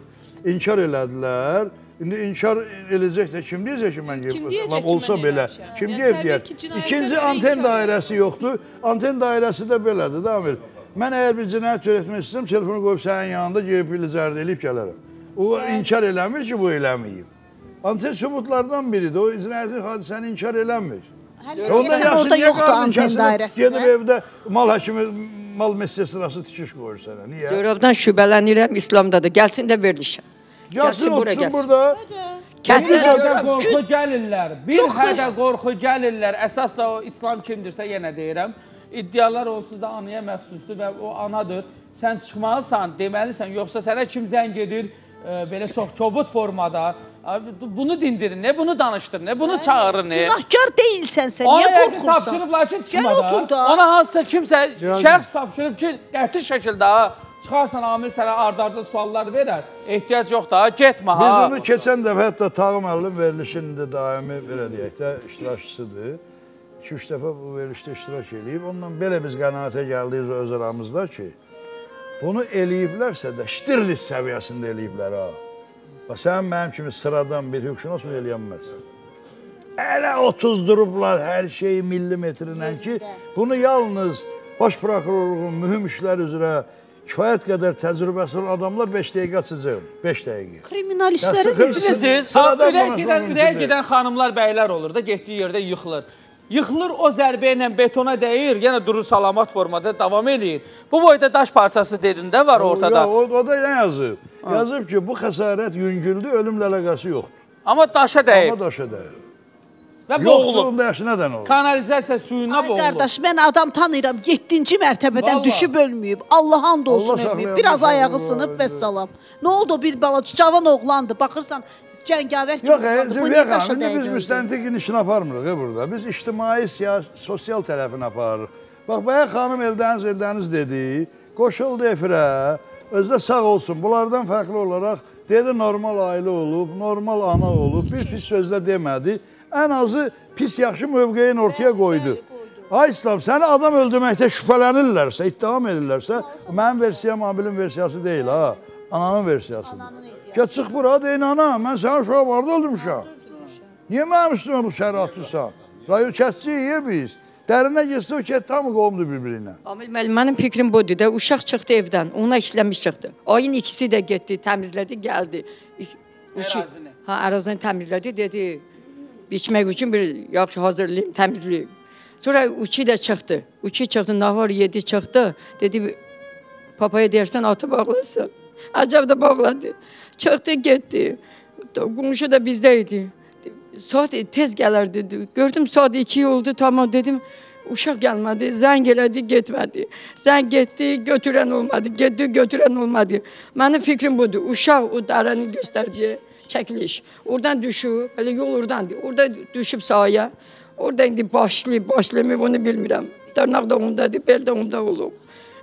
B: inkar elədilər. İndi inkar eləyəcək də kim deyəcək ki, mən
F: Kim deyəcək ki,
B: olsa
F: mən
B: belə.
F: eləmişəm?
B: Kim
F: Yəni,
B: deyib
F: təbii
B: deyər.
F: ki,
B: İkinci anten dairəsi yoxdur. Anten dairəsi də belədir, da Amir. Mən əgər bir cinayət törətmək istəyirəm, telefonu qoyub sənin yanında gedib ilizərdə eləyib gələrəm. O inkar eləmir ki, bu eləməyib. Anten sübutlardan biridir. O cinayətin hadisəni inkar eləmir.
C: Deyəsən
B: yaxşı niyə
C: yoxdur
B: qadın
C: dairəsi.
B: Gedib evdə mal həkimi, mal mesleği sırası tikiş qoyur sənə. Niyə?
O: Zörobdan şübhələnirəm İslamda da. Gəlsin də verilişəm.
B: Gəlsin, otursun burada.
A: Bir hədə qorxu gəlirlər. Bir hədə qorxu gəlirlər. Əsas da o İslam kimdirsə yenə deyirəm. İddialar onsuz da anaya məxsusdur və o anadır. Sən çıxmalısan, deməlisən, yoxsa sənə kim zəng edir belə çox kobud formada. Bunu dindirin, nə bunu danışdırın, nə bunu çağırın. nə?
C: Günahkar deyilsənsə,
A: Ona
C: niyə qorxursan?
A: tapşırıblar ki,
C: Gəl
A: çıxma
C: otur da.
A: Ona hansısa kimsə şəxs tapşırıb ki, qəti şəkildə ha, çıxarsan amil sənə ard-arda suallar verər. Ehtiyac yoxdur ha, getmə
B: Biz
A: ha.
B: onu keçən dəfə hətta Tağı müəllim verilişində daimi belə deyək də iştirakçısıdır. 2-3 dəfə bu verilişdə iştirak eləyib. Ondan belə biz qənaətə gəldik öz aramızda ki, bunu eləyiblərsə də Ştirlis səviyyəsində eləyiblər ha. Bax sən mənim kimi sıradan bir hüquqşünas bunu eləyənməz. Elə 30 durublar hər şeyi millimetrinlə ki, bunu yalnız baş prokurorluğun mühüm işlər üzrə kifayət qədər təcrübəsi olan adamlar 5 dəqiqə açacaq. 5 dəqiqə. Sıxır-
A: Bilirsiniz,
B: Sıradan
A: ürək gedən, ürək gedən xanımlar, bəylər olur da, getdiyi yerdə yıxılır. Yıxılır o zərbə ilə betona dəyir, yenə durur salamat formada davam eləyir. Bu boyda daş parçası dedin də var ortada.
B: Yox, o, o da nə yazıb? Yazıb ki, bu xəsarət yüngüldür, ölümlə əlaqəsi yoxdur.
A: Amma daşa dəyib
B: Amma daşa dəyir.
A: və
B: Yoxdur,
A: boğulub.
B: onda yaxşı nədən olur?
A: Kanalizasiya suyuna
C: Ay
A: boğulub.
C: qardaş, mən adam tanıyıram, 7-ci mərtəbədən
A: Vallahi.
C: düşüb ölməyib. Allah and olsun
B: Allah
C: ölməyib. Biraz
B: bir
C: ayağı sınıb
B: Allah.
C: və salam. Nə oldu bir balaca cavan oğlandı. Baxırsan cəngavər kimi.
B: Yox, e, Zülfiyə xanım, indi biz müstəntiqin işini aparmırıq e, burada. Biz ictimai, siyasi, sosial tərəfini aparırıq. Bax, bəyə xanım Eldəniz Eldəniz dedi, qoşuldu efirə, özdə sağ olsun. Bunlardan fərqli olaraq dedi normal ailə olub, normal ana olub, bir pis sözlə demədi. Ən azı pis yaxşı mövqeyin ortaya qoydu. Ay İslam, səni adam öldürməkdə şübhələnirlərsə, ittiham edirlərsə, mənim versiyam Abilin versiyası deyil ha, ananın versiyasıdır. Gəl çıx bura, deyin ana, mən səni uşağı vardı öldürmüşəm. Niyə mənim üstümə bu şəri atırsan? Rayon kətçiyik biz. Dərinə getsə o kət tam qovumdur bir-birinə.
O: Amil müəllim, mənim fikrim budur da, uşaq çıxdı evdən, ona işləmiş çıxdı. Ayın ikisi də getdi, təmizlədi, gəldi. İki-
A: Ərazini.
O: Ha, ərazini təmizlədi, dedi, biçmək üçün bir yaxşı hazırlayım, təmizləyim. Sonra uçi də çıxdı. Uçi çıxdı, navar yedi çıxdı. Dedi papaya deyərsən atı bağlasın. Əcəb də bağladı. Çıxdı, getdi. Qonşu da bizdə idi. Saat tez gələr dedi. Gördüm saat 2 oldu, tamam dedim. Uşaq gəlmədi, zəng elədi, getmədi. Zəng getdi, götürən olmadı, getdi, götürən olmadı. Mənim fikrim budur. Uşaq o darəni göstərdi, çəkiliş. Oradan düşüb, hələ yol oradandır. Orada düşüb sahaya. Orada indi başlı, başlamı bunu bilmirəm. Dırnaq da ondadır, bel də onda olub.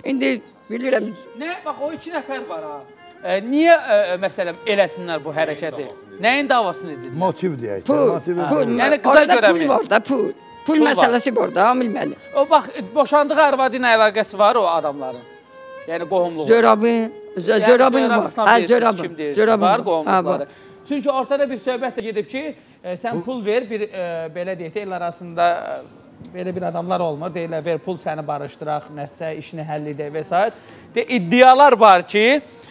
O: İndi bilirəm.
A: Nə? Bax o iki nəfər var ha. E, niyə e, məsələn eləsinlər bu hərəkəti? Nəyin davasını edirlər?
B: Motiv deyək.
O: Pul, pul.
B: deyək.
A: Yəni qıza görəmi?
O: pul var da, pul. Pul,
A: Pul
O: məsələsi var da, Amil müəllim.
A: O bax boşandığı arvadı ilə əlaqəsi var o adamların. Yəni qohumluğu.
O: Zörabı, zö- zörabın var.
A: Hə,
O: Hə, zörabın. Zörabın
A: var qohumluqları. Çünki ortada bir söhbət də gedib ki, e, sən pul ver, bir e, belə deyək də el arasında e, belə bir adamlar olmur. Deyirlər ver pul səni barışdıraq, nəsə işini həll edək və s. De iddialar var ki,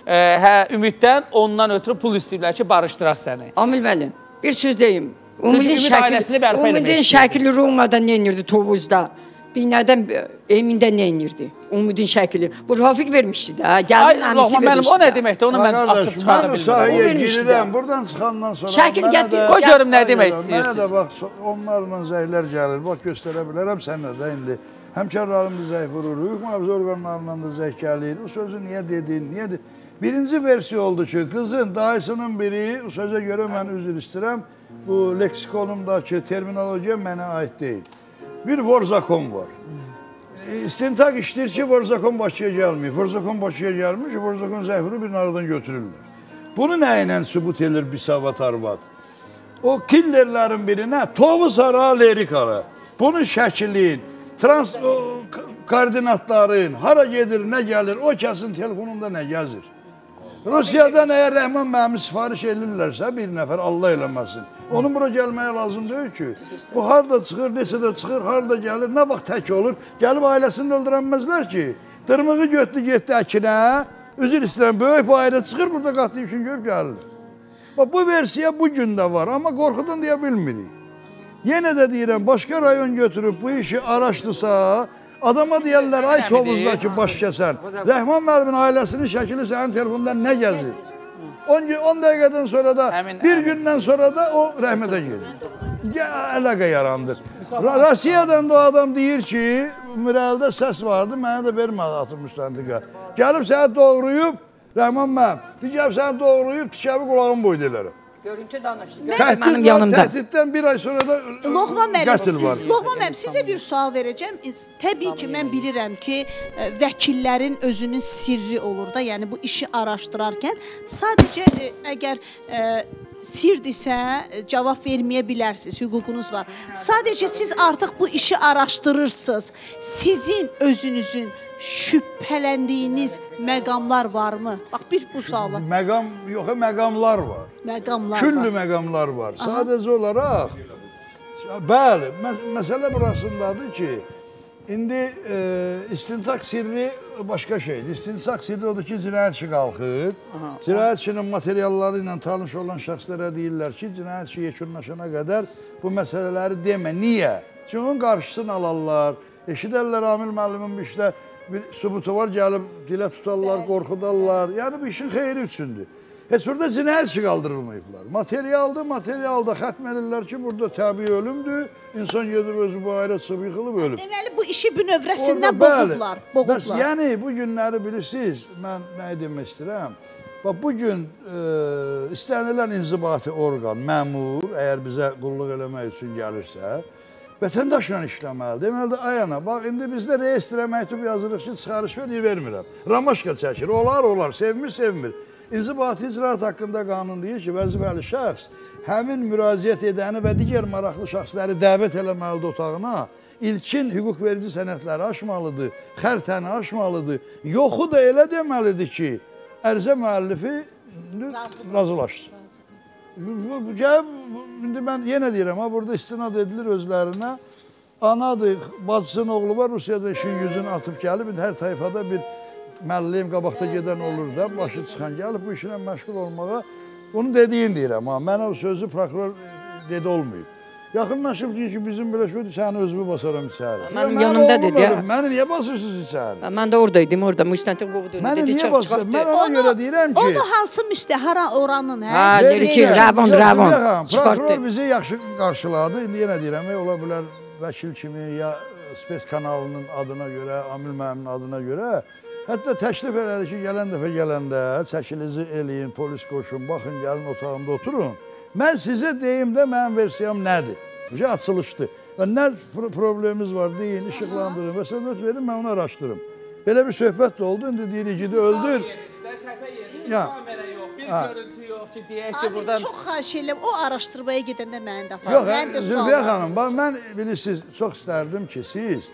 A: e, hə ümiddən ondan ötürü pul istəyirlər ki, barışdıraq səni.
O: Amil müəllim, bir söz deyim. Umudin
A: Ümid ailəsini
O: şəkli,
A: bərpa eləmək
O: Umudin
A: istəyirdi.
O: şəkli Romada nə edirdi Tovuzda? Binədən Emində nə edirdi? Umudin şəkli. Bu Rafiq vermişdi də.
A: Ay,
O: Gəlin əmisi vermişdi.
A: o nə deməkdir? Onu mən açıb çıxara
B: mən
A: bilmirəm.
B: sahəyə
O: O vermişdi
B: girirəm. Buradan çıxandan sonra
O: Şəkil
B: mənə
O: gətir,
A: Qoy görüm nə demək
B: Mənə
A: istəyirsiniz.
B: də bax, onlarla zəhlər gəlir. Bax, göstərə bilərəm sənə də indi. Həmkarlarımız zəh vururuq, mühafizə orqanlarından da zəh gəlir. O sözü niyə dedin, niyə de Birinci versiya oldu ki, qızın dayısının biri, o sözə görə mən üzr istəyirəm, bu leksikonumdakı terminologiya mənə aid deyil. Bir vorzakon var. İstintaq işləyir ki, Vorzakon Bakıya gəlməyib. Vorzakon Bakıya gəlmiş, Vorzakon zəhvuru bir aradan götürürlər. Bunu nə ilə sübut edir Bisavat arvad? O killerlərin birinə Tovuz ara, Lerik ara. Bunun şəklin, trans o, koordinatların, hara gedir, nə gəlir, o kəsin telefonunda nə gəzir. Rusiyadan əgər Rəhman müəllim sifariş edirlərsə, bir nəfər Allah eləməsin. Onun bura gəlməyə lazım deyil ki. Bu harda çıxır, neçədə çıxır, harda gəlir, nə vaxt tək olur. Gəlib ailəsini öldürənməzlər ki. Dırmığı götdü, getdi əkinə. Üzr istəyirəm, böyük bir ailə çıxır, burada qatlı üçün görüb gəlir. Bax bu versiya bu gün də var, amma qorxudan deyə bilmirik. Yenə də deyirəm, başqa rayon götürüb bu işi araşdırsa, adama deyərlər, ay Tovuzdakı baş kəsən, Rəhman müəllimin ailəsinin şəkili sənin telefonunda nə gəzir? 10 gün 10 dəqiqədən sonra da,
A: Həmin-
B: bir
A: həmin.
B: gündən sonra da o rəhmətə gedir. Ya, əlaqə yarandır. Ra- Rusiyadan da o adam deyir ki, Mürəldə səs vardı, mənə də vermədi atım müstəntiqə. Gəlib səni doğrayıb, Rəhman bir gəlib səni doğrayıb, tikəbi qulağın boyda elərəm.
O: Görüntü danışdı.
B: Təhdid
O: Mənim yanımda.
B: Təhdiddən bir ay sonra da
C: Loğman müəllim, siz Loğman müəllim sizə bir sual verəcəm. Təbii ki, mən bilirəm ki, e, vəkillərin özünün sirri olur da, yəni bu işi araşdırarkən sadəcə e, əgər e, sirdirsə e, cavab verməyə bilərsiniz, hüququnuz var. Sadəcə siz artıq bu işi araşdırırsınız. Sizin özünüzün şübhələndiyiniz məqamlar varmı? Bax bir bu suala.
B: Məqam yox, məqamlar var.
C: Məqamlar
B: Küllü
C: var.
B: məqamlar var. Sadəcə olaraq bəli, məs məsələ burasındadır ki, indi e, istintaq sirri başqa şeydir. İstintaq sirri odur ki, cinayət işi qalxır. Cinayət işinin materialları ilə tanış olan şəxslərə deyirlər ki, cinayət işi yekunlaşana qədər bu məsələləri demə. Niyə? Çünki onun qarşısını alarlar. Eşidərlər Amil müəllimin bu işdə bir sübutu var, gəlib dilə tutarlar, qorxudarlar. Yəni bu işin xeyri üçündür. Heç burada cinayət işi qaldırılmayıblar. Materialdır, materialda xətm edirlər ki, burada təbii ölümdür. İnsan gedir özü bu ayrı çıxıb yıxılıb ölüb.
C: Deməli bu işi bünövrəsindən
B: bəli.
C: boğublar,
B: Bəs
C: boğublar.
B: yəni bu günləri bilirsiniz, mən nə demək istəyirəm? Bax bu gün e, istənilən inzibati orqan, məmur, əgər bizə qulluq eləmək üçün gəlirsə, vətəndaşla işləməlidir. Deməli, ayana, bax indi bizdə reyestrə məktub yazırıq ki, çıxarış ver, vermirəm. Ramaşka çəkir, olar, olar, sevmir, sevmir. İnzibati icraat haqqında qanun deyir ki, vəzifəli şəxs həmin müraciət edəni və digər maraqlı şəxsləri dəvət eləməlidir otağına. İlkin hüquq verici sənədləri aşmalıdır, xəritəni aşmalıdır. Yoxu da elə deməlidir ki, ərizə müəllifi razılaşsın. Bu- Gəlib, indi mən yenə deyirəm, ha, burada istinad edilir özlərinə. Anadır, bacısının oğlu var, Rusiyada işin gücünü atıb gəlib, hər tayfada bir müəllim qabaqda gedən olur da, başı çıxan gəlib bu işlə məşğul olmağa. Bunu dediyin deyirəm, ha, mənə o sözü prokuror dedi olmayıb. Yaxınlaşıb deyir ki, bizim belə şey səni özümü basaram içəri.
O: Mənim
B: Ya,
O: yanımdadır
B: oğlum
O: deyə.
B: ölüb, Məni niyə basırsınız içəri?
O: Mən də oradaydım, orada müstəntiq qovdu.
B: Məni
O: Dedi,
B: niyə basırsınız? Mən
O: dedi.
B: ona görə deyirəm ki...
C: Onu hansı müstəhara oranın, hə?
O: Hə,
C: Deyir
O: dedi ki,
B: xanım,
O: Çıxartdı.
B: Prokuror bizi yaxşı qarşıladı. İndi yenə deyirəm, ey, ola bilər vəkil kimi ya Spes kanalının adına görə, Amil müəllimin adına görə Hətta təklif elədi ki, gələn dəfə gələndə çəkilinizi eləyin, polis qoşun, baxın, gəlin otağımda oturun. Mən sizə deyim də mənim versiyam nədir? Bir açılışdı. Və nə pro- problemimiz var deyin, işıqlandırın və sənət verin, mən onu araşdırım. Belə bir söhbət də oldu. İndi deyirik ki, öldür. Ya.
A: Kamera yox, bir görüntü yox ki, deyək ki,
C: Abi
A: buradan
C: çox xahiş edirəm o araşdırmaya gedəndə məni də apar.
B: Yox,
C: Mən də
B: Zülfiyə xanım, bax mən bilirsiniz, çox istərdim ki, siz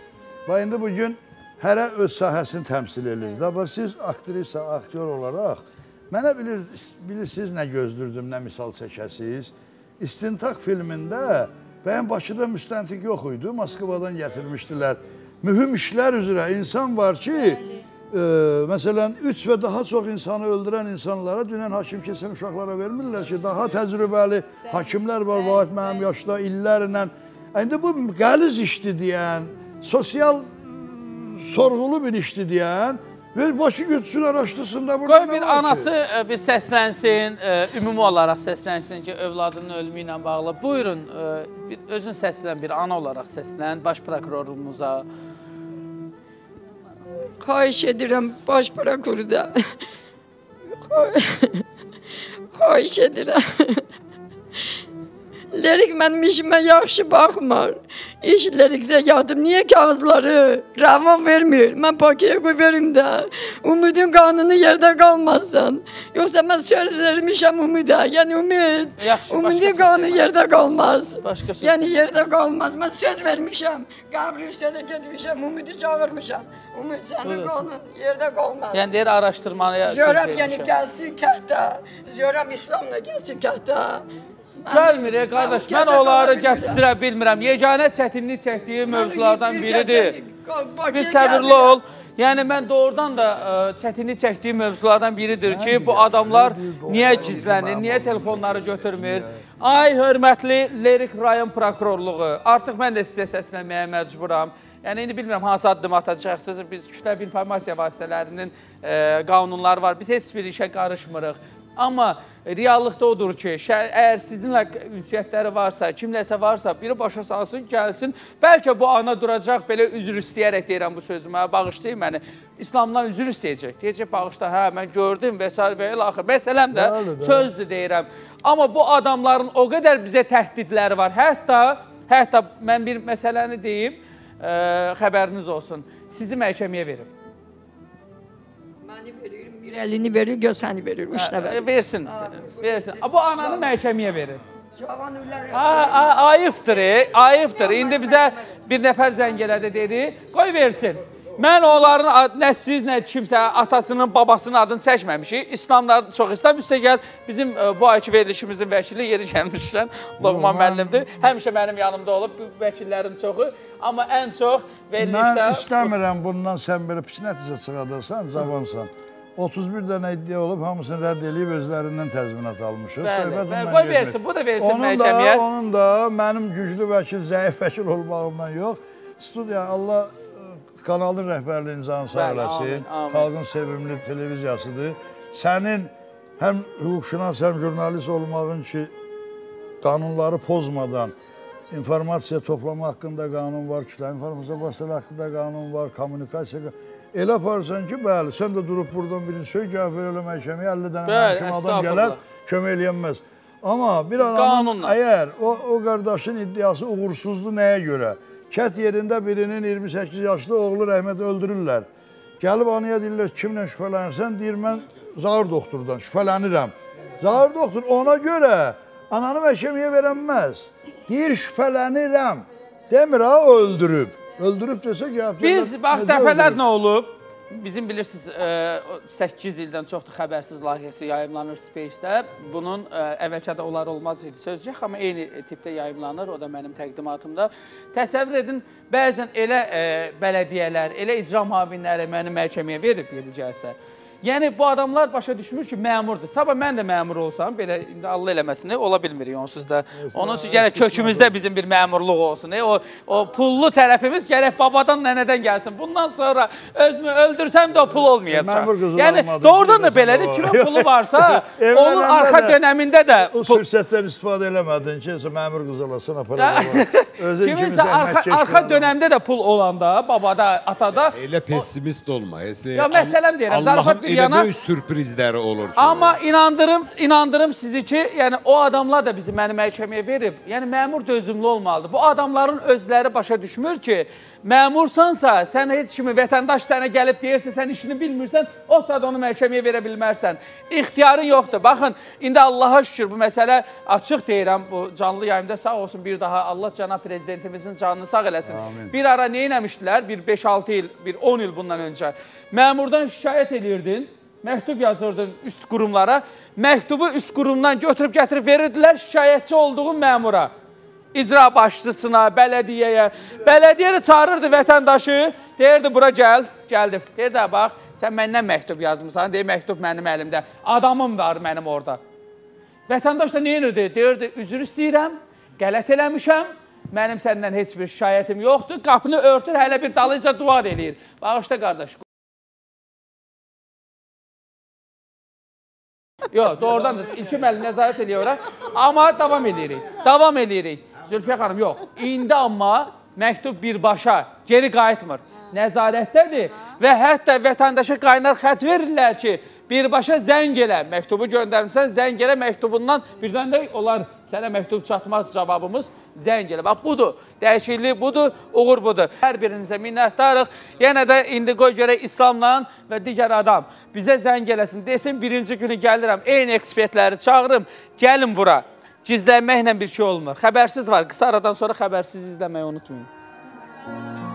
B: bax indi bu gün hərə öz sahəsini təmsil edir. Bax siz aktrisa, aktyor olaraq mənə bilir bilirsiniz nə gözlürdüm, nə misal çəkəsiz. İstintaq filmində bəyən Bakıda müstəntiq yox idi, Moskvadan gətirmişdilər. Mühüm işlər üzrə insan var ki, e, məsələn 3 və daha çox insanı öldürən insanlara dünən hakim keçən uşaqlara vermirlər ki, daha təcrübəli hakimlər var, Vahid mənim yaşda illərlə. İndi bu qəliz işdir deyən, sosial sorğulu bir işdir deyən, ver Bakı götürsün araşdırsın da burada
A: Qoy
B: nə
A: bir
B: var ki?
A: anası e, bir səslənsin, e, ümumi olaraq səslənsin ki, övladının ölümü ilə bağlı. Buyurun, e, özün səslən, bir ana olaraq səslən baş prokurorumuza.
O: Xahiş edirəm baş prokurorda. Xahiş edirəm. Lirik mənim işimə yaxşı baxmır. İş lirikdə yadım. Niyə kağızları rəvan vermir? Mən paketə qoy verim də. Ümidin qanunu yerdə qalmasın. Yoxsa mən söz vermişəm ümidə. Yəni ümid.
A: Yaxşı,
O: Ümidin
A: söz
O: yerdə qalmaz.
A: Başqa söz.
O: Yəni yerdə qalmaz. Mən söz vermişəm. Qəbri üstə də getmişəm. Ümidi çağırmışam. Ümid sənin qanun yerdə qalmaz.
A: Yəni deyir araşdırmaya söz
O: Zörəm yəni
A: vermişəm.
O: gəlsin kətdə. Zörəm İslamla gəlsin kətdə.
A: Gəlmir, ey qardaş, mən onları gətirə bilmirəm. Yeganə çətinlik çəkdiyim mövzulardan biridir. Bir səbirli ol. Yəni mən doğrudan da ə, çətinlik çəkdiyim mövzulardan biridir ki, bu adamlar niyə gizlənir, niyə telefonları götürmür? Ay hörmətli Lerik rayon prokurorluğu, artıq mən də sizə səslənməyə məcburam. Yəni indi bilmirəm hansı addım atacaqsınız. Biz kütləvi informasiya vasitələrinin ə, qanunları var. Biz heç bir işə qarışmırıq. Amma reallıqda odur ki, əgər sizinlə ünsiyyətləri varsa, kimləsə varsa, biri başa salsın, gəlsin. Bəlkə bu ana duracaq, belə üzr istəyərək deyirəm bu sözümə, bağışlayın məni. İslamdan üzr istəyəcək. Deyəcək, bağışla, hə, mən gördüm və s. və ilə axır. Məsələm də sözdür deyirəm. Amma bu adamların o qədər bizə təhdidləri var. Hətta, hətta mən bir məsələni deyim, ə, xəbəriniz olsun. Sizi məhkəməyə verim.
O: Məni verir, bir əlini verir, göz səni verir. Üç
A: Hə,
O: nəfər.
A: versin, versin. Bu ananı məhkəməyə verir.
O: Cavan ürlər.
A: Ayıbdır, e, ayıbdır. İndi bizə bir nəfər zəng elədi dedi, qoy versin. Mən onların nə siz, nə kimsə atasının, babasının adını çəkməmişik. İslamlar çox İslam üstəgəl bizim e, bu ayki verilişimizin vəkili yeri gəlmişlər. Loğman müəllimdir. Həmişə mənim yanımda olub bu vəkillərin çoxu, amma ən çox verilişdə
B: Mən istəmirəm bundan sən belə pis nəticə çıxardarsan, cavansan. 31 dənə iddia olub, hamısını rədd edib özlərindən təzminat almışıq.
A: Bəli, bəli, qoy versin, bu da versin
B: onun
A: məhkəməyə.
B: Da, onun da mənim güclü vəkil, zəif vəkil olmağımdan yox. Studiya Allah kanalın rəhbərliyini canı sağ eləsin. Xalqın sevimli televiziyasıdır. Sənin həm hüquqşünas, həm jurnalist olmağın ki, qanunları pozmadan informasiya toplama haqqında qanun var, kütlə informasiya vasitələri haqqında qanun var, kommunikasiya qanunu. Elə aparsan ki, bəli, sən də durub buradan birinci söy, ver elə məhkəməyə 50 dənə
A: Bəli,
B: məhkəmə adam gələr, kömək eləyənməz. Amma bir adamın əgər o, o qardaşın iddiası uğursuzdur nəyə görə? Kət yerində birinin 28 yaşlı oğlu rəhmət öldürürlər. Gəlib anaya deyirlər kimlə şübhələnirsən? Deyir mən Zahir doktordan şübhələnirəm. Zahir doktor ona görə ananı məhkəməyə verənməz. Deyir şübhələnirəm. Demir ha öldürüb. Öldürüb desə ki,
A: Biz bax dəfələr nə olub? Bizim bilirsiniz, e, o 8 ildən çoxdur xəbərsiz layihəsi yayımlanır Space-də. Bunun e, əvvəlkədə olar olmaz idi sözcük, amma eyni tipdə yayımlanır. O da mənim təqdimatımda. Təsəvvür edin, bəzən elə e, bələdiyyələr, elə icra müavinləri məni məhkəməyə verib yeri gəlsə. Yəni bu adamlar başa düşmür ki, məmurdur. Sabah mən də məmur olsam, belə indi Allah eləməsin, e, ola bilmirik onsuz da. Onun üçün gərək kökümüzdə bizim bir məmurluq olsun. E, o o pullu tərəfimiz gərək babadan, nənədən gəlsin. Bundan sonra özümü öldürsəm də o pul olmayacaq.
B: Məmur qızıl
A: Yəni doğrudan da belədir. Kimin pulu varsa, (laughs) onun arxa
B: də
A: dönəmində də
B: O fürsətdən istifadə eləmədin ki, sən məmur qız alasın, aparalar. (laughs) Özün kimi
A: Kiminsə arxa, arxa dönəmdə də pul olanda, babada, atada
D: Elə pessimist olma.
A: Ya məsələm deyirəm, zarafat bir
D: elə
A: yana-
D: böyük sürprizləri olur ki.
A: Amma inandırım, inandırım sizi ki, yəni o adamlar da bizi məni məhkəməyə verib. Yəni məmur dözümlü olmalıdır. Bu adamların özləri başa düşmür ki, məmursansa, sən heç kimi vətəndaş sənə gəlib deyirsə, sən işini bilmirsən, o saat onu məhkəməyə verə bilmərsən. İxtiyarın yoxdur. Baxın, indi Allaha şükür bu məsələ açıq deyirəm. Bu canlı yayımda sağ olsun bir daha Allah cənab prezidentimizin canını sağ eləsin.
B: Amin.
A: Bir ara nə etmişdilər? Bir 5-6 il, bir 10 il bundan öncə. Məmurdan şikayət edirdin. Məktub yazırdın üst qurumlara. Məktubu üst qurumdan götürüb gətirib verirdilər şikayətçi olduğun məmura. İcra başçısına, bələdiyyəyə. Bələdiyyə də çağırırdı vətəndaşı. Deyirdi bura gəl, gəldim. Deyirdi "Ha, bax, sən məndən məktub yazmısan. Deyir məktub mənim əlimdə. Adamım var mənim orada. Vətəndaş da nə edirdi? Deyirdi, üzr istəyirəm, qələt eləmişəm. Mənim səndən heç bir şikayətim yoxdur. Qapını örtür, hələ bir dalınca dua eləyir. Bağışla qardaş. Yox, doğrudan da İlkin müəllim nəzarət eləyir ora. Amma davam eləyirik. Davam eləyirik. Zülfiyə xanım, yox. İndi amma məktub birbaşa geri qayıtmır. Nəzarətdədir və hətta vətəndaşa qaynar xətt verirlər ki, birbaşa zəng elə, məktubu göndərmisən, zəng elə məktubundan birdən də olar sənə məktub çatmaz cavabımız zəng elə. Bax budur, dəyişiklik budur, uğur budur. Hər birinizə minnətdarıq. Yenə də indi qoy görək İslamla və digər adam bizə zəng eləsin, desin birinci günü gəlirəm, eyni ekspertləri çağırım, gəlin bura gizlənməklə bir şey olmur. Xəbərsiz var, qısa aradan sonra xəbərsiz izləməyi unutmayın.